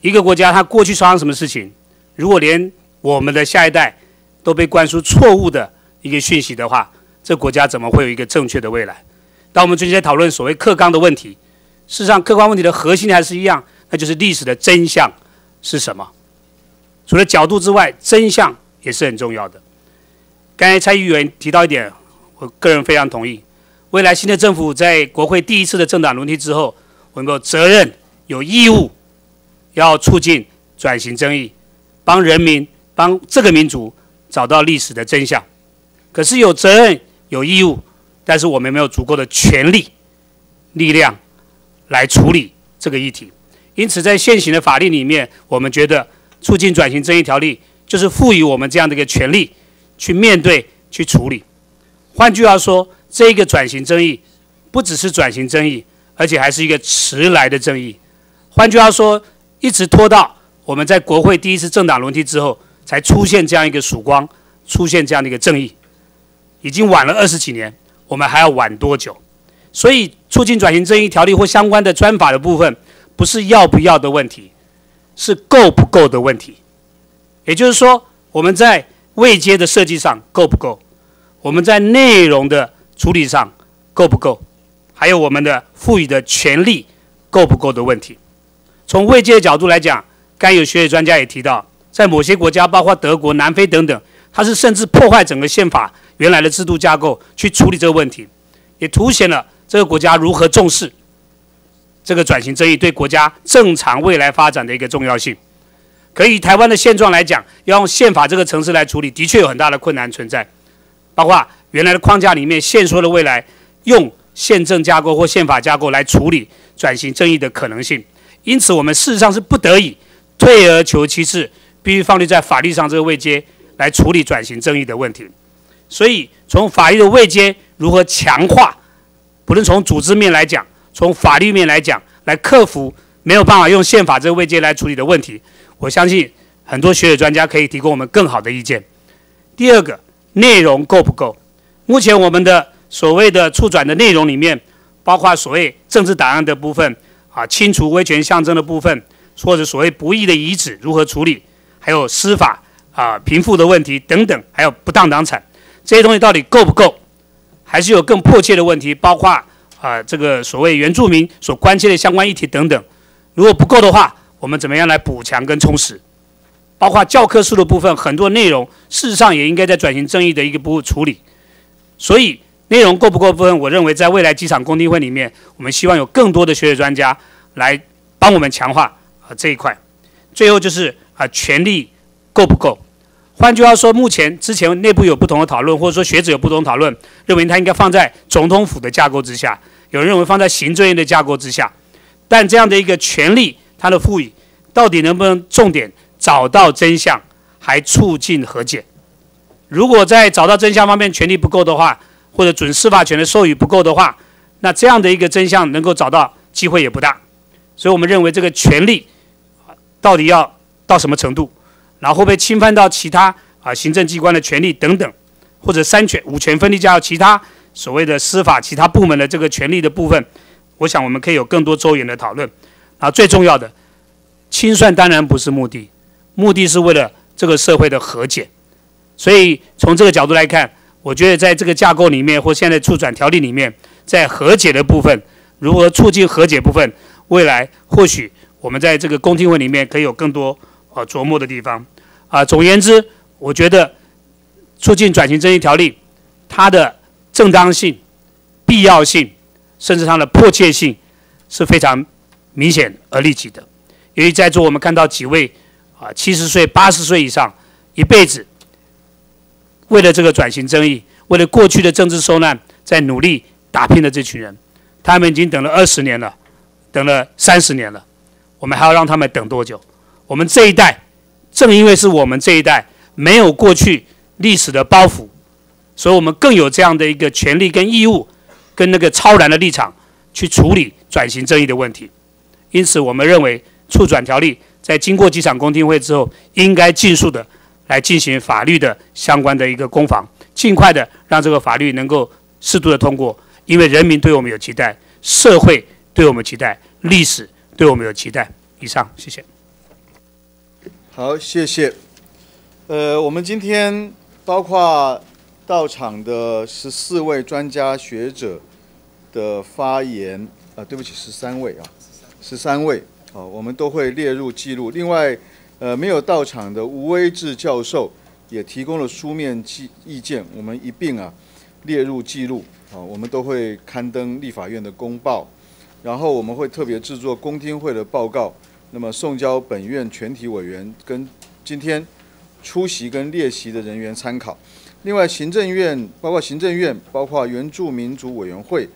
一个国家，它过去发生什么事情，如果连我们的下一代都被灌输错误的，一个讯息的话，这国家怎么会有一个正确的未来？当我们最近在讨论所谓客观的问题，事实上，客观问题的核心还是一样，那就是历史的真相是什么？除了角度之外，真相也是很重要的。刚才蔡议员提到一点，我个人非常同意。未来新的政府在国会第一次的政党轮替之后，我们有责任、有义务要促进转型正义，帮人民、帮这个民族。找到历史的真相，可是有责任有义务，但是我们没有足够的权力、力量来处理这个议题。因此，在现行的法律里面，我们觉得促进转型正义条例就是赋予我们这样的一个权利，去面对、去处理。换句话说，这个转型争议不只是转型争议，而且还是一个迟来的争议。换句话说，一直拖到我们在国会第一次政党轮替之后。才出现这样一个曙光，出现这样的一个正义，已经晚了二十几年，我们还要晚多久？所以，促进转型正义条例或相关的专法的部分，不是要不要的问题，是够不够的问题。也就是说，我们在位阶的设计上够不够？我们在内容的处理上够不够？还有我们的赋予的权利够不够的问题？从位阶的角度来讲，该有学者专家也提到，在某些国家，包括德国、南非等等，它是甚至破坏整个宪法原来的制度架构去处理这个问题，也凸显了这个国家如何重视这个转型正义对国家正常未来发展的一个重要性。可以台湾的现状来讲，要用宪法这个层次来处理，的确有很大的困难存在，包括原来的框架里面限缩了未来用宪政架构或宪法架构来处理转型正义的可能性。因此，我们事实上是不得已退而求其次，必须放立在法律上这个位阶来处理转型正义的问题。所以，从法律的位阶如何强化，不论从组织面来讲，从法律面来讲，来克服没有办法用宪法这个位阶来处理的问题。我相信很多学者专家可以提供我们更好的意见。第二个，内容够不够？目前我们的所谓的促转的内容里面，包括所谓政治档案的部分啊，清除威权象征的部分，或者所谓不义的遗址如何处理，还有司法啊贫富的问题等等，还有不当党产这些东西到底够不够？还是有更迫切的问题，包括啊这个所谓原住民所关切的相关议题等等。如果不够的话，我们怎么样来补强跟充实？包括教科书的部分，很多内容事实上也应该在转型正义的一个部分处理。所以内容够不够部分，我认为在未来几场公听会里面，我们希望有更多的学者专家来帮我们强化啊这一块。最后就是啊权力够不够？换句话说，目前之前内部有不同的讨论，或者说学者有不同讨论，认为它应该放在总统府的架构之下，有人认为放在行政院的架构之下，但这样的一个权力。它的赋予到底能不能重点找到真相，还促进和解？如果在找到真相方面权力不够的话，或者准司法权的授予不够的话，那这样的一个真相能够找到机会也不大。所以我们认为这个权力到底要到什么程度，然后会不会侵犯到其他啊行政机关的权利等等，或者三权五权分立加上其他所谓的司法其他部门的这个权利的部分，我想我们可以有更多周延的讨论。啊，最重要的，清算当然不是目的，目的是为了这个社会的和解。所以从这个角度来看，我觉得在这个架构里面或现在促转条例里面，在和解的部分，如何促进和解部分，未来或许我们在这个公听会里面可以有更多呃琢磨的地方。啊，总而言之，我觉得促进转型正义条例它的正当性、必要性，甚至它的迫切性是非常。明显而立即的，由于在座我们看到几位啊七十岁、八十岁以上，一辈子为了这个转型正义，为了过去的政治受难，在努力打拼的这群人，他们已经等了二十年了，等了三十年了，我们还要让他们等多久？我们这一代，正因为是我们这一代没有过去历史的包袱，所以我们更有这样的一个权利跟义务，跟那个超然的立场去处理转型正义的问题。因此，我们认为促转条例在经过几场公听会之后，应该尽速的来进行法律的相关的一个攻防，尽快的让这个法律能够适度的通过。因为人民对我们有期待，社会对我们期待，历史对我们有期待。以上，谢谢。好，谢谢。呃，我们今天包括到场的十四位专家学者的发言啊，对不起，十三位啊。十三位，好，我们都会列入记录。另外，呃，没有到场的吴威志教授也提供了书面记意见，我们一并啊列入记录。好，我们都会刊登立法院的公报，然后我们会特别制作公听会的报告，那么送交本院全体委员跟今天出席跟列席的人员参考。另外，行政院包括行政院，包括原住民族委员会、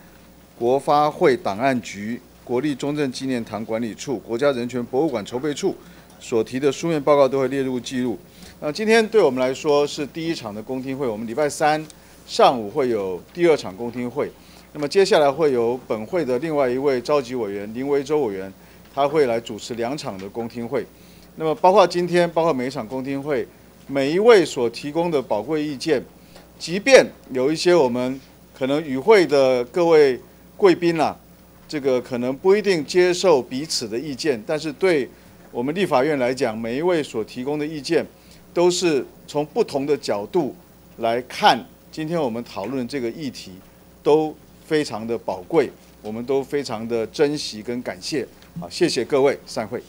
国发会档案局。国立中正纪念堂管理处、国家人权博物馆筹备处所提的书面报告都会列入记录。那今天对我们来说是第一场的公听会，我们礼拜三上午会有第二场公听会。那么接下来会有本会的另外一位召集委员林维洲委员，他会来主持两场的公听会。那么包括今天，包括每一场公听会每一位所提供的宝贵意见，即便有一些我们可能与会的各位贵宾啦、这个可能不一定接受彼此的意见，但是对我们立法院来讲，每一位所提供的意见，都是从不同的角度来看今天我们讨论这个议题，都非常的宝贵，我们都非常的珍惜跟感谢。好，谢谢各位，散会。